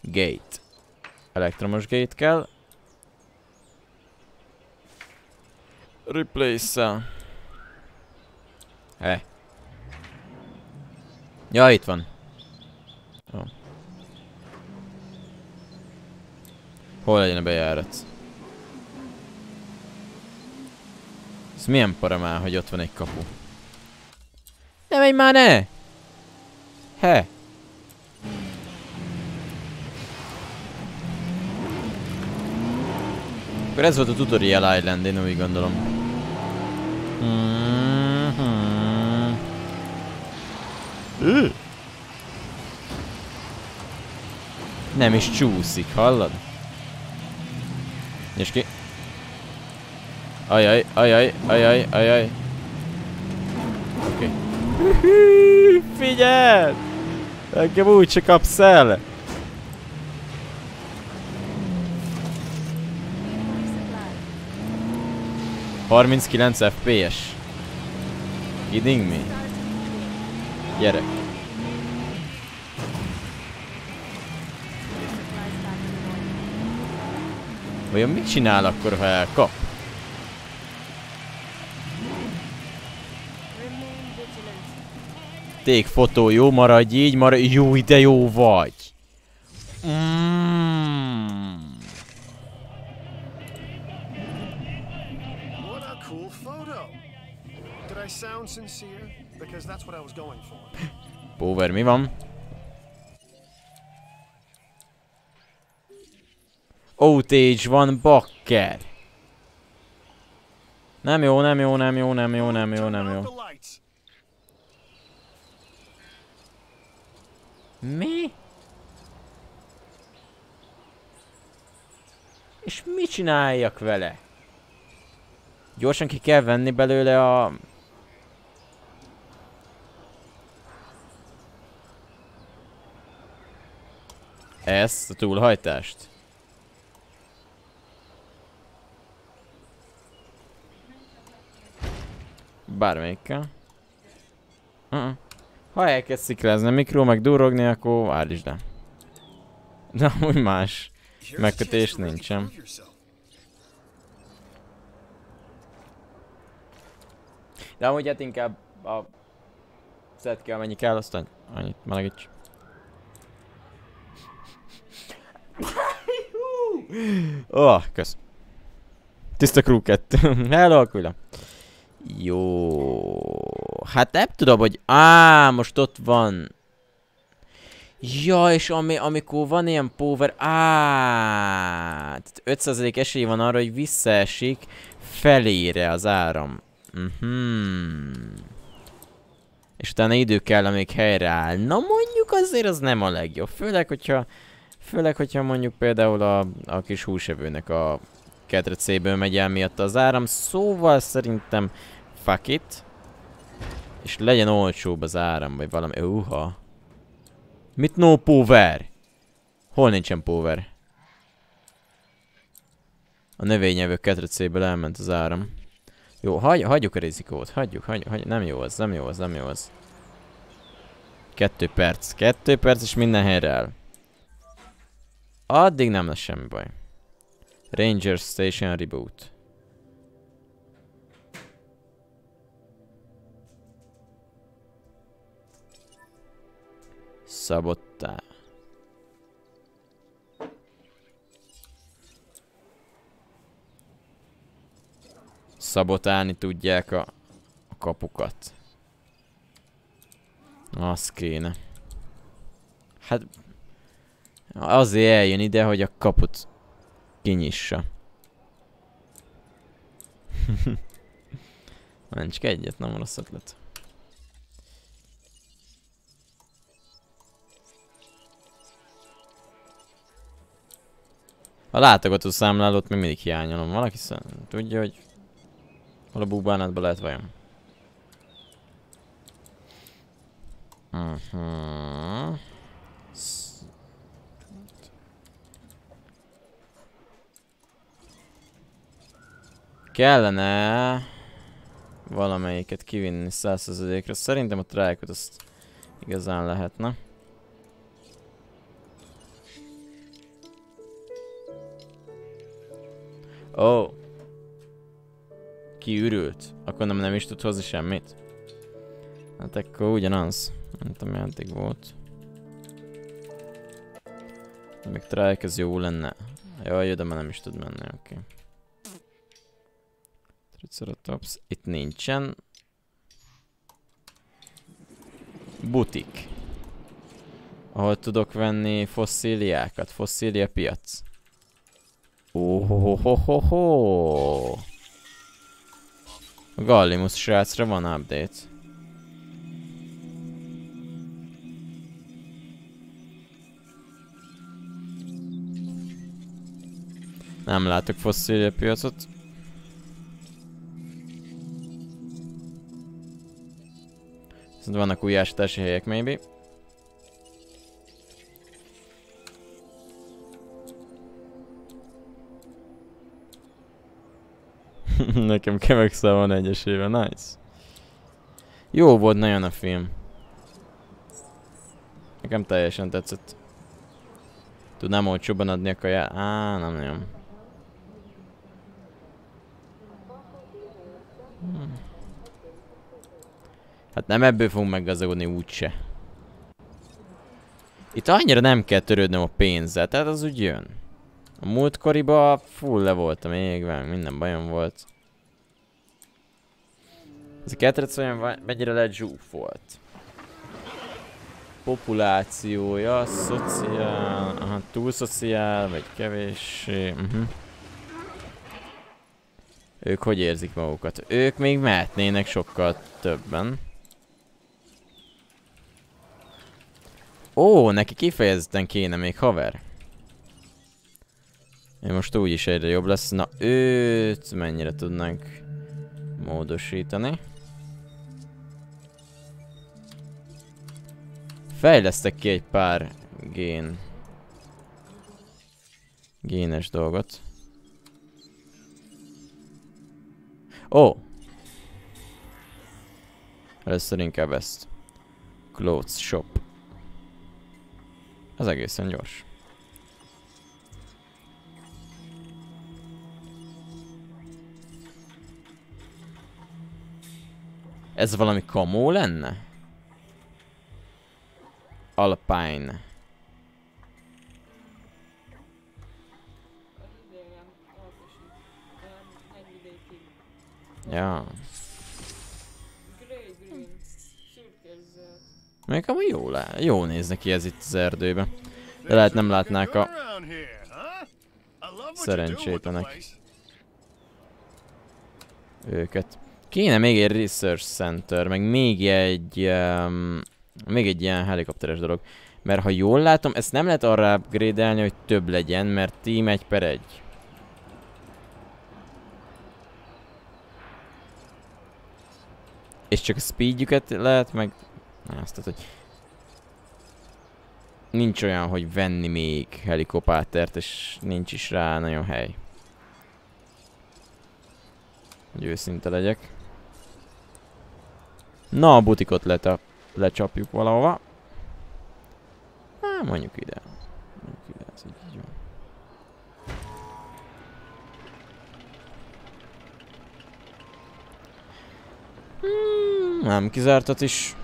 Gate. Elektromos gate kell. Replace-szel. He. Ja, itt van. Hol legyen a bejárat? Ez milyen paramál, hogy ott van egy kapu? Ne menj már ne! He! Akkor ez volt a Tutorial Island, én úgy gondolom. Ö! Nem is csúszik, hallod? Nyis ki. Ajaj, ajaj, ajaj, ajaj. Oké. Okay. Figyeld! Engem úgyse kapsz el! ...39 FPS. Kidding me? Gyerek. Vajon mit csinál akkor, ha elkap? Ték fotó, jó, maradj így, maradj, jó, de jó vagy. Mm. What a cool photo. Did I sound sincere? Because that's what I was going for. Power, mi van? Outage van bakker. Nem jó, nem jó, nem jó, nem jó, nem jó, nem jó. Mi? És mit csináljak vele? Gyorsan ki kell venni belőle a... Ezt, a túlhajtást. Bármelyikkel. Uh -uh. Ha elkezd sziklázni a mikró, meg durogni, akkor állítsd le. De amúgy más. Megkötés nincsen. De amúgy hát inkább a szed kell, amennyi kell, aztán annyit melegíts. oh, kösz. Tiszta crew 2. Hello, Aquila. Jó. Hát nem tudom, hogy... Á, most ott van. Ja, és ami, amikor van ilyen power... Á, 5% esély van arra, hogy visszaesik felére az áram. Mhm. És utána idő kell, amíg helyreáll. Na mondjuk azért az nem a legjobb. Főleg, hogyha... Főleg, hogyha mondjuk például a, a kis húsevőnek a ketrecéből megy el miatt az áram. Szóval szerintem fuck it. És legyen olcsóbb az áram, vagy valami. Uha. Mit no power? Hol nincsen power? A növényevő ketrecéből elment az áram. Jó, hagy, hagyjuk a rizikót, hagyjuk, hagyjuk, hagyjuk, nem jó az, nem jó az, nem jó az. Kettő perc, kettő perc és minden helyre el. Addig nem lesz semmi baj. Ranger Station Reboot. Szabottál. Szabotálni tudják a, a kapukat. Az kéne. Hát... Azért eljön ide, hogy a kaput kinyissa. Menj csak egyet, nem rossz ötlet. A látogató számlálót még mindig hiányolom. Valaki szem, tudja, hogy hol a búbánatban lehet vajon? Uh -huh. Kellene valamelyiket kivinni százszerzadékra. Szerintem a trájkot azt igazán lehetne. Ó. Oh. Kiürült. Akkor nem, nem is tud hozni semmit? Hát akkor ugyanaz. Nem tudom, eddig volt. Még trike ez jó lenne. Jaj, de már nem is tud menni, oké. Okay. Triceratops. Itt nincsen. Butik. Ahol tudok venni fosszíliákat. Fosszília piac. Ohohohoho. A Gallimus srácra van update. Nem látok fosszília piacot. Viszont vannak új ásítási helyek, maybe. Nekem kemexel van egyesével, nice. Jó volt nagyon a film. Nekem teljesen tetszett. Tudnám olcsóban adni a kaját? Á, nem nagyon. Hát nem ebből fogunk meggazdagodni úgyse. Itt annyira nem kell törődnöm a pénzzel, tehát az úgy jön. A múltkoriba full le voltam égve, minden bajom volt. Ez a ketrec olyan mennyire lett zsúfolt. Populációja, szociál, aha, túl szociál, vagy kevéssé, uh-huh. Ők hogy érzik magukat? Ők még mehetnének sokkal többen. Ó, neki kifejezetten kéne még haver. Ő most úgyis egyre jobb lesz. Na őt mennyire tudnánk módosítani. Fejlesztek ki egy pár gén. Génes dolgot. Ó! Először inkább ezt. Clothes shop. Az egészen gyors. Ez valami kamó lenne? Alpine. Ja. Még amúgy jó, lá- jó néz neki ez itt az erdőben. De lehet nem látnák a szerencsétlenek őket. Kéne még egy research center, meg még egy, um, még egy ilyen helikopteres dolog. Mert ha jól látom, ezt nem lehet arra upgrade hogy több legyen, mert team egy per egy. És csak a speedjüket lehet, meg... Na, azt tehát, hogy... Nincs olyan, hogy venni még helikoptert, és nincs is rá nagyon hely. Hogy őszinte legyek. Na, a butikot leta, lecsapjuk valahova. Hát, mondjuk ide. Mondjuk ide, ez így, így. Hmm, nem kizártat is.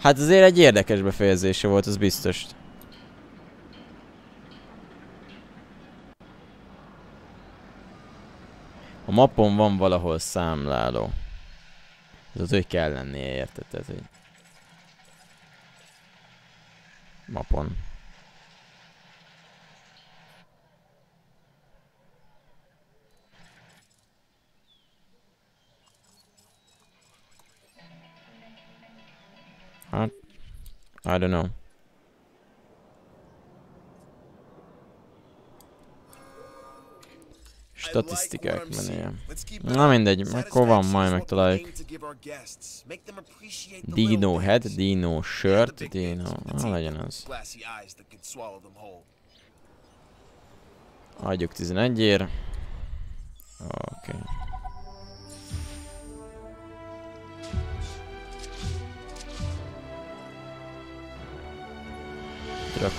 Hát azért egy érdekes befejezése volt, az biztos. A mapon van valahol számláló. Ez az, hogy kell lennie, érted? Tehát, hogy... Mapon. Hát, I don't know. Statisztikák menője. Na mindegy, akkor van, majd megtaláljuk. Dino head, Dino shirt, Dino... Ah, legyen az. Adjuk 11 ér. Oké. Okay.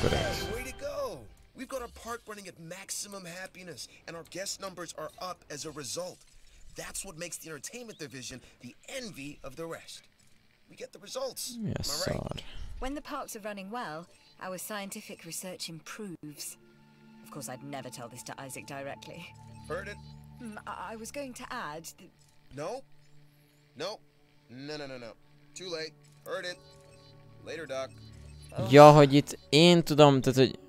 Correct. Way to go! We've got our park running at maximum happiness, and our guest numbers are up as a result. That's what makes the entertainment division the envy of the rest. We get the results. Yes, Am I right? sir. When the parks are running well, our scientific research improves. Of course, I'd never tell this to Isaac directly. Heard it? Hmm, I, I was going to add that No? No? No, no, no, no. Too late. Heard it. Later, Doc. Ja, hogy itt én tudom, tehát hogy...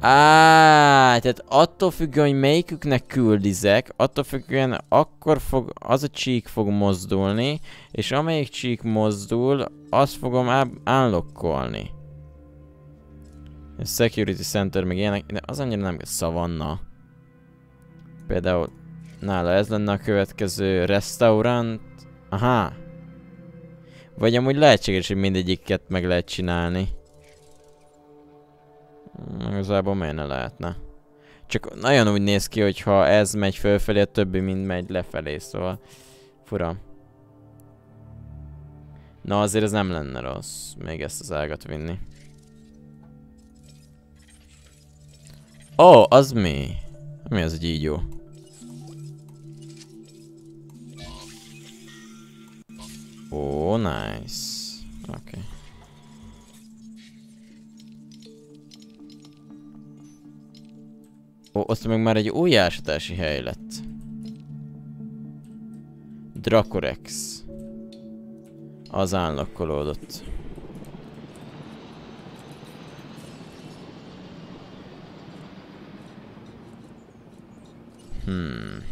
Á, tehát attól függően, hogy melyiküknek küldizek, attól függően akkor fog, az a csík fog mozdulni, és amelyik csík mozdul, azt fogom unlockolni. Security Center meg ilyenek, de az annyira nem szavanna. Például nála ez lenne a következő restaurant. Aha. Vagy amúgy lehetséges, hogy mindegyiket meg lehet csinálni. Igazából miért ne lehetne? Csak nagyon úgy néz ki, hogy ha ez megy fölfelé, a többi mind megy lefelé, szóval fura. Na azért ez nem lenne rossz, még ezt az ágat vinni. Ó, oh, az mi? Mi az a gyígyó? Ó, oh, nice. Oké. Okay. Ott meg már egy új ásatási hely lett. Dracorex. Az állakkolódott. Hmm.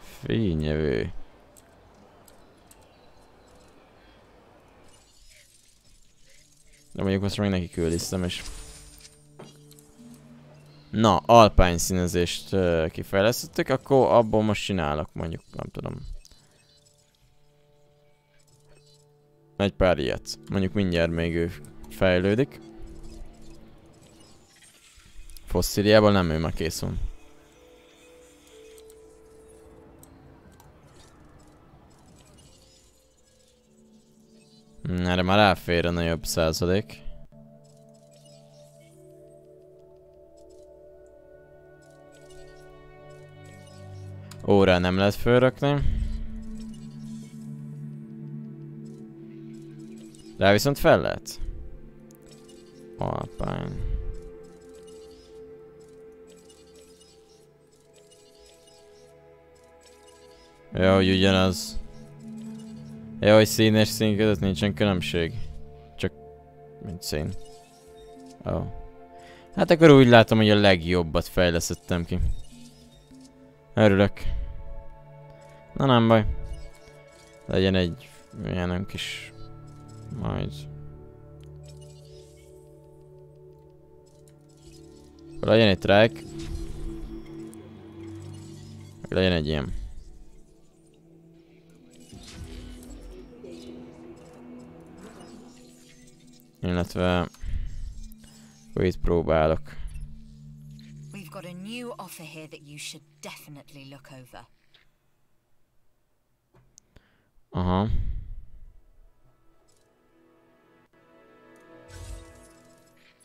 Fényevő. De mondjuk azt még neki küldiztem, és... Na, alpine színezést uh, kifejlesztettük, akkor abból most csinálok mondjuk, nem tudom. Egy pár ilyet. Mondjuk mindjárt még ő fejlődik. Fosszíliából nem ő már kész van. Erre már ráfér a nagyobb százalék. Órá nem lehet fölrakni. Rá viszont fel lehet. Alpine. Ja, hogy ugyanaz. Ja, hogy színes szín között nincsen különbség. Csak, mint szín. Ó. Oh. Hát akkor úgy látom, hogy a legjobbat fejlesztettem ki. Örülök. Na nem baj. Legyen egy ilyen kis... Majd... Legyen egy track. Legyen egy ilyen. Illetve... Próbálok. We've got a new offer here that you should definitely look over. Aha.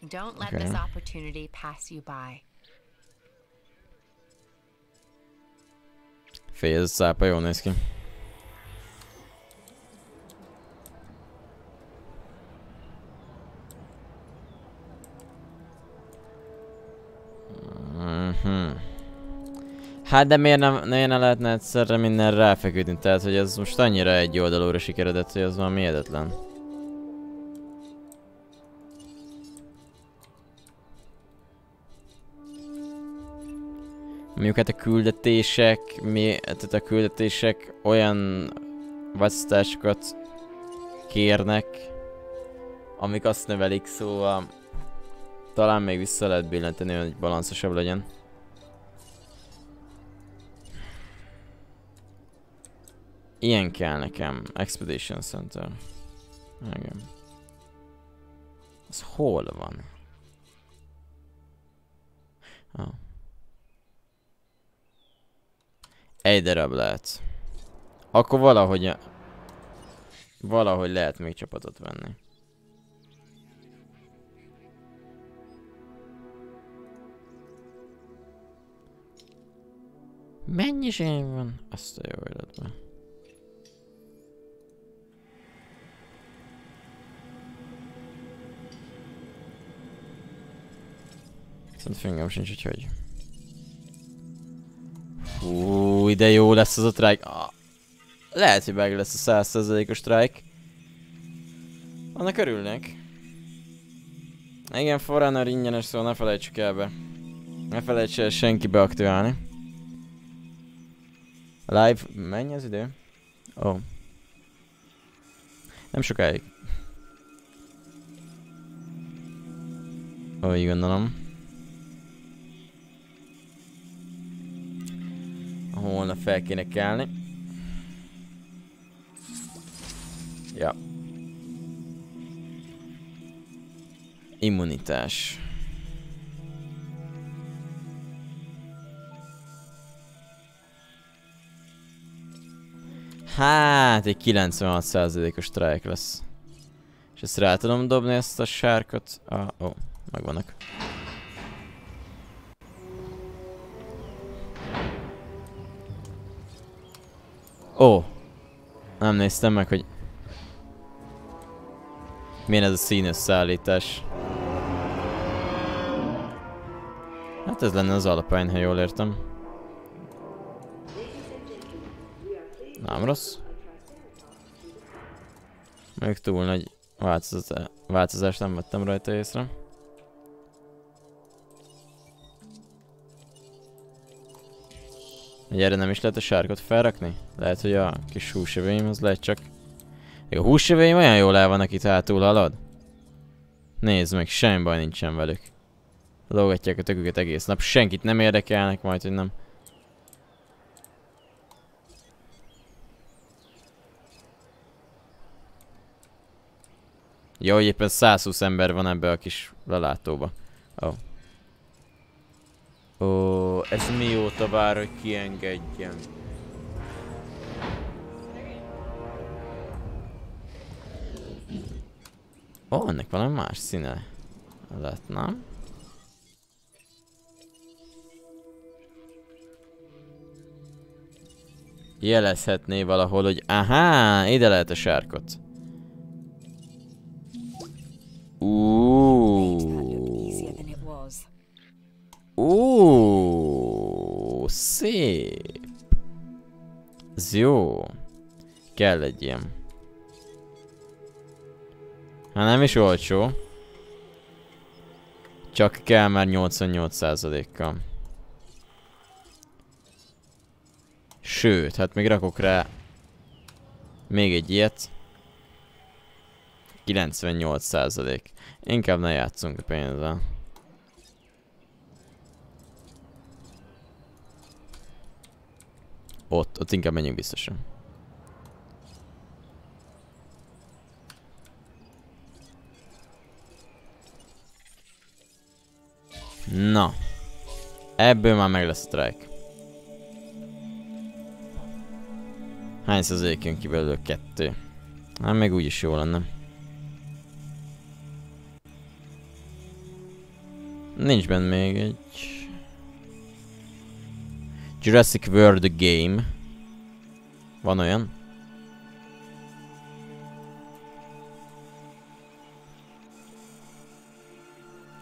Don't let Okay. this opportunity pass you by. Fél szápa jól néz ki. Mhm. Hát de miért nem, miért ne lehetne egyszerre minden ráfeküdni? Tehát, hogy ez most annyira egy oldalúra sikeredett, hogy az valami hihetetlen. Mondjuk hát a küldetések, mi, tehát a küldetések olyan választásokat kérnek, amik azt növelik, szóval talán még vissza lehet billenteni, hogy balanszosabb legyen. Ilyen kell nekem. Expedition Center. Igen. Ez hol van? Ah. Egy darab lehet. Akkor valahogy... Valahogy lehet még csapatot venni. Mennyiség van? Azt a jó életben. Viszont fingem sincs, hogy hogy. Hú, de jó lesz az a strike. Ah, lehet, hogy meg lesz a 100%-os strike. Annak örülnek. Igen, Forerunner ingyenes, szóval ne felejtsük el be. Ne felejts el senki beaktiválni. Live, mennyi az idő? Ó. Oh. Nem sokáig. Ó, így gondolom. Holnap fel kéne kelni. Ja. Immunitás. Hát, egy 96%-os strike lesz. És ezt rá tudom dobni ezt a sárkot? Ah, ó, oh, megvannak. Ó. Nem néztem meg, hogy Milyen ez a színes szállítás? Hát ez lenne az alapány, ha jól értem. Nem rossz. Még túl nagy változat, változást nem vettem rajta észre. Hogy erre nem is lehet a sárkot felrakni? Lehet, hogy a kis húsöveim az lehet csak... Még a húsöveim olyan jól el vannak itt hátul, halad? Nézd meg, semmi baj nincsen velük. Lógatják a töküket egész nap, senkit nem érdekelnek majd, hogy nem. Jó, hogy éppen 120 ember van ebbe a kis lelátóba. Ó. Oh. Ó, oh, ez mióta vár, hogy kiengedjen? Ó, oh, ennek valami más színe. Lett, nem? Jelezhetné valahol, hogy aha, ide lehet a sárkot. Ó, szép. Ez jó. Kell egy ilyen. Hát nem is olcsó. Csak kell már 88%-kal. Sőt, hát még rakok rá még egy ilyet. 98%. Inkább ne játszunk pénzzel. Ott, ott inkább menjünk biztosan. Na. Ebből már meg lesz a strike. Hány százalék jön ki belőle? Kettő. Hát még úgyis jó lenne. Nincs benne még egy... Jurassic World Game. Van olyan?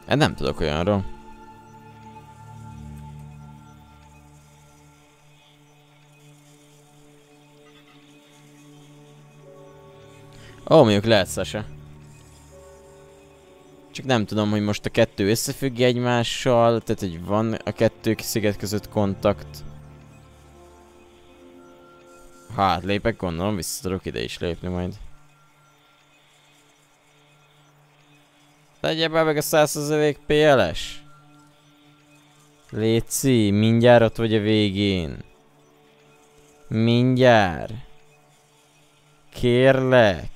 Hát nem tudok olyanról. Ó, mondjuk lehet Sasha. Csak nem tudom, hogy most a kettő összefügg egymással, tehát hogy van a kettő sziget között kontakt. Hát lépek, gondolom vissza tudok ide is lépni majd. Tegye be meg a 100 PLS. Léci, mindjárt ott vagy a végén. Mindjárt. Kérlek.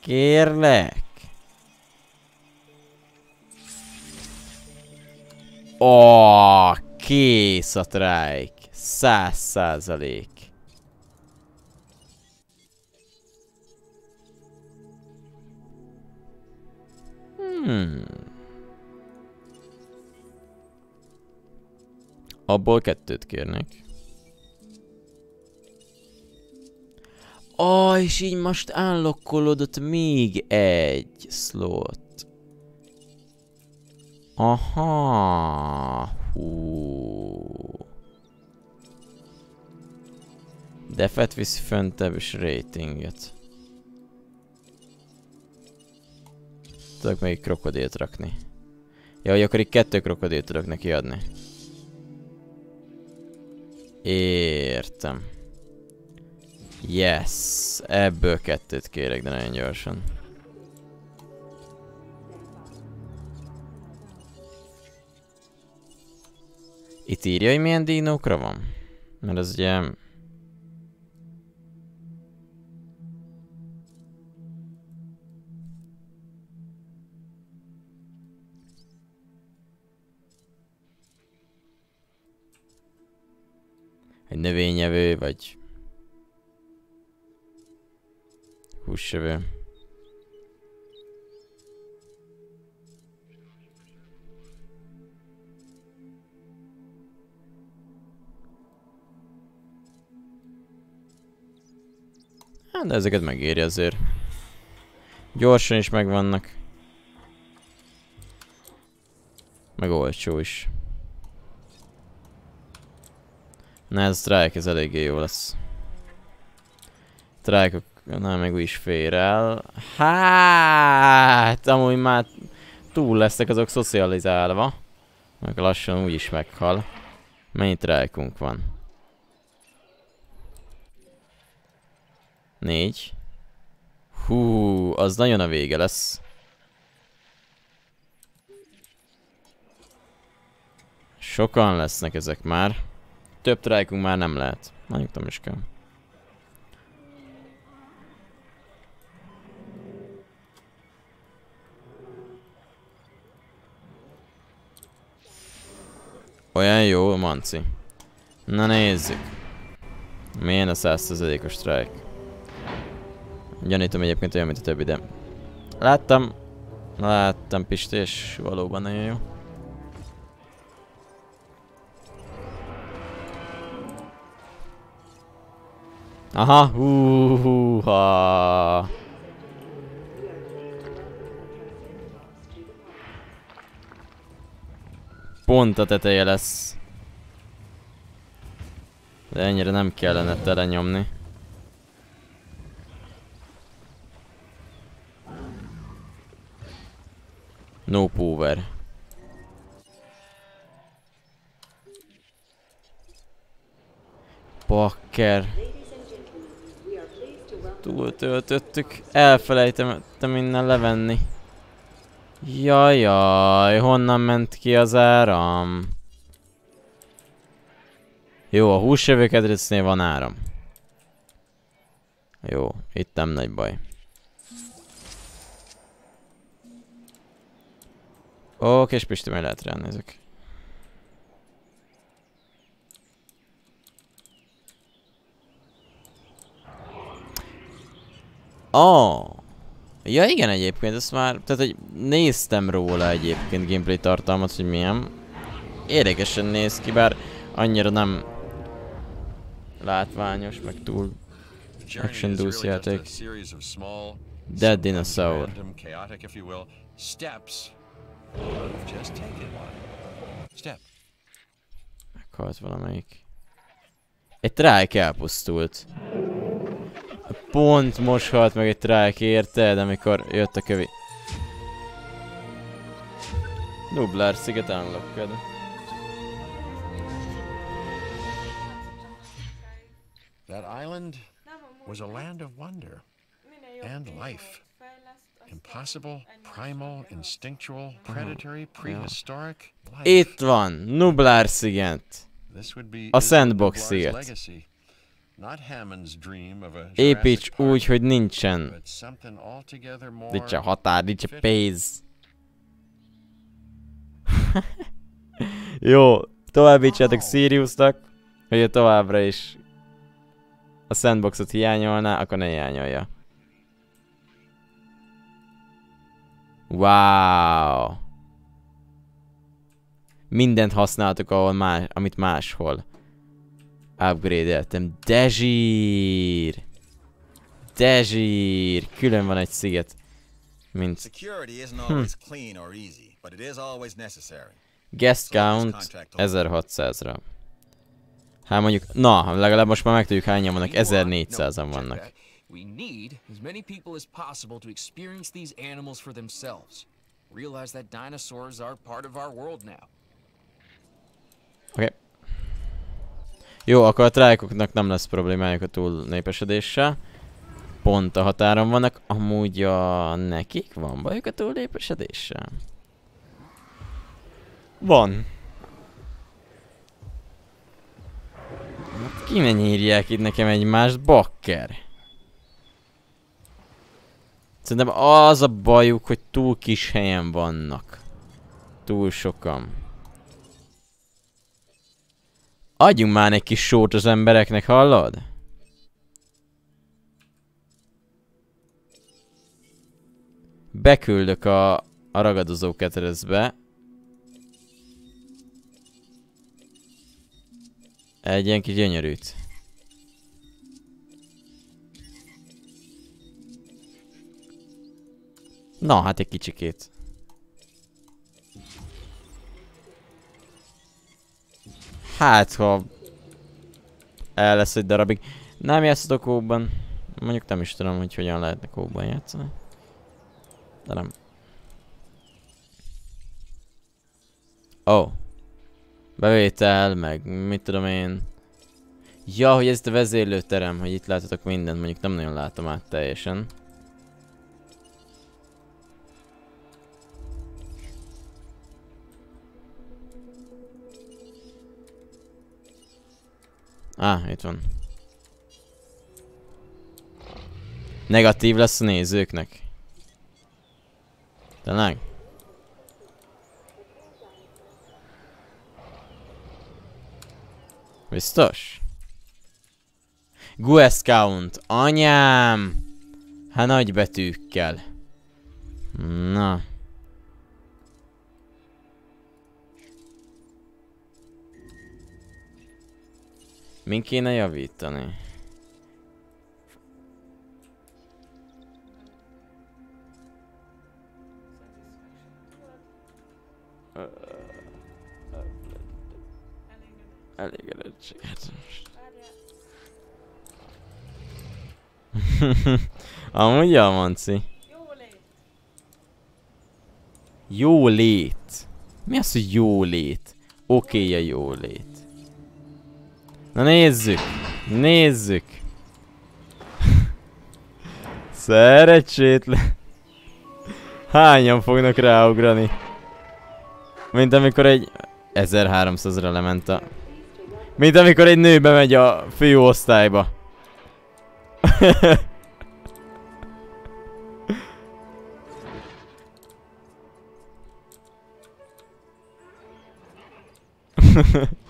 Kérlek. Ó, kész a trike. Száz százalék. Hmm. Abból kettőt kérnek. Ó, oh, és így most állokkolódott még egy slot. Aha. Hú. Defet visz föntebb és ratinget. Tudok még krokodilt rakni. Ja, hogy akkor itt kettő krokodilt tudok neki adni. Értem. Yes. Ebből kettőt kérek, de nagyon gyorsan. Itt írja, hogy milyen dinókra van? Mert ez ugye... Egy növényevő, vagy... Húsevő. Hát, de ezeket megéri azért. Gyorsan is megvannak. Meg olcsó is. Na ez strike, ez eléggé jó lesz. strike nem, meg is fér el. Hát, amúgy már túl lesznek azok szocializálva. Meg lassan úgy is meghal. Mennyi trájkunk van? Négy. Hú, az nagyon a vége lesz. Sokan lesznek ezek már. Több trájkunk már nem lehet. Nyugtam is kell. Olyan jó, Manci. Na nézzük. Milyen a 100%-os strike? Gyanítom egyébként olyan, mint a többi, de... Láttam. Láttam Pisti, és valóban nagyon jó. Aha, hú, hú, ha. Pont a. De ennyire nem kellene tele. No power. Bakker. Túltöltöttük. Elfelejtem innen levenni. Jajjaj, honnan ment ki az áram? Jó, a húsjövőkedrésznél van áram. Jó, itt nem nagy baj. Ó, kis Pisti, majd lehet ránézek. Oh. Ja igen egyébként, ezt már, tehát hogy néztem róla egyébként gameplay tartalmat, hogy milyen. Érdekesen néz ki, bár annyira nem látványos, meg túl action dúsz játék. Dead Dinosaur. Meghalt valamelyik. Egy trike elpusztult. Pont most halt meg egy trike, érted? Amikor jött a kövi. Nublar sziget unlocked. That island was a land of wonder and life. Impossible, primal, instinctual, predatory, prehistoric life. Itt van, Nublar sziget. A Sandbox sziget. Építs úgy, hogy nincsen. but something altogether more Nincs a határ, nincs a pénz. Jó, továbbítsátok Siriusnak, hogy továbbra is a sandboxot hiányolná, akkor ne hiányolja. Wow. Mindent használtuk, ahol más, amit máshol. Upgrade-eltem. De zsír! De zsír! Külön van egy sziget. Mint... Hm. Guest count 1600-ra. Hát mondjuk, na, legalább most már megtudjuk hányan vannak, 1400-an vannak. We need as many people as possible to experience these animals for themselves. Realize that dinosaurs are part of our world now. Okay. Jó, akkor a trájkoknak nem lesz problémájuk a túl népesedéssel. Pont a határon vannak. Amúgy a nekik van bajuk a túl népesedéssel? Van. Ki ne nyírják itt nekem egymást, bakker? Szerintem az a bajuk, hogy túl kis helyen vannak. Túl sokan. Adjunk már egy kis sót az embereknek, hallod? Beküldök a, a ragadozó ketrezbe. Egy ilyen kis gyönyörűt. Na, hát egy kicsikét. Hát, ha el lesz egy darabig. Nem játszhatok kóban. Mondjuk nem is tudom, hogy hogyan lehetne kóban játszani. De nem. Oh. Bevétel, meg mit tudom én. Ja, hogy ez a vezérlőterem, hogy itt láthatok mindent, mondjuk nem nagyon látom át teljesen. Á, itt van. Negatív lesz a nézőknek. Tényleg? Biztos? Guest count. Anyám! Hát nagy betűkkel. Na. Min kéne javítani? Elégedettséget. Amúgy ja, Manci. Jó lét. Mi az, hogy jó lét? Oké, okay, a jó lét. Na nézzük! Nézzük! Szerencsétlen! Hányan fognak ráugrani? Mint amikor egy... 1300-ra lement a... Mint amikor egy nő bemegy a főosztályba.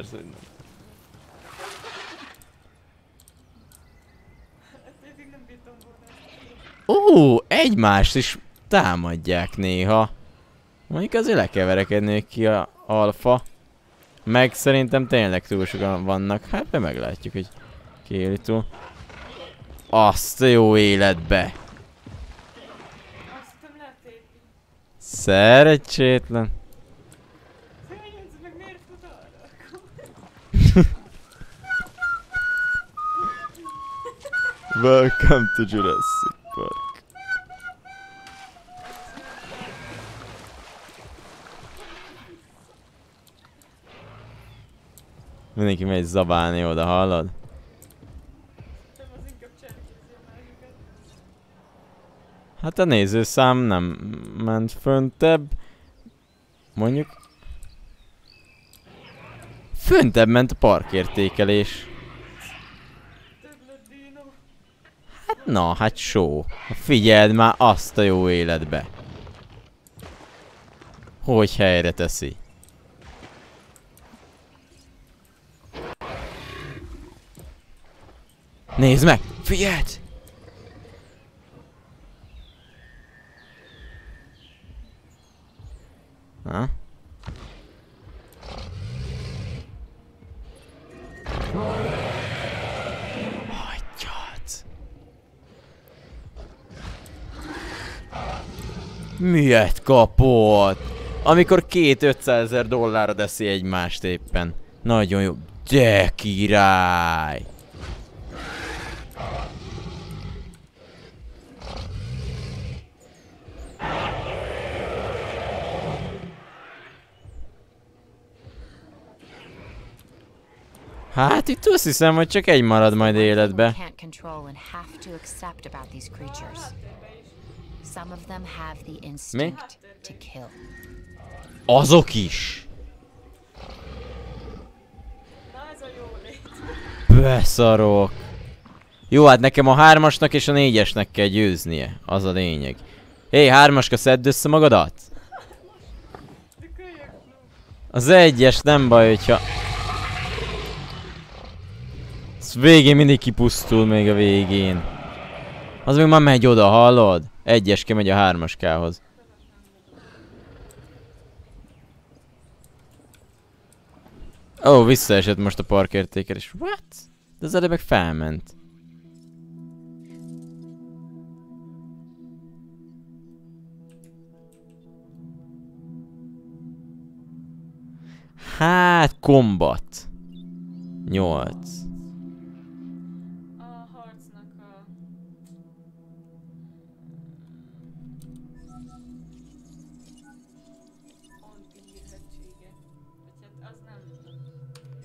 Persze, hogy nem. Ó, egymást is támadják néha. Mondjuk azért lekeverekednék ki a alfa. Meg szerintem tényleg túl sokan vannak. Hát be meglátjuk, hogy kéri túl. Azt a jó életbe! Szerencsétlen. Welcome to Jurassic Park. Mindenki megy zabálni oda, hallod? Hát a nézőszám nem ment föntebb. Mondjuk... Föntebb ment a parkértékelés. Hát na, hát só. Figyeld már azt a jó életbe. Hogy helyre teszi. Nézd meg! Figyeld! Ha? Hagyjad! Miért kapott? Amikor két 500 ezer dollárra teszi egymást éppen. Nagyon jó. De király! Hát itt azt hiszem, hogy csak egy marad majd életbe. Some of them have the instinct to kill. Azok is. Beszarok. Jó, hát nekem a hármasnak és a négyesnek kell győznie. Az a lényeg. Hé, hármaska, szedd össze magadat! Az egyes nem baj, hogyha... Az végén mindig kipusztul még a végén. Az még már megy oda, hallod? Egyeske megy a hármaskához. Ó, oh, visszaesett most a parkértékelés. What? De az előbb meg felment. Hát, kombat. 8.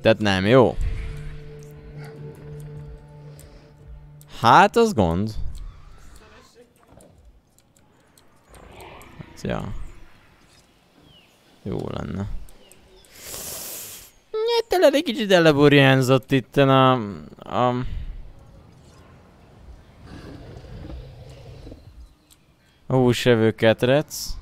Tehát nem jó. Hát, az gond. Hát, ja. Jó lenne. Tényleg egy kicsit eleburjánzott itt a... a... A húsevő ketrec.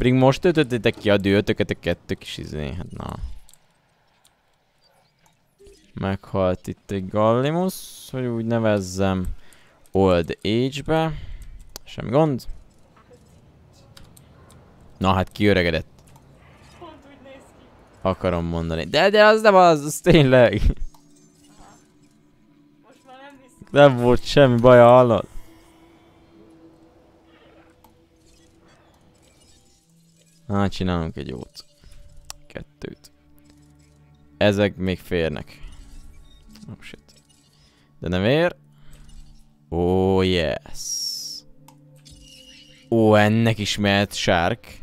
Pedig most töltöttétek ki a dőtöket a kettő kis izé, hát na. Meghalt itt egy Gallimus, hogy úgy nevezzem. Old Age-be. Semmi gond. Na hát kiöregedett. Akarom mondani. De, de az nem az, az tényleg. Nem volt semmi baj, hallod? Na, csinálunk egy jót. Kettőt. Ezek még férnek. Oh shit. De nem ér. Oh yes. Ó, ennek is mehet sárk.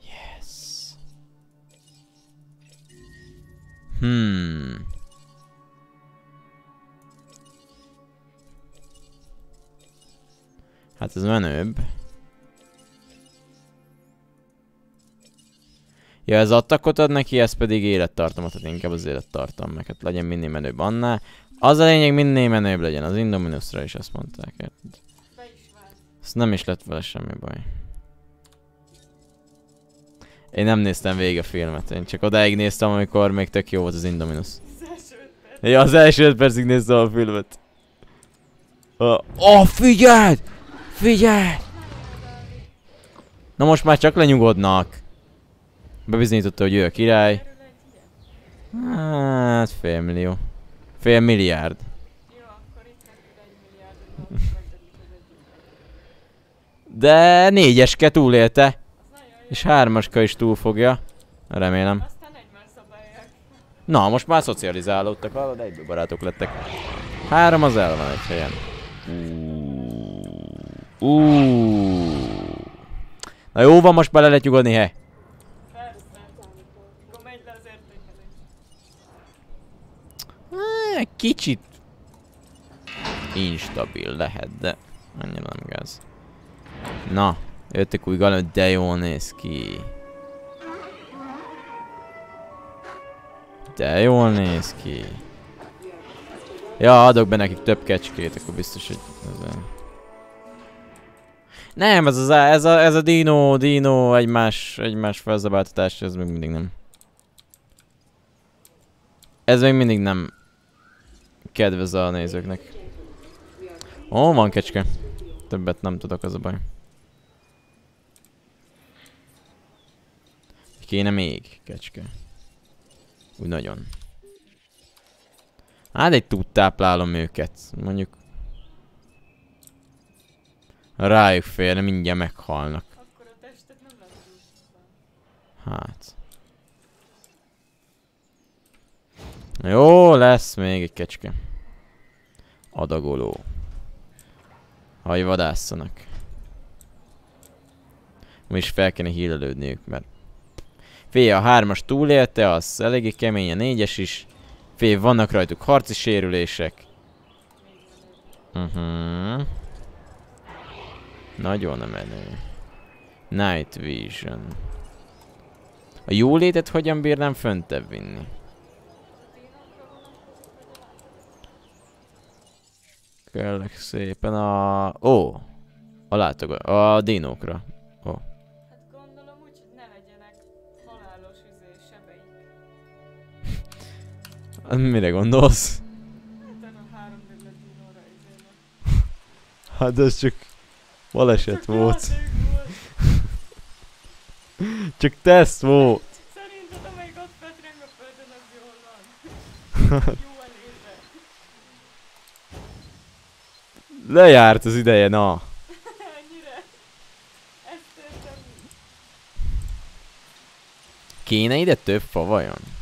Yes. Hmm. Hát ez menőbb. Ja, ez attakot ad neki, ez pedig élettartamot, tehát inkább az élettartam, meg hát legyen minél menőbb annál. Az a lényeg, minél menőbb legyen, az Indominusra is azt mondták, érted? Ez nem is lett vele semmi baj. Én nem néztem végig a filmet, én csak odáig néztem, amikor még tök jó volt az Indominus. Ja, az első öt percig néztem a filmet. Ó, oh, figyelj! Figyelj! Na most már csak lenyugodnak. Bebizonyította, hogy ő a király. Hát fél millió. Fél milliárd. De négyeske túlélte. És hármaska is túlfogja. Remélem. Na, most már szocializálódtak, hallod? Egyből barátok lettek. Három az el van egy helyen. Uh. Na jó van, most bele lehet nyugodni, he? Eh, Kicsit instabil lehet, de annyira nem gáz. Na, jöttek új galamb, de jól néz ki. De jól néz ki. Ja, adok be nekik több kecskét, akkor biztos, hogy... Ez a... Nem, ez, az, ez, a, ez a dino, dino, egymás, egymás felzabáltatás, ez még mindig nem. Ez még mindig nem kedvez a nézőknek. Ó, van kecske. Többet nem tudok, az a baj. Kéne még kecske. Úgy nagyon. Hát egy tud táplálom őket. Mondjuk. Rájuk félre, mindjárt meghalnak. Hát. Jó, lesz még egy kecske. Adagoló. Haj vadásszanak. Is fel kéne hílelődniük, mert... Fél a hármas túlélte, az eléggé kemény, a négyes is. Fél vannak rajtuk harci sérülések. Uh -huh. Nagyon nem menő. Night Vision. A jólétet hogyan bírnám föntebb vinni? Kellek szépen a... Ó! A látogat... A dinókra. Ó. Hát gondolom úgy, hogy ne legyenek halálos izé sebeik. Hát Mire gondolsz? Hát a három dinóra izének. Hát ez csak baleset volt. Csak teszt volt. Szerinted amelyik ott fetreng a földön, az jól van. Jó elébe. Lejárt az ideje, na. Kéne ide több fa vajon?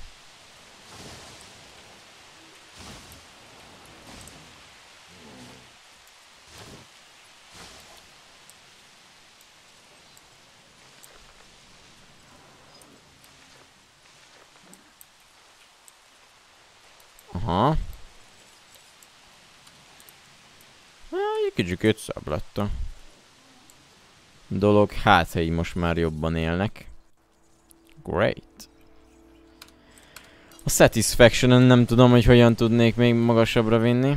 Aha. Hát, egy kicsit ötszebb lett a dolog. Hát, ha így most már jobban élnek. Great. A satisfaction nem tudom, hogy hogyan tudnék még magasabbra vinni.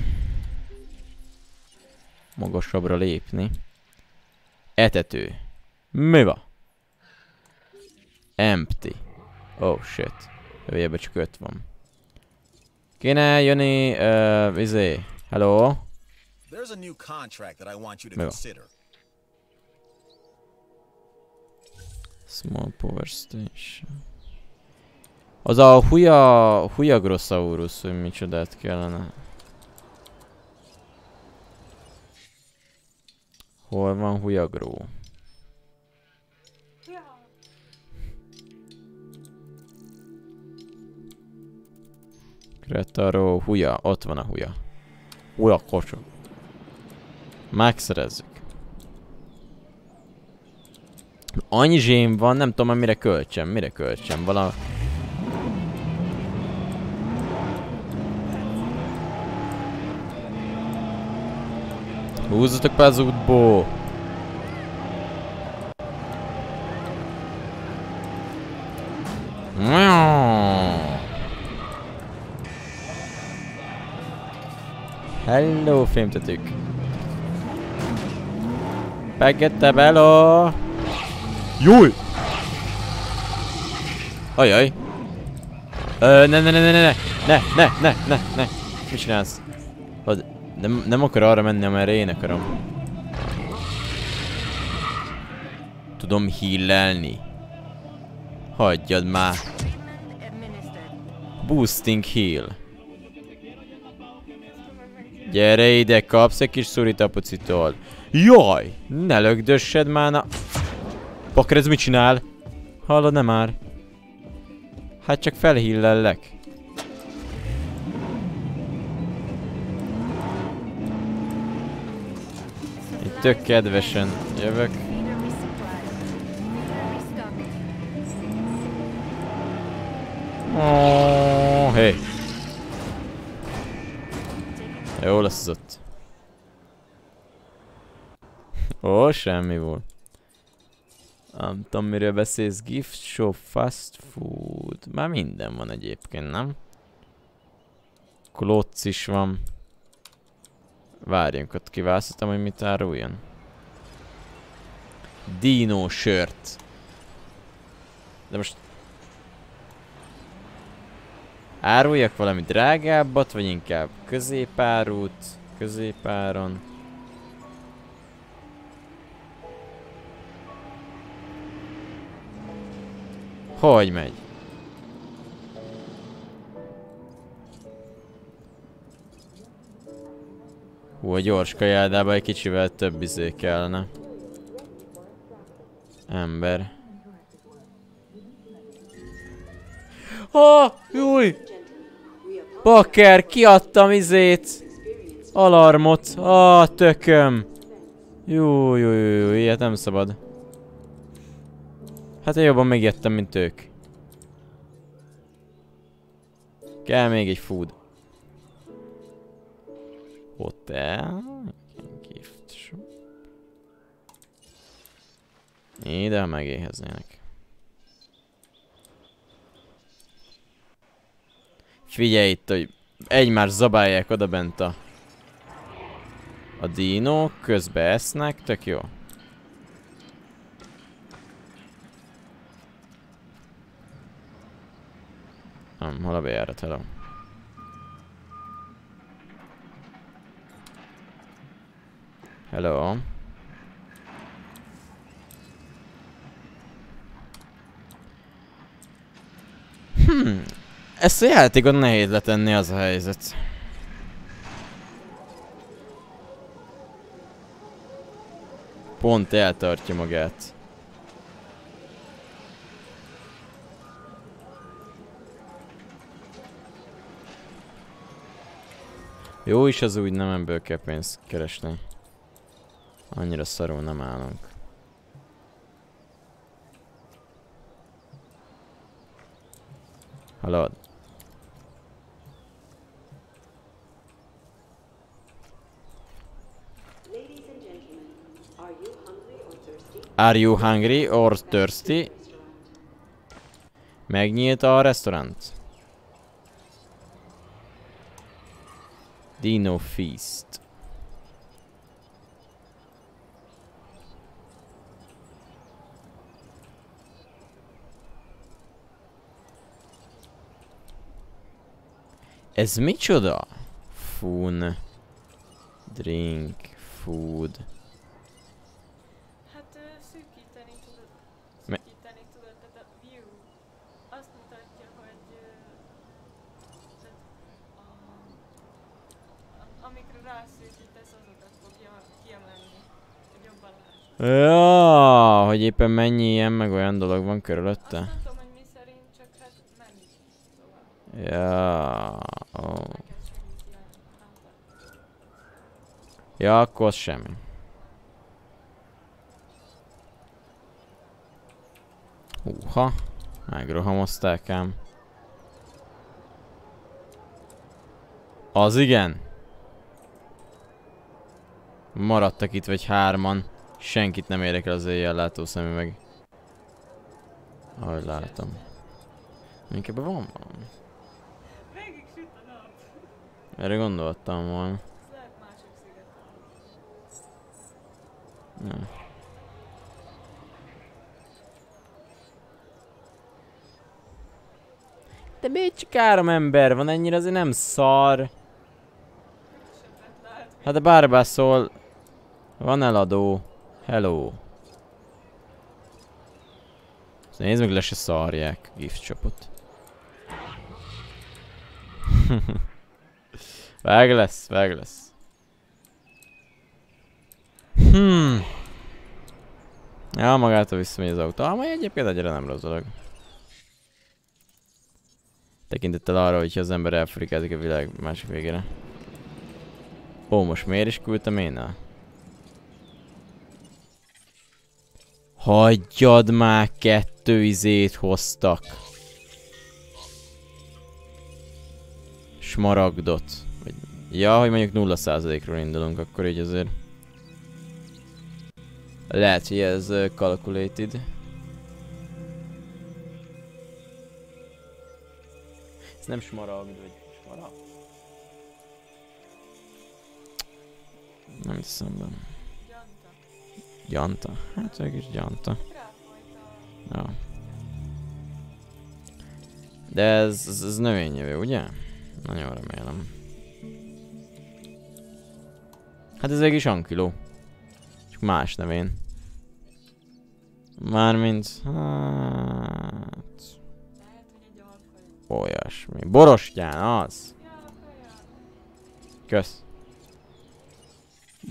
Magasabbra lépni. Etető. Mi van? Empty. Oh shit. Jövőjebe csak öt van. Kéne jönni, uh, izé. Hello? There's a new contract that I want you to consider. Small power station. Az a Huya... Huyagrosaurus, hogy micsodát kellene. Hol van Huyagro? Kretaro, Huya, ott van a Huya. Huya kocsó. Megszerezzük. Annyi zsém van, nem tudom, mire költsem, mire költsem, vala... Húzzatok be az útból! Hello, fémtetők! Pegette bello! Júj! Ajaj! Ö, ne, ne, ne, ne, ne, ne, ne, ne, ne, ne, ne, mit csinálsz? Hogy nem, nem akar arra menni, amerre én akarom. Tudom healelni. Hagyjad már. Boosting heal. Gyere ide, kapsz egy kis szuritapucitól. Jaj! Ne lögdössed már na... Bakker, ez mit csinál? Hallod, nem már? Hát csak felhillellek. Itt tök kedvesen jövök. Oh, hey. Jó lesz ott. Ó, semmi volt. Nem tudom, miről beszélsz. Gift shop, fast food. Már minden van egyébként, nem? Klotz is van. Várjunk, ott kiválasztottam, hogy mit áruljon. Dino sört. De most... Áruljak valami drágábbat, vagy inkább középárút, középáron. Hogy megy? Hú, a gyors kajádába egy kicsivel több izé kellene. Ember. Ah, júj! Bakker, kiadtam izét! Alarmot. Ah, tököm. Jó, jó, jó, jó, ilyet nem szabad. Hát én jobban megijedtem, mint ők. Kell még egy food. Hotel. Gift shop. Ide, megéheznének. Figyelj itt, hogy egymás zabálják oda bent a... A dinók, közbe esznek, tök jó. Nem, hol a bejárat, hello. Hello. Hmm. Ezt a játékot nehéz letenni az a helyzet. Pont eltartja magát. Jó is az úgy, nem ebből kell pénzt keresni. Annyira szarul nem állunk. Hallod? Are you hungry or thirsty? Megnyílt a restaurant. Dino Feast. Ez micsoda? Fun. Drink. Food. Hát ö, szűkíteni tudod. Me- Szűkíteni tudod, tehát a view azt mutatja, hogy ö, tehát a, a, amikre rászűkítesz, azokat fogja kiemelni, hogy jobban lássd. Ja, hogy éppen mennyi ilyen meg olyan dolog van körülötte. Nem tudom, hogy mi szerint, csak hát. Szóval Ja, ó. Ja, akkor az semmi. Húha, megrohamozták ám. Az igen. Maradtak itt vagy hárman. Senkit nem érdekel az éjjellátó szemüveg. Ahogy látom. Inkább van valami. Végig süt a nap. Erre gondoltam volna. Ja. De miért csak három ember van? Ennyire azért nem szar. Hát de bár szól. Van eladó. Hello. Ezt Nézd meg, le se szarják gift shopot. Meg lesz, meg lesz. Hmm. Ja, magától visszamegy az autó. Ah, majd egyébként egyre nem rossz dolog. Tekintettel arra, hogyha az ember elfurikázik a világ másik végére. Ó, most miért is küldtem én el? Hagyjad már, kettő izét hoztak. Smaragdot. Ja, hogy mondjuk 0%-ról indulunk, akkor így azért... Lehet, hogy ez calculated. Ez nem smaragd, vagy smaragd. Nem hiszem be. Gyanta. Hát kis gyanta. Ja. De ez, ez, ez növényevő, ugye? Nagyon remélem. Hát ez egy kis ankiló. Csak más nevén. Mármint... Hát... Olyasmi. Borostyán, az! Kösz.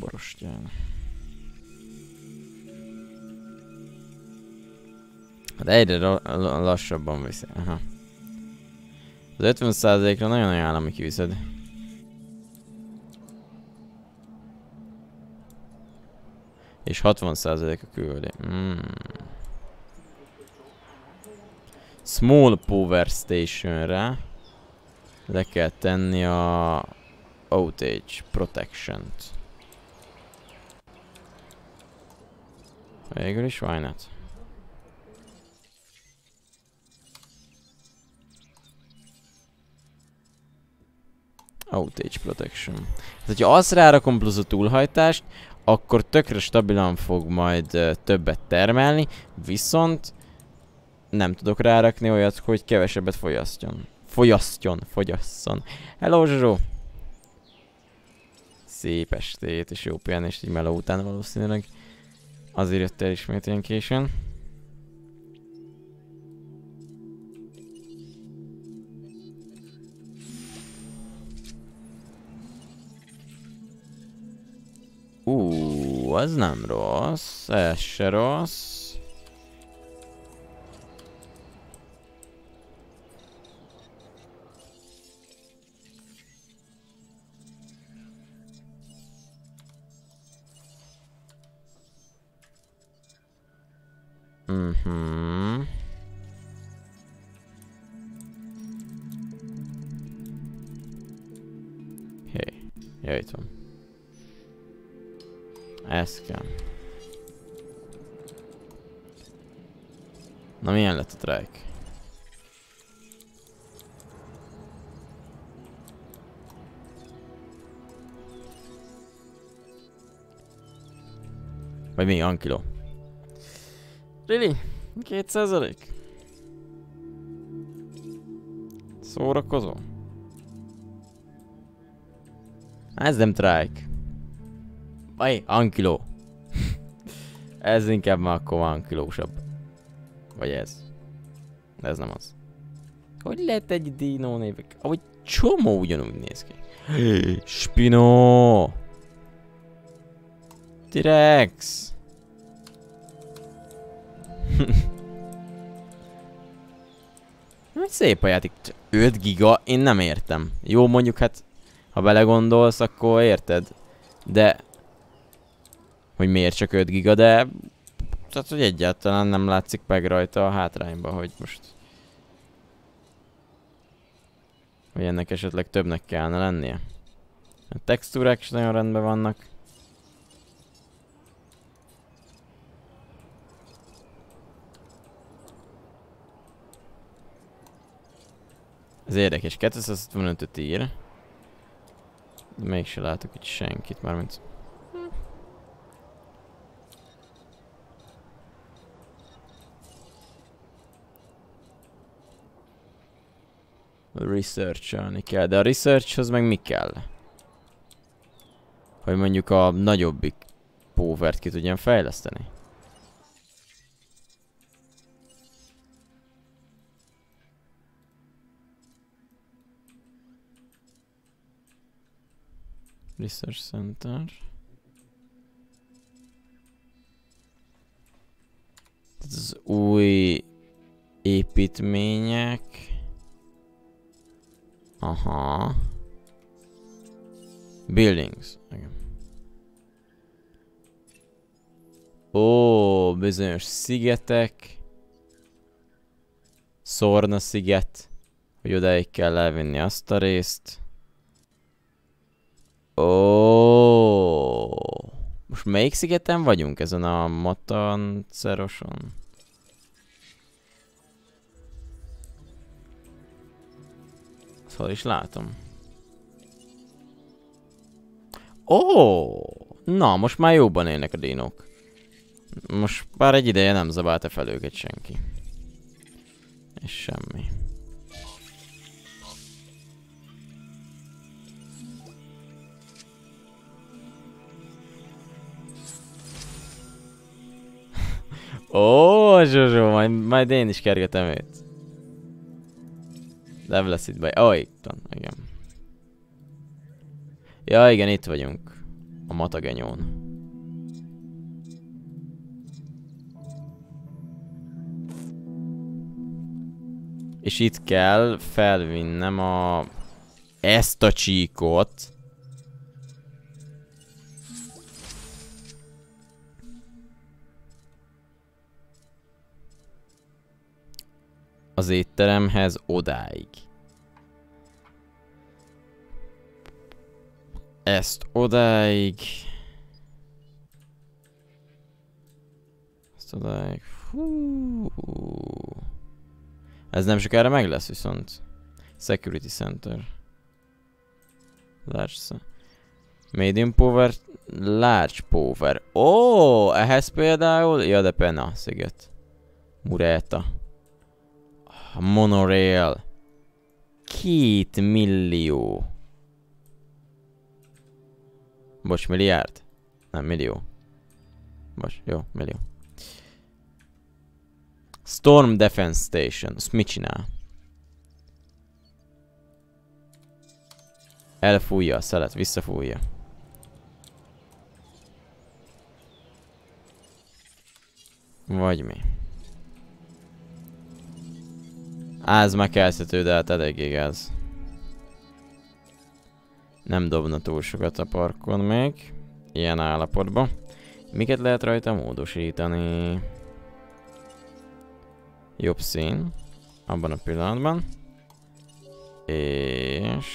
Borostyán. Hát egyre la- la- lassabban viszi. Aha. Az 50%-ra nagyon ajánlom, hogy kiviszed. És 60% a küldi. Mm. Small Power Stationre le kell tenni a Outage Protection-t. Végül is, why not? Outage Protection. Hát, hogyha azt rárakom plusz a túlhajtást, akkor tökre stabilan fog majd uh, többet termelni, viszont nem tudok rárakni olyat, hogy kevesebbet fogyasztjon. Fogyasztjon, fogyasszon. Hello, Zsuzsó! Szép estét és jó pihenést így meló után valószínűleg. Azért jött el ismét ilyen későn. Ez nem rossz. Ez se rossz. Mhm. Oké. Okay. Ja, itt van. Ez kell. Na milyen lett a track? Vagy mi? Ankiló. Really? Két százalék? Szórakozó? Ez nem trike. Vagy ankiló. ez inkább már akkor ankilósabb. Vagy ez. De ez nem az. Hogy lehet egy dino névek? Ahogy csomó ugyanúgy néz ki. Spino! T-Rex! Szép a játék. 5 giga, én nem értem. Jó, mondjuk hát, ha belegondolsz, akkor érted. De... Hogy miért csak 5 giga, de... Tehát, hogy egyáltalán nem látszik meg rajta a hátrányba, hogy most... Hogy ennek esetleg többnek kellene lennie. A textúrák is nagyon rendben vannak. Ez érdekes, 255-öt ír. De mégse látok itt senkit, mármint... research kell, de a researchhoz meg mi kell? Hogy mondjuk a nagyobbik povert ki tudjam fejleszteni. Research Center. Ez az új építmények. Aha. Buildings. Igen. Ó, bizonyos szigetek. Szorna sziget. Hogy odáig kell elvinni azt a részt. Ó. Most melyik szigeten vagyunk? Ezen a matanceroson? Szóval is látom. Ó, na, most már jobban élnek a dinók. Most már egy ideje nem zabálta fel őket senki. És semmi. Ó, Zsuzsó, majd, majd én is kergetem őt. Nem lesz itt baj. Oh, itt van, igen. Ja, igen, itt vagyunk. A Matagenyón. És itt kell felvinnem a... Ezt a csíkot. Az étteremhez odáig. Ezt odáig. Ezt odáig. Hú. Ez nem sokára meg lesz viszont. Security Center. Large Medium power, large power. Ó, oh, ehhez például, ja de Pena sziget. Mureta. Monorail. Két millió. Bocs, milliárd? Nem, millió. Bocs, jó, millió. Storm Defense Station. Azt mit csinál? Elfújja a szelet, visszafújja. Vagy mi? Á, ez megkelthető, de hát eléggé gáz. Nem dobna túl sokat a parkon még. Ilyen állapotban. Miket lehet rajta módosítani? Jobb szín. Abban a pillanatban. És...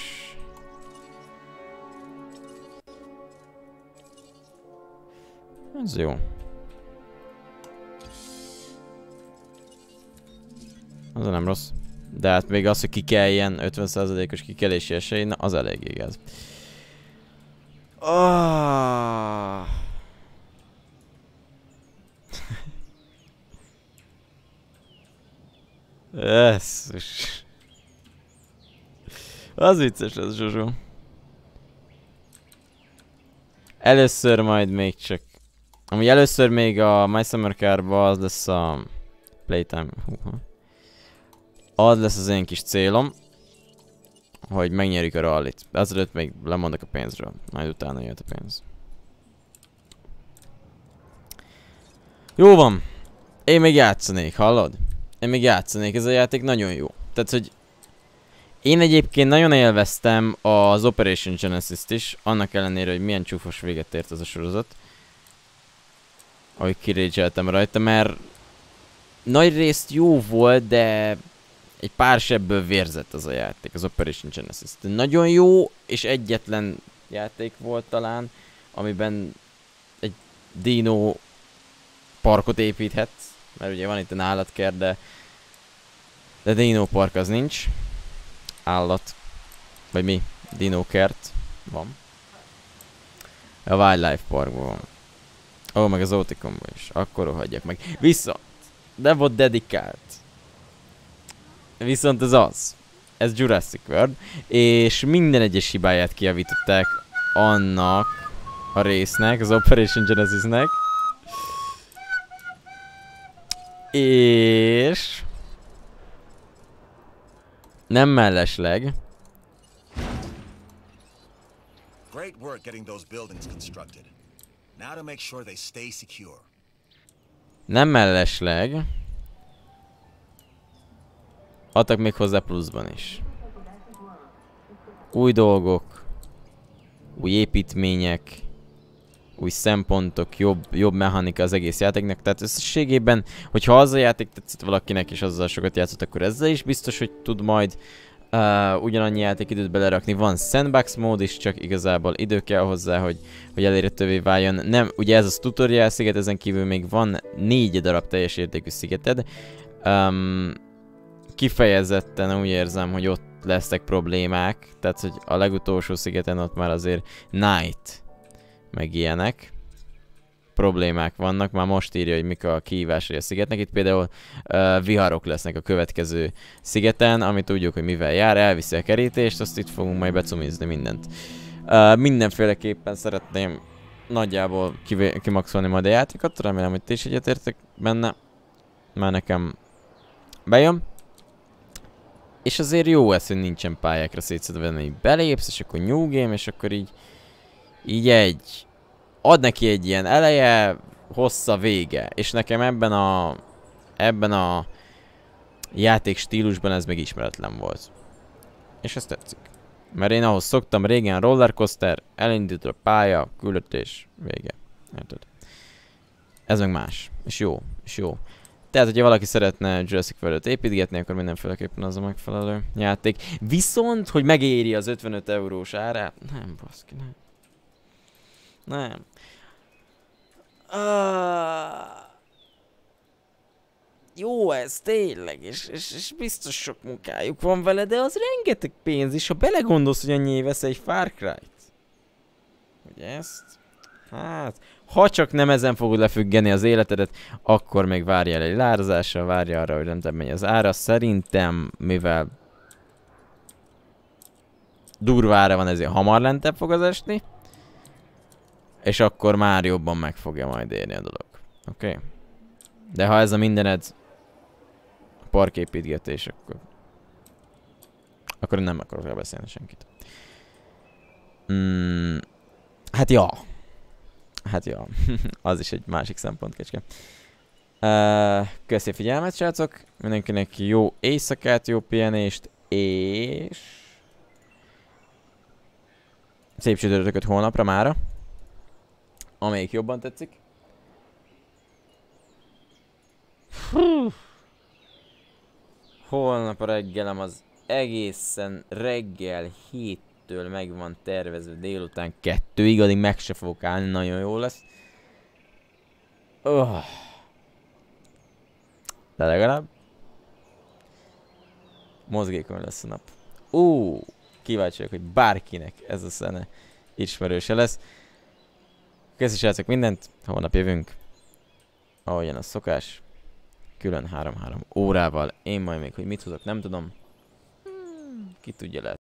Ez jó. Az nem rossz. De hát még az, hogy kikeljen 50%-os kikelési esély, na az elég igaz. Oh. Esszus. Az vicces ez, Zsuzsu. Először majd még csak... Ami először még a My Summer Car-ba az lesz a... Playtime. Húha. Az lesz az én kis célom. Hogy megnyerjük a rallit. Azelőtt még lemondok a pénzről. Majd utána jött a pénz. Jó van. Én még játszanék, hallod? Én még játszanék, ez a játék nagyon jó. Tehát, hogy én egyébként nagyon élveztem az Operation Genesis-t is, annak ellenére, hogy milyen csúfos véget ért az a sorozat. Ahogy kirégyeltem rajta, mert nagy részt jó volt, de egy pár sebből vérzett az a játék, az Operation Genesis. De nagyon jó, és egyetlen játék volt talán, amiben egy dino parkot építhetsz, mert ugye van itt egy állatkert, de de dino park az nincs. Állat. Vagy mi? Dino kert. Van. A Wildlife Parkban van. Ó, meg az Oticonban is. Akkor rohadjak meg. Viszont. De volt dedikált. Viszont ez az. Ez Jurassic World. És minden egyes hibáját kiavították annak a résznek, az Operation Genesisnek. És... Nem mellesleg. Great work getting those buildings constructed. Now to make sure they stay secure. Nem mellesleg. Adtak még hozzá pluszban is. Új dolgok. Új építmények. Új szempontok, jobb, jobb mechanika az egész játéknak. Tehát összességében, hogyha az a játék tetszett valakinek és azzal sokat játszott, akkor ezzel is biztos, hogy tud majd uh, ugyanannyi játékidőt belerakni. Van sandbox mód is, csak igazából idő kell hozzá, hogy, hogy elérhetővé váljon. Nem, ugye ez az tutorial sziget, ezen kívül még van négy darab teljes értékű szigeted. Um, kifejezetten úgy érzem, hogy ott lesznek problémák, tehát hogy a legutolsó szigeten ott már azért Night meg ilyenek problémák vannak, már most írja, hogy mik a kihívásai a szigetnek. Itt például uh, viharok lesznek a következő szigeten, ami tudjuk, hogy mivel jár, elviszi a kerítést, azt itt fogunk majd becumizni mindent. Uh, mindenféleképpen szeretném nagyjából kimaxolni majd a játékot, remélem, hogy ti is egyetértek benne, már nekem bejön. És azért jó ez, hogy nincsen pályákra szétszedve, hogy belépsz, és akkor new game, és akkor így így egy, ad neki egy ilyen eleje, hossza vége. És nekem ebben a, ebben a játék stílusban ez meg ismeretlen volt. És ez tetszik. Mert én ahhoz szoktam régen rollercoaster, elindítod a pálya, küldetés, vége. Érted? Ez meg más. És jó. És jó. Tehát, hogyha valaki szeretne Jurassic World-ot építgetni, akkor mindenféleképpen az a megfelelő játék. Viszont, hogy megéri az 55 eurós árát, nem, baszki, nem. Nem. Uh, jó ez, tényleg, és, és, és biztos sok munkájuk van vele, de az rengeteg pénz is, ha belegondolsz, hogy annyi vesz egy Far Cry-t. Hogy ezt? Hát, ha csak nem ezen fogod lefüggeni az életedet, akkor még várjál egy lározásra, várjál arra, hogy rendben megy az ára. Szerintem, mivel durvára van, ezért hamar lentebb fog az esni. És akkor már jobban meg fogja majd érni a dolog. Oké? Okay? De ha ez a mindened parképítgetés, akkor... Akkor nem akarok beszélni senkit. Mm, hát ja. Hát ja. az is egy másik szempont, kecske. Uh, köszi a figyelmet, srácok. Mindenkinek jó éjszakát, jó pihenést, és... Szép csütörtököt holnapra mára. Amelyik jobban tetszik. Holnap a reggelem az egészen reggel héttől meg van tervezve délután kettőig, addig meg se fogok állni, nagyon jó lesz. Oh. De legalább mozgékony lesz a nap. Ú, kíváncsi vagyok, hogy bárkinek ez a szene ismerőse lesz. Köszi srácok mindent, holnap jövünk. Ahogyan a szokás. Külön 3-3 órával. Én majd még, hogy mit hozok, nem tudom. Ki tudja lehet.